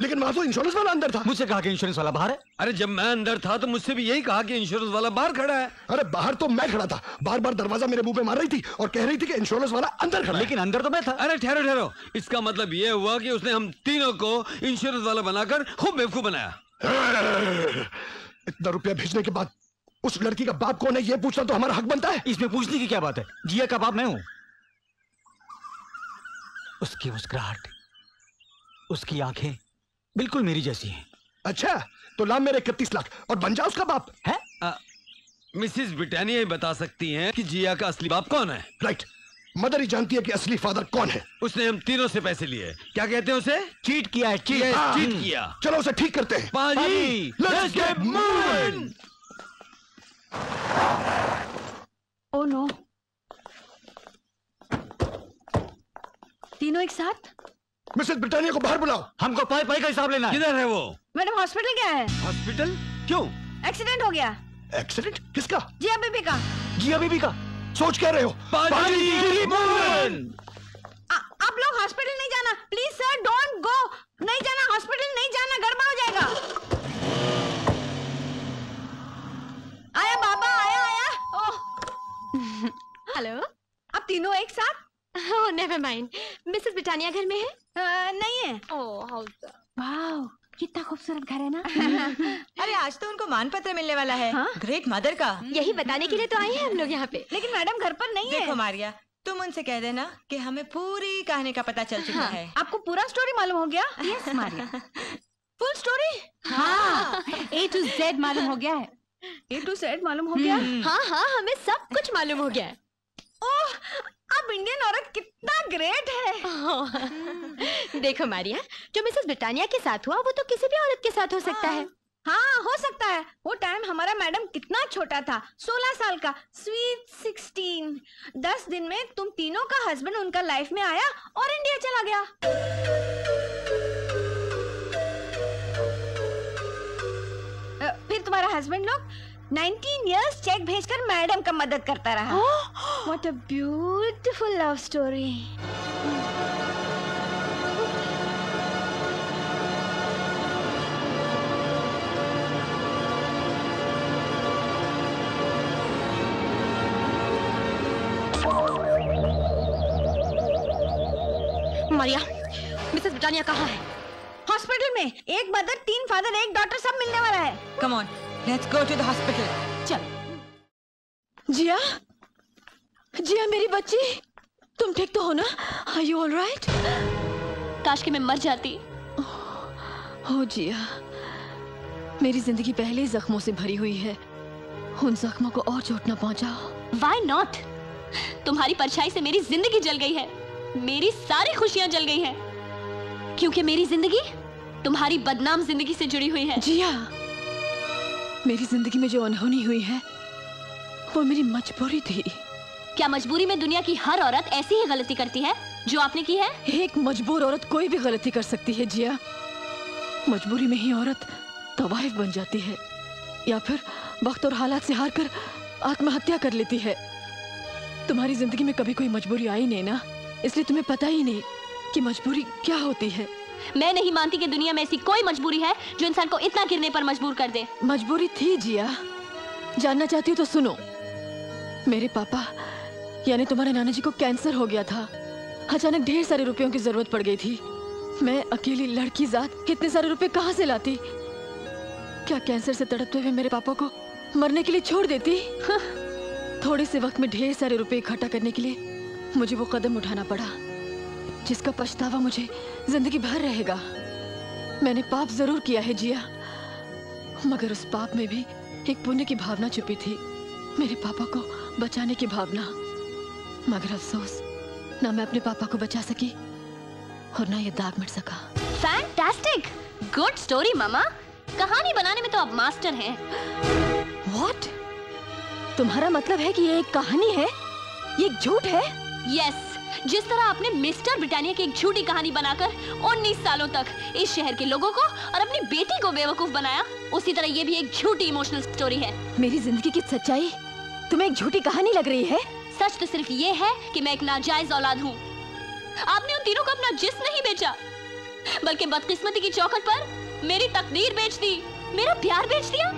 लेकिन वहाँ तो इंश्योरेंस वाला अंदर था। मुझसे कहा कि इंश्योरेंस वाला बाहर है? अरे जब मैं अंदर था तो मुझसे भी यही कहा कि इंश्योरेंस वाला बाहर खड़ा है। अरे बाहर तो मैं खड़ा था। बार बार दरवाज़ा मेरे मुँह पे मार रही थी और कह रही थी कि इंश्योरेंस वाला अंदर खड़ा लेकिन अंदर तो मैं था। अरे ठहरो ठहरो। इसका मतलब ये हुआ कि उसने हम तीनों को इंश्योरेंस वाला बनाकर खूब बेवकूफ़ बनाया। इतना रुपया भेजने के बाद उस लड़की का बाप कौन है ये पूछना तो हमारा हक बनता है। इसमें पूछने की क्या बात है? जिया का बाप मैं हूँ। उसकी मुस्कुराहट उसकी आँखें बिल्कुल मेरी जैसी हैं। अच्छा तो लाम मेरे इकतीस लाख और बन जा उसका बाप। है? मिसिस ब्रिटानिया ही बता सकती हैं कि जिया का असली बाप कौन है? राइट मदर ही जानती है कि असली फादर कौन है। उसने हम तीनों से पैसे लिए। क्या कहते हैं उसे? चीट किया है चीट। चीट हम्म। किया। चलो उसे ठीक करते हैं। पाजी Let's get moving! Oh no तीनों एक साथ? मिसेस ब्रिटानिया को बाहर बुलाओ। हमको पाई पाई का हिसाब लेना है। किधर है वो? मैडम हॉस्पिटल गया है? हॉस्पिटल? क्यों? एक्सीडेंट हो गया। एक्सीडेंट? किसका? जिया बीबी का। जिया बीबी का। सोच क्या रहे हो? आप लोग हॉस्पिटल नहीं जाना। Please sir don't go. नहीं जाना हॉस्पिटल नहीं जाना गड़बड़ हो जाएगा। आया बाबा आया आया। हेलो? अब तीनों एक साथ? Oh never mind Mrs Britannia घर में है? आ, नहीं है। ओह हाउ वाह कितना खूबसूरत घर है ना। अरे आज तो उनको मान पत्र मिलने वाला है। ग्रेट मदर का। यही बताने के लिए तो आए हैं हम लोग यहाँ पे। लेकिन मैडम घर पर नहीं देखो है मारिया तुम उनसे कह देना कि हमें पूरी कहानी का पता चल चुका हाँ, है। आपको पूरा स्टोरी मालूम हो गया? Yes Maria. फुल स्टोरी हाँ ए टू जेड मालूम हो गया है। ए टू जेड मालूम हो गया? हाँ हाँ हमें सब कुछ मालूम हो गया है। ओह अब इंडियन औरत कितना ग्रेट है। देखो मारिया जो मिसेस ब्रिटानिया के साथ हुआ वो तो किसी भी औरत के साथ हो सकता है। हाँ हो सकता है। वो टाइम हमारा मैडम कितना छोटा था। सोलह साल का। स्वीट सिक्सटीन दस दिन में तुम तीनों का हस्बैंड उनका लाइफ में आया और इंडिया चला गया। फिर तुम्हारा हस्बैंड लोग 19 इयर्स चेक भेजकर मैडम का मदद करता रहा। What a beautiful love story Maria Mrs Britannia कहाँ है? हॉस्पिटल में एक मदर तीन फादर एक डॉक्टर सब मिलने वाला है। Come on let's go to the hospital चल। जिया? जिया मेरी बच्ची? तुम ठीक तो हो ना? आर यू ऑल राइट काश कि मैं मर जाती। हो जिया। मेरी ज़िंदगी पहले ही जख्मों से भरी हुई है। उन जख्मों को और चोट ना पहुंचाओ वाई नॉट तुम्हारी परछाई से मेरी ज़िंदगी जल गई है। मेरी सारी खुशियाँ जल गई हैं। क्योंकि मेरी ज़िंदगी तुम्हारी बदनाम ज़िंदगी से जुड़ी हुई है। जिया मेरी ज़िंदगी में जो अनहोनी हुई है वो मेरी मजबूरी थी। क्या मजबूरी में दुनिया की हर औरत ऐसी ही गलती करती है जो आपने की है? एक मजबूर औरत कोई भी गलती कर सकती है जिया। मजबूरी में ही औरत तवाइफ बन जाती है या फिर वक्त और हालात से हार कर आत्महत्या कर लेती है। तुम्हारी ज़िंदगी में कभी कोई मजबूरी आई नहीं ना? इसलिए तुम्हें पता ही नहीं कि मजबूरी क्या होती है। मैं नहीं मानती कि दुनिया में ऐसी कोई मजबूरी है जो इंसान को इतना गिरने पर मजबूर कर दे। मजबूरी थी जिया। जानना चाहती हो तो सुनो। मेरे पापा यानी तुम्हारे नाना जी को कैंसर हो गया था। अचानक ढेर सारे रुपयों की ज़रूरत पड़ गई थी। मैं अकेली लड़की जात इतने सारे रुपए कहाँ से लाती? क्या कैंसर से तड़पते हुए मेरे पापा को मरने के लिए छोड़ देती? थोड़े से वक्त में ढेर सारे रुपए इकट्ठा करने के लिए मुझे वो कदम उठाना पड़ा। जिसका पछतावा मुझे ज़िंदगी भर रहेगा। मैंने पाप ज़रूर किया है जिया। मगर उस पाप में भी एक पुण्य की भावना छुपी थी मेरे पापा को बचाने की भावना। मगर अफसोस ना मैं अपने पापा को बचा सकी और ना ये दाग मिट सका। फैंटास्टिक गुड स्टोरी मामा कहानी बनाने में तो आप मास्टर हैं। व्हाट तुम्हारा मतलब है कि ये एक कहानी है? ये झूठ है? यस जिस तरह आपने मिस्टर ब्रिटानिया की एक झूठी कहानी बनाकर 19 सालों तक इस शहर के लोगों को और अपनी बेटी को बेवकूफ़ बनाया उसी तरह ये भी एक झूठी इमोशनल स्टोरी है। मेरी ज़िंदगी की सच्चाई तुम्हें एक झूठी कहानी लग रही है? सच तो सिर्फ़ ये है कि मैं एक नाजायज औलाद हूँ। आपने उन तीनों को अपना जिस्म नहीं बेचा बल्कि बदकिस्मती की चौखट पर मेरी तकदीर बेच दी मेरा प्यार बेच दिया।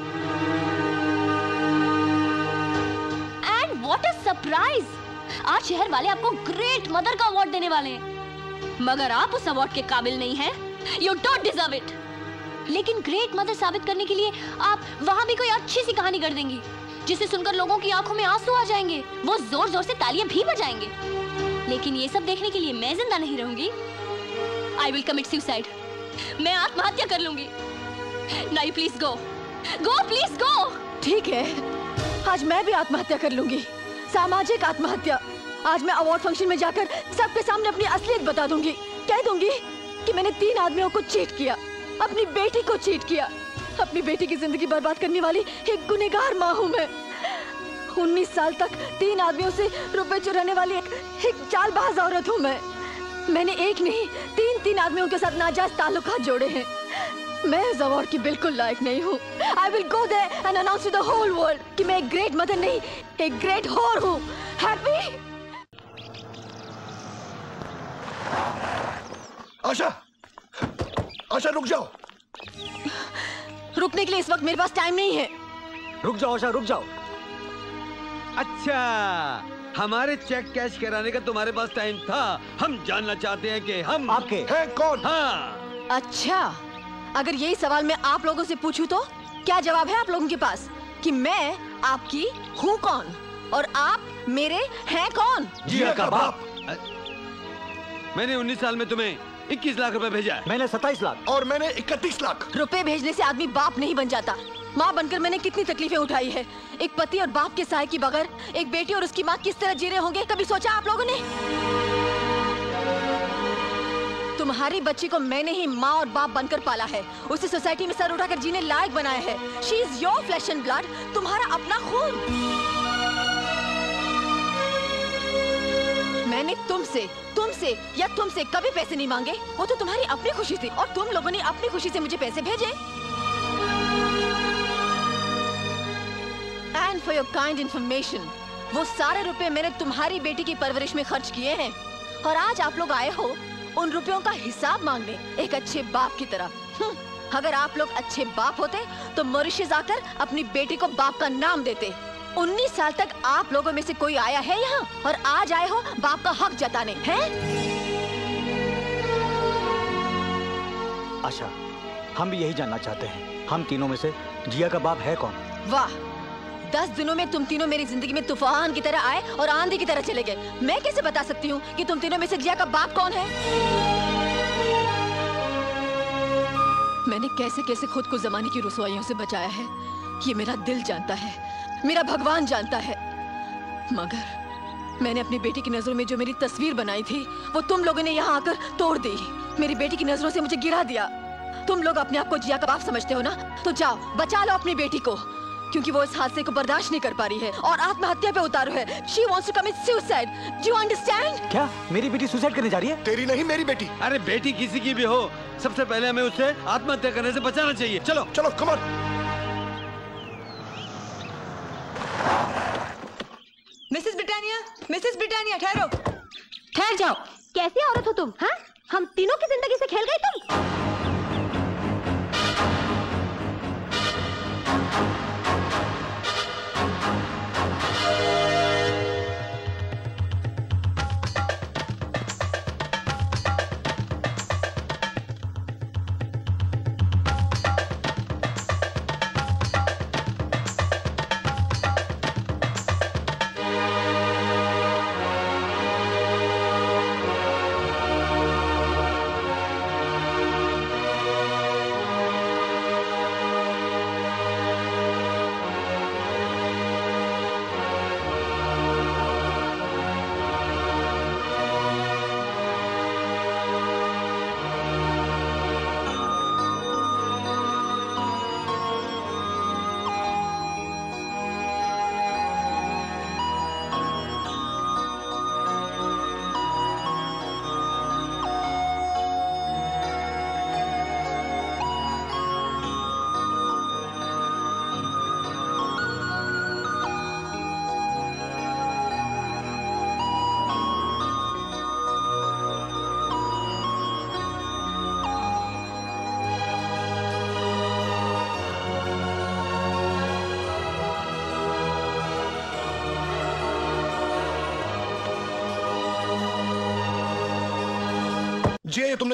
एंड व्हाट अ सरप्राइज़ आज शहर वाले आपको ग्रेट मदर का अवार्ड देने वाले हैं। मगर आप उस अवार्ड के काबिल नहीं हैं। यू डोंट डिजर्व इट लेकिन ग्रेट मदर साबित करने के लिए आप वहाँ भी कोई अच्छी सी कहानी कर देंगी, जिसे सुनकर लोगों की आँखों में आँसू आ जाएँगे। वो ज़ोर ज़ोर से तालियाँ भी बजाएँगे। लेकिन ये सब देखने के लिए मैं ज़िंदा नहीं रहूँगी। आई विल कमिट सुसाइड मैं आत्महत्या कर लूँगी। नहीं please go go please go ठीक है। आज मैं भी आत्महत्या कर लूँगी। सामाजिक आत्महत्या। आज मैं अवार्ड फ़ंक्शन में जाकर सबके सामने अपनी असलियत बता दूँगी। कह दूँगी कि मैंने तीन आदमियों को चीट किया अपनी बेटी को चीट किया। अपनी बेटी की ज़िंदगी बर्बाद करने वाली एक गुनेगार माँ हूँ। मैं उन्नीस साल तक तीन आदमियों से रुपए चुराने वाली एक, एक चालबाज औरत हूँ मैं। मैंने एक नहीं तीन तीन आदमियों के साथ नाजायज ताल्लुकात जोड़े हैं। मैं इस अवार्ड की बिल्कुल लायक नहीं हूँ। I will go there and announce to the whole world कि मैं एक ग्रेट मदर नहीं एक ग्रेट होर हूँ। हैप्पी आशा आशा रुक जाओ। रुकने के लिए इस वक्त मेरे पास टाइम नहीं है। रुक जाओ आशा रुक जाओ। अच्छा हमारे चेक कैश कराने का तुम्हारे पास टाइम था। हम जानना चाहते हैं कि हम आपके। हैं कौन? हाँ अच्छा। अगर यही सवाल मैं आप लोगों से पूछूँ तो? क्या जवाब है आप लोगों के पास? कि मैं आपकी हूँ कौन? और आप मेरे हैं कौन? जिया का बाप। मैंने 19 साल में तुम्हें 21 लाख रुपए भेजा है। मैंने 27 लाख। और मैंने 31 लाख। रुपए भेजने से आदमी बाप नहीं बन जाता। माँ बनकर मैंने कितनी तकलीफें उठाई है। एक पति और बाप के सहाय के बगैर एक बेटी और उसकी माँ किस तरह जी रहे होंगे कभी सोचा आप लोगों ने? तुम्हारी बच्ची को मैंने ही माँ और बाप बनकर पाला है। उसे सोसाइटी में सर उठाकर जीने लायक बनाया है। She is your flesh and blood तुम्हारा अपना खून। मैंने तुमसे तुमसे या तुमसे कभी पैसे नहीं मांगे। वो तो तुम्हारी अपनी खुशी थी और तुम लोगों ने अपनी खुशी से मुझे पैसे भेजे। And for your kind information वो सारे रुपए मैंने तुम्हारी बेटी की परवरिश में खर्च किए हैं। और आज आप लोग आए हो उन रुपयों का हिसाब मांगने एक अच्छे बाप की तरह। हम्म, अगर आप लोग अच्छे बाप होते तो मॉरिशस आकर अपनी बेटी को बाप का नाम देते। 19 साल तक आप लोगों में से कोई आया है यहाँ? और आज आए हो बाप का हक जताने हैं? आशा हम भी यही जानना चाहते हैं। हम तीनों में से जिया का बाप है कौन? वाह! दस दिनों में तुम तीनों मेरी ज़िंदगी में तूफ़ान की तरह आए और आंधी की तरह चले गए। मैं कैसे बता सकती हूँ कि तुम तीनों में से जिया का बाप कौन है? मैंने कैसे कैसे खुद को जमाने की रसवाइयों से बचाया है, ये मेरा दिल जानता है, मेरा भगवान जानता है। मगर मैंने अपनी बेटी की नज़रों में जो मेरी तस्वीर बनाई थी, वो तुम लोगों ने यहाँ आकर तोड़ दी। मेरी बेटी की नज़रों से मुझे गिरा दिया। तुम लोग अपने आप को जिया का बाप समझते हो ना? तो जाओ, बचा लो अपनी बेटी को। क्योंकि वो इस हादसे को बर्दाश्त नहीं कर पा रही है और आत्महत्या पे उतारू है। She wants to commit suicide do you understand क्या? मेरी बेटी सुसाइड करने जा रही है? तेरी नहीं मेरी बेटी। अरे बेटी किसी की भी हो सबसे पहले हमें उससे आत्महत्या करने से बचाना चाहिए। चलो। चलो कमर मिसेस ब्रिटानिया मिसेस ब्रिटानिया ठहरो। ठहर जाओ। कैसी औरत हो तुम हाँ? हम तीनों की ज़िंदगी से खेल गई तुम?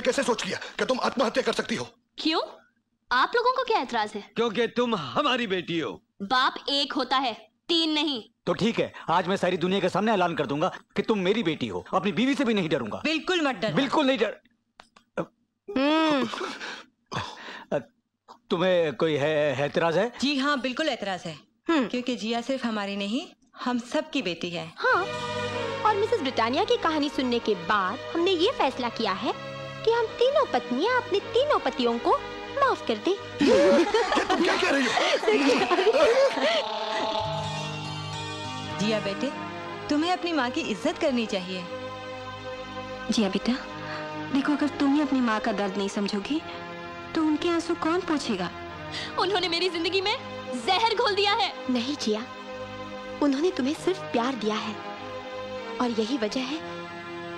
कैसे सोच लिया कि तुम आत्महत्या कर सकती हो? क्यों? आप लोगों को क्या एतराज़ है? क्योंकि तुम हमारी बेटी हो। बाप एक होता है तीन नहीं। तो ठीक है आज मैं सारी दुनिया के सामने ऐलान कर दूँगा कि तुम मेरी बेटी हो। अपनी बीवी से भी नहीं डरूँगा। बिल्कुल मत डर। बिल्कुल नहीं डर। तुम्हें कोई है, एतराज़ है? जी हाँ बिल्कुल एतराज़ है। क्योंकि जिया सिर्फ़ हमारी नहीं हम सब की बेटी है। हाँ और मिसेस ब्रिटानिया की कहानी सुनने के बाद हमने ये फैसला किया है कि हम तीनों पत्नियाँ अपने तीनों पतियों को माफ़ कर दे। तुम क्या कह रही जिया बेटे तुम्हें अपनी माँ की इज़्ज़त करनी चाहिए। जिया बेटा देखो अगर तुम ही अपनी माँ का दर्द नहीं समझोगी तो उनके आँसू कौन पूछेगा? उन्होंने मेरी ज़िंदगी में जहर घोल दिया है। नहीं जिया उन्होंने तुम्हें सिर्फ़ प्यार दिया है। और यही वजह है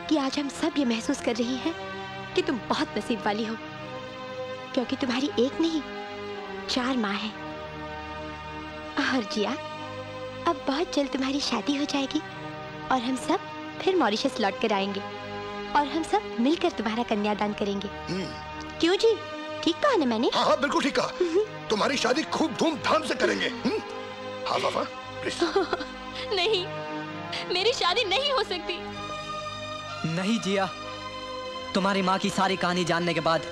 कि आज हम सब ये महसूस कर रही हैं कि तुम बहुत नसीब वाली हो क्योंकि तुम्हारी एक नहीं चार माँ है। और जिया अब बहुत जल्द तुम्हारी शादी हो जाएगी और हम सब फिर मॉरिशस लौट कर आएँगे और हम सब मिलकर तुम्हारा कन्यादान करेंगे। क्यों जी? ठीक कहा ना मैंने? हाँ हाँ बिल्कुल ठीक कहा। तुम्हारी शादी खूब धूमधाम से करेंगे हम्म? हाँ पापा प्लीज़ नहीं मेरी शादी नहीं हो सकती। नहीं जिया तुम्हारी माँ की सारी कहानी जानने के बाद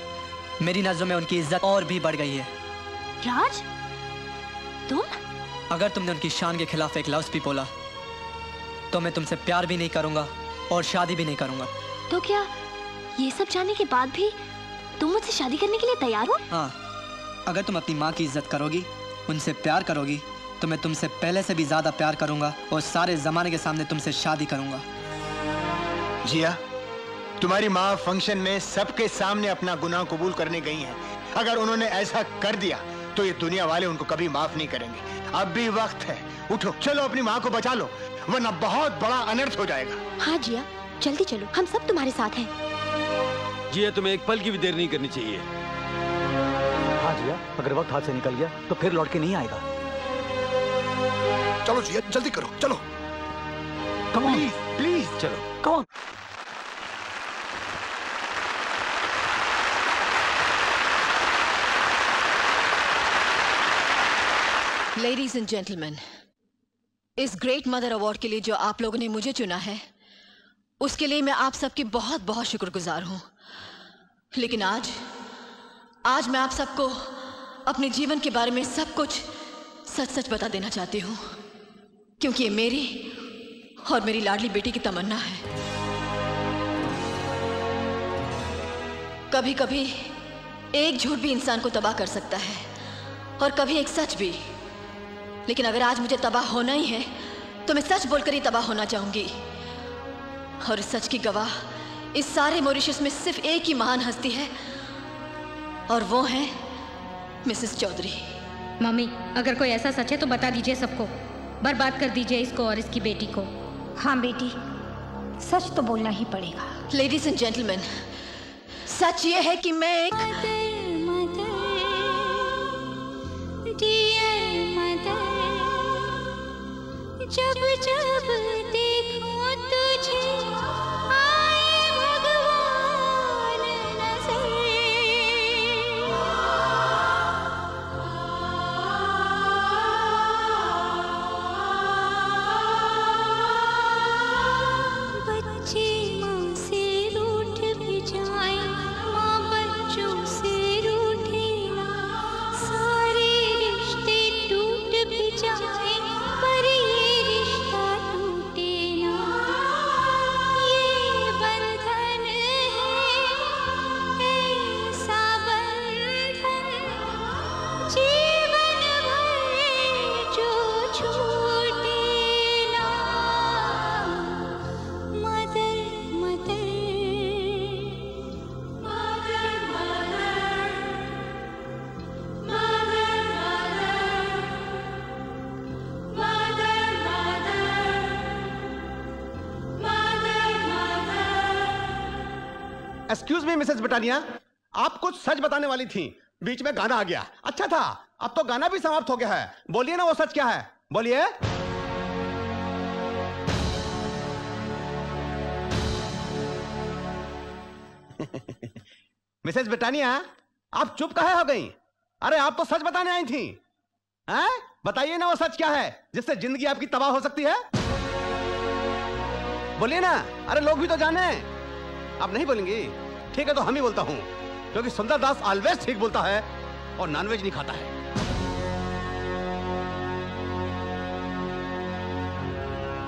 मेरी नज़रों में उनकी इज़्ज़त और भी बढ़ गई है। राज? तुम? अगर तुमने उनकी शान के खिलाफ एक लफ्ज भी बोला तो मैं तुमसे प्यार भी नहीं करूँगा और शादी भी नहीं करूँगा। तो क्या ये सब जानने के बाद भी तुम मुझसे शादी करने के लिए तैयार हो? हाँ अगर तुम अपनी माँ की इज़्ज़त करोगी उनसे प्यार करोगी तो मैं तुमसे पहले से भी ज़्यादा प्यार करूँगा और सारे जमाने के सामने तुमसे शादी करूँगा। जिया तुम्हारी माँ फ़ंक्शन में सबके सामने अपना गुनाह कबूल करने गई हैं। अगर उन्होंने ऐसा कर दिया तो ये दुनिया वाले उनको कभी माफ़ नहीं करेंगे। अब भी वक्त है। उठो चलो अपनी माँ को बचा लो वरना बहुत बड़ा अनर्थ हो जाएगा। हाँ जिया जल्दी चलो। हम सब तुम्हारे साथ हैं। जिया तुम्हें एक पल की भी देर नहीं करनी चाहिए। हाँ जिया अगर वक्त हाथ से निकल गया तो फिर लौट के नहीं आएगा। चलो जिया जल्दी करो चलो। प्लीज़ प्लीज़ चलो। कौन लेडीज़ एंड जेंटलमैन इस ग्रेट मदर अवार्ड के लिए जो आप लोगों ने मुझे चुना है, उसके लिए मैं आप सबकी बहुत बहुत शुक्रगुजार हूँ। लेकिन आज आज मैं आप सबको अपने जीवन के बारे में सब कुछ सच सच बता देना चाहती हूँ, क्योंकि ये मेरी और मेरी लाडली बेटी की तमन्ना है। कभी कभी एक झूठ भी इंसान को तबाह कर सकता है, और कभी एक सच भी। लेकिन अगर आज मुझे तबाह होना ही है तो मैं सच बोलकर ही तबाह होना चाहूँगी। और इस सच की गवाह इस सारे मॉरिशस में सिर्फ़ एक ही महान हस्ती है और वो है मिसेस चौधरी। मम्मी अगर कोई ऐसा सच है तो बता दीजिए सबको। बर्बाद कर दीजिए इसको और इसकी बेटी को। हाँ बेटी सच तो बोलना ही पड़ेगा। लेडीज़ एंड जेंटलमैन सच ये है कि मैं एक जब जब देखूँ तुझे। मी मिसेस बटानिया आप कुछ सच बताने वाली थी। बीच में गाना आ गया। अच्छा था, अब तो गाना भी समाप्त हो गया है। बोलिए ना, वो सच क्या है? बोलिए। मिसेस ब्रिटानिया, आप चुप काहे हो गई? अरे, आप तो सच बताने आई थी। बताइए ना, वो सच क्या है, जिससे ज़िंदगी आपकी तबाह हो सकती है? बोलिए ना, अरे, लोग भी तो जाने। आप नहीं बोलेंगी? ठीक है तो हम ही बोलता हूँ। क्योंकि सुंदर दास ऑलवेज ठीक बोलता है और नॉनवेज नहीं खाता है।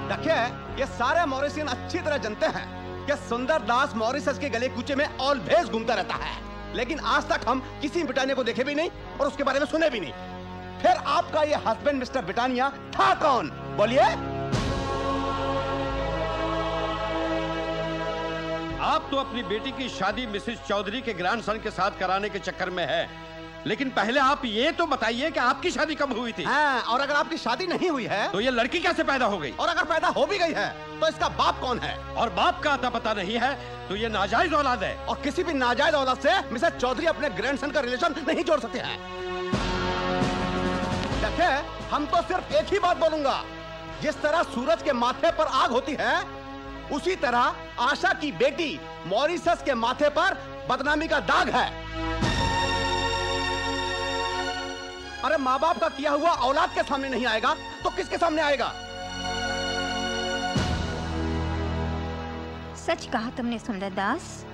देखिए, ये सारे मॉरिसियन अच्छी तरह जानते हैं कि सुंदर दास मॉरिसस के गले कूचे में ऑलवेज घूमता रहता है। लेकिन आज तक हम किसी बिटानिया को देखे भी नहीं और उसके बारे में सुने भी नहीं। फिर आपका ये हस्बैंड मिस्टर बिटानिया, था कौन? बोलिए। आप तो अपनी बेटी की शादी मिसेस चौधरी के ग्रैंडसन के साथ कराने के चक्कर में है। लेकिन पहले आप ये तो बताइए कि आपकी शादी कब हुई थी? हाँ, और अगर आपकी शादी नहीं हुई है तो ये लड़की कैसे पैदा हो गई? और अगर पैदा हो भी गई है तो इसका बाप कौन है? और बाप का आता पता नहीं है तो ये नाजायज औलाद है। और किसी भी नाजायज औलाद से मिसेस चौधरी अपने ग्रैंडसन का रिलेशन नहीं जोड़ सकते हैं। देखिए हम तो सिर्फ़ एक ही बात बोलूँगा। जिस तरह सूरज के माथे पर आग होती है उसी तरह आशा की बेटी मॉरिसस के माथे पर बदनामी का दाग है। अरे माँ बाप का किया हुआ औलाद के सामने नहीं आएगा तो किसके सामने आएगा? सच कहा तुमने Sundar Das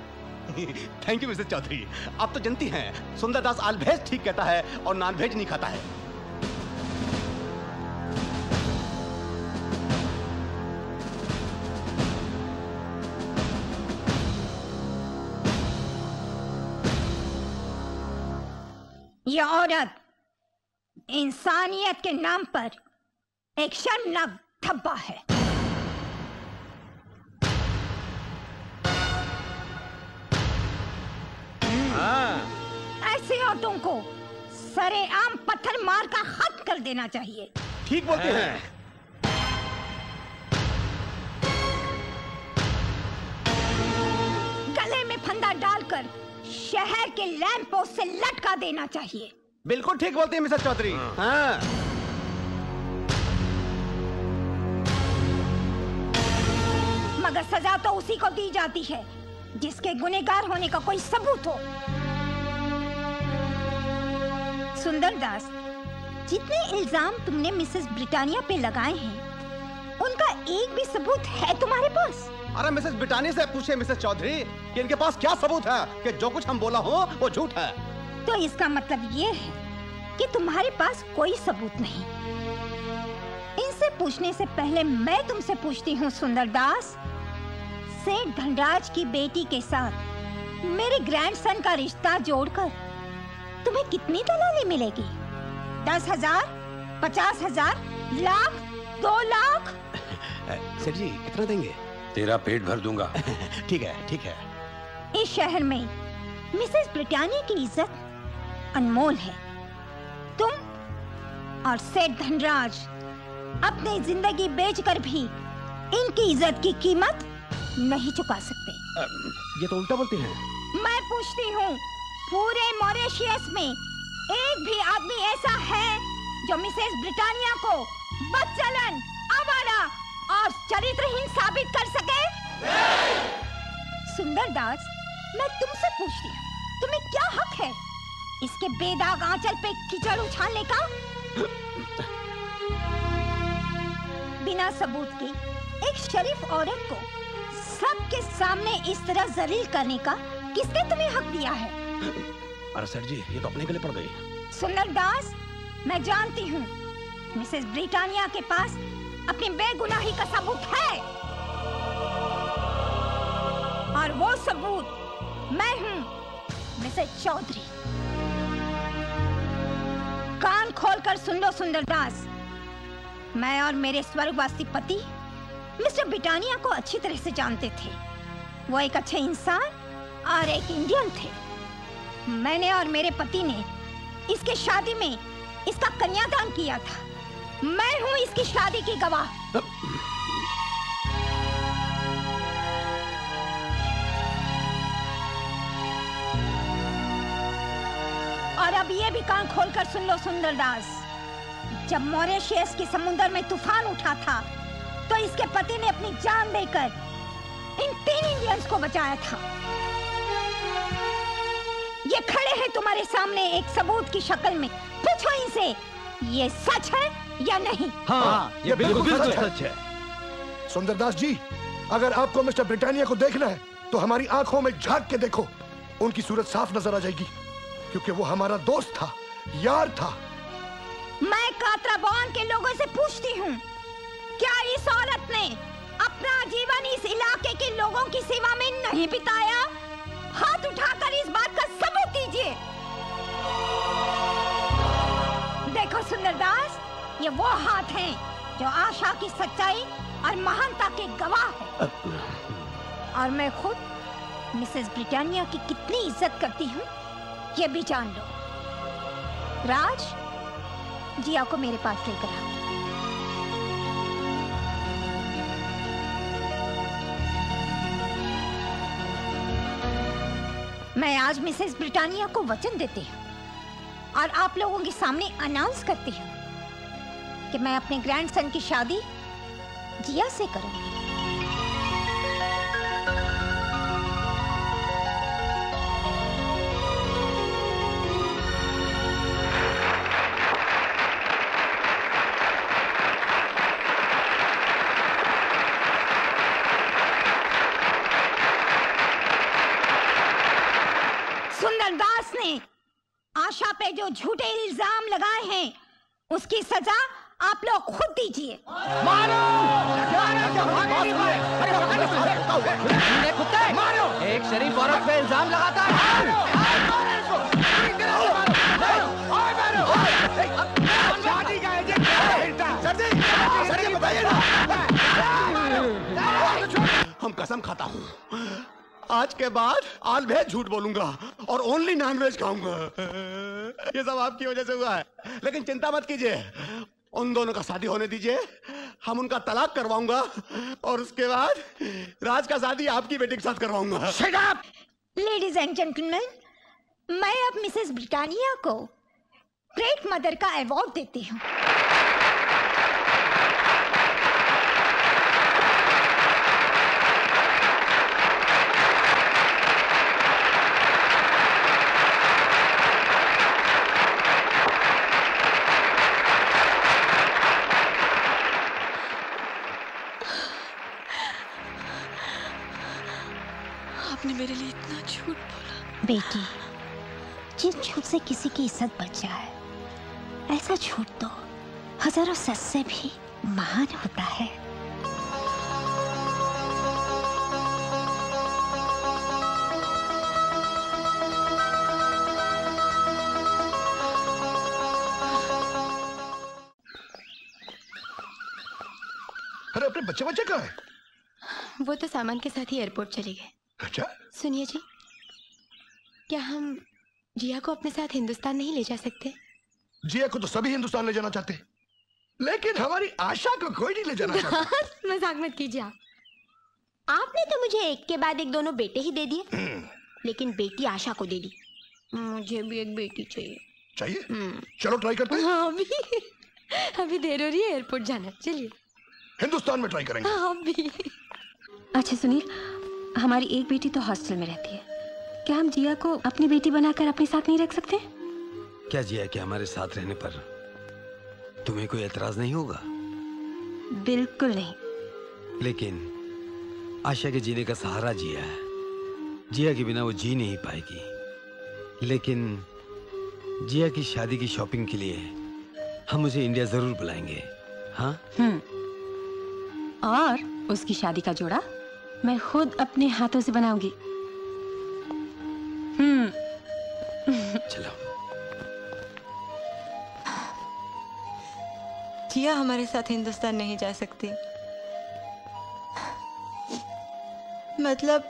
thank you Mrs Chaudhary. आप तो जनती हैं। सुंदर दास ऑलवेज ठीक कहता है और नॉन वेज नहीं खाता है। ये औरत इंसानियत के नाम पर एक शर्मनाक धब्बा है। ऐसे औरतों को सरे आम पत्थर मार का खत्म कर देना चाहिए। ठीक बोलते हैं। गले में फंदा डालकर शहर के लैंप पोस्ट से लटका देना चाहिए। बिल्कुल ठीक बोलती है मिसेस चौधरी। हाँ। मगर सजा तो उसी को दी जाती है जिसके गुनेगार होने का कोई सबूत हो। सुंदर दास जितने इल्ज़ाम तुमने मिसेस ब्रिटानिया पे लगाए हैं उनका एक भी सबूत है तुम्हारे पास? अरे मिसेस बिटानी से पूछे मिसेस चौधरी कि इनके पास क्या सबूत है कि जो कुछ हम बोला हो वो झूठ है? तो इसका मतलब ये है कि तुम्हारे पास कोई सबूत नहीं। इनसे पूछने से पहले मैं तुमसे पूछती हूँ सुंदर दास सेठ धनराज की बेटी के साथ मेरे ग्रैंडसन का रिश्ता जोड़कर तुम्हें कितनी दलाली मिलेगी? दस हज़ार पचास हज़ार लाख दो लाख? सेठ जी कितना देंगे? तेरा पेट भर दूँगा। ठीक है ठीक है। इस शहर में मिसेस ब्रिटानिया की इज़्ज़त अनमोल है। तुम और सेठ धनराज अपनी ज़िंदगी बेचकर भी इनकी इज़्ज़त की कीमत नहीं चुका सकते। ये तो उल्टा बोलती हैं। मैं पूछती हूँ पूरे मॉरिशियस में एक भी आदमी ऐसा है जो मिसेस ब्रिटानिया को बदचलन आवारा और चरित्रहीन साबित कर सके? सुंदर दास मैं तुमसे पूछती हूँ तुम्हें क्या हक है? इसके बेदाग आंचल पे कीचड़ उछालने का? बिना सबूत के एक शरीफ औरत को सबके सामने इस तरह जलील करने का किसने तुम्हें हक दिया है? अरे सेठ जी ये तो अपने गले पड़ गई। सुंदर दास मैं जानती हूँ मिसेस ब्रिटानिया के पास अपनी बेगुनाही का सबूत है। और वो सबूत मैं हूँ, मिसेस चौधरी। कान खोलकर सुन लो सुंदर दास मैं और मेरे स्वर्गवासी पति, मिस्टर ब्रिटानिया को अच्छी तरह से जानते थे। वो एक अच्छे इंसान और एक इंडियन थे। मैंने और मेरे पति ने इसके शादी में इसका कन्यादान किया था। मैं हूँ इसकी शादी की गवाह। और अब ये भी कान खोलकर सुन लो सुंदर दास जब मॉरिशस के समुद्र में तूफ़ान उठा था तो इसके पति ने अपनी जान देकर इन तीन इंडियंस को बचाया था। ये खड़े हैं तुम्हारे सामने एक सबूत की शक्ल में। पूछो इनसे, ये सच है या नहीं? हाँ, ये बिल्कुल सच है। सुंदरदास जी अगर आपको मिस्टर ब्रिटानिया को देखना है तो हमारी आँखों में झाँक के देखो। उनकी सूरत साफ़ नज़र आ जाएगी क्योंकि वो हमारा दोस्त था यार था। मैं कातरा के लोगों से पूछती हूँ क्या इस औरत ने अपना जीवन इस इलाके के लोगों की सेवा में नहीं बिताया? हाथ उठाकर इस बात का सबूत दीजिए। ये वो हाथ हैं जो आशा की सच्चाई और महानता के गवाह है। और मैं खुद मिसेस ब्रिटानिया की कितनी इज़्ज़त करती हूँ, ये भी जान लो। राज जिया को मेरे पास लेकर आओ। मैं आज मिसेस ब्रिटानिया को वचन देती हूँ और आप लोगों के सामने अनाउंस करती हूँ कि मैं अपने ग्रैंडसन की शादी जिया से करूँगी। आपकी वजह से हुआ है। लेकिन चिंता मत कीजिए। उन दोनों का शादी होने दीजिए। हम उनका तलाक करवाऊँगा और उसके बाद राज का शादी आपकी बेटी के साथ करवाऊँगा। लेडीज़ एंड जेंटलमैन मैं अब मिसेस ब्रिटानिया को ग्रेट मदर का अवार्ड देती हूँ। बेटी जिस झूठ से किसी की इज़्ज़त बच जाए ऐसा झूठ तो हज़ारों सच से भी महान होता है। अरे अपने बच्चे बच्चे कहाँ हैं? वो तो सामान के साथ ही एयरपोर्ट चले गए। अच्छा? सुनिए जी क्या हम जिया को अपने साथ हिंदुस्तान नहीं ले जा सकते? जिया को तो सभी हिंदुस्तान ले जाना चाहते लेकिन हमारी आशा को कोई नहीं ले जाना चाहता। मज़ाक मत कीजिए आप। आपने तो मुझे एक के बाद एक दोनों बेटे ही दे दिए। लेकिन बेटी आशा को दे दी। मुझे भी एक बेटी चाहिए। चाहिए? चलो ट्राई करते हैं। हाँ अभी। अभी देर हो रही है एयरपोर्ट जाना। चलिए। हिंदुस्तान में ट्राई करेंगे। हाँ अभी। अच्छा सुनील हमारी एक बेटी तो हॉस्टल में रहती है। क्या हम जिया को अपनी बेटी बनाकर अपने साथ नहीं रख सकते? क्या जिया के हमारे साथ रहने पर तुम्हें कोई एतराज़ नहीं होगा? बिल्कुल नहीं। लेकिन आशा के जीने का सहारा जिया है। जिया के बिना वो जी नहीं पाएगी। लेकिन जिया की शादी की शॉपिंग के लिए हम उसे इंडिया ज़रूर बुलाएँगे। हाँ? हम्म। और उसकी शादी का जोड़ा मैं खुद अपने हाथों से बनाऊँगी। चलो। जिया हमारे साथ हिंदुस्तान नहीं जा सकती। मतलब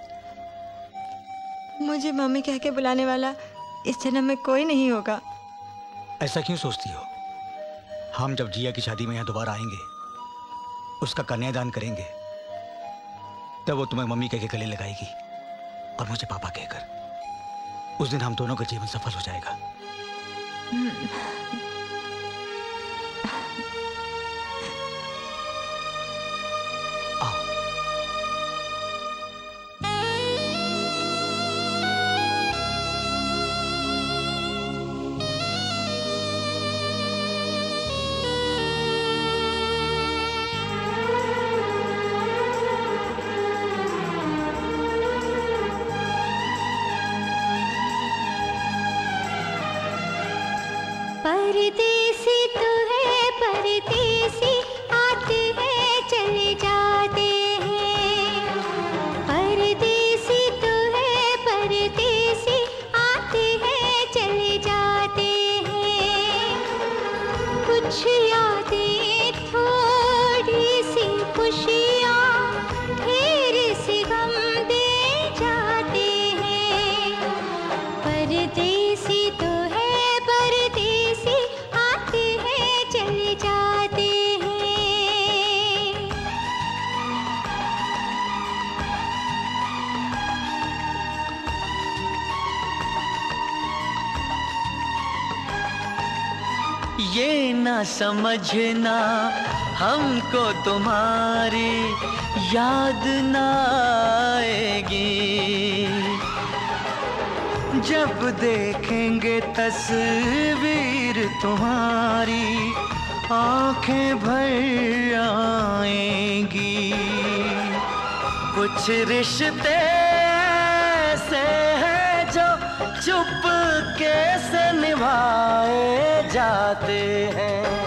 मुझे मम्मी कह के बुलाने वाला इस जन्म में कोई नहीं होगा। ऐसा क्यों सोचती हो? हम जब जिया की शादी में यहाँ दोबारा आएँगे उसका कन्यादान करेंगे तब वो तुम्हें मम्मी कह के गले लगाएगी और मुझे पापा कहकर। उस दिन हम दोनों का जीवन सफल हो जाएगा। हरि समझना हमको तुम्हारी याद ना आएगी। जब देखेंगे तस्वीर तुम्हारी, आँखें भर आएँगी। कुछ रिश्ते से हैं जो चुप कैसे निभाए जाते हैं।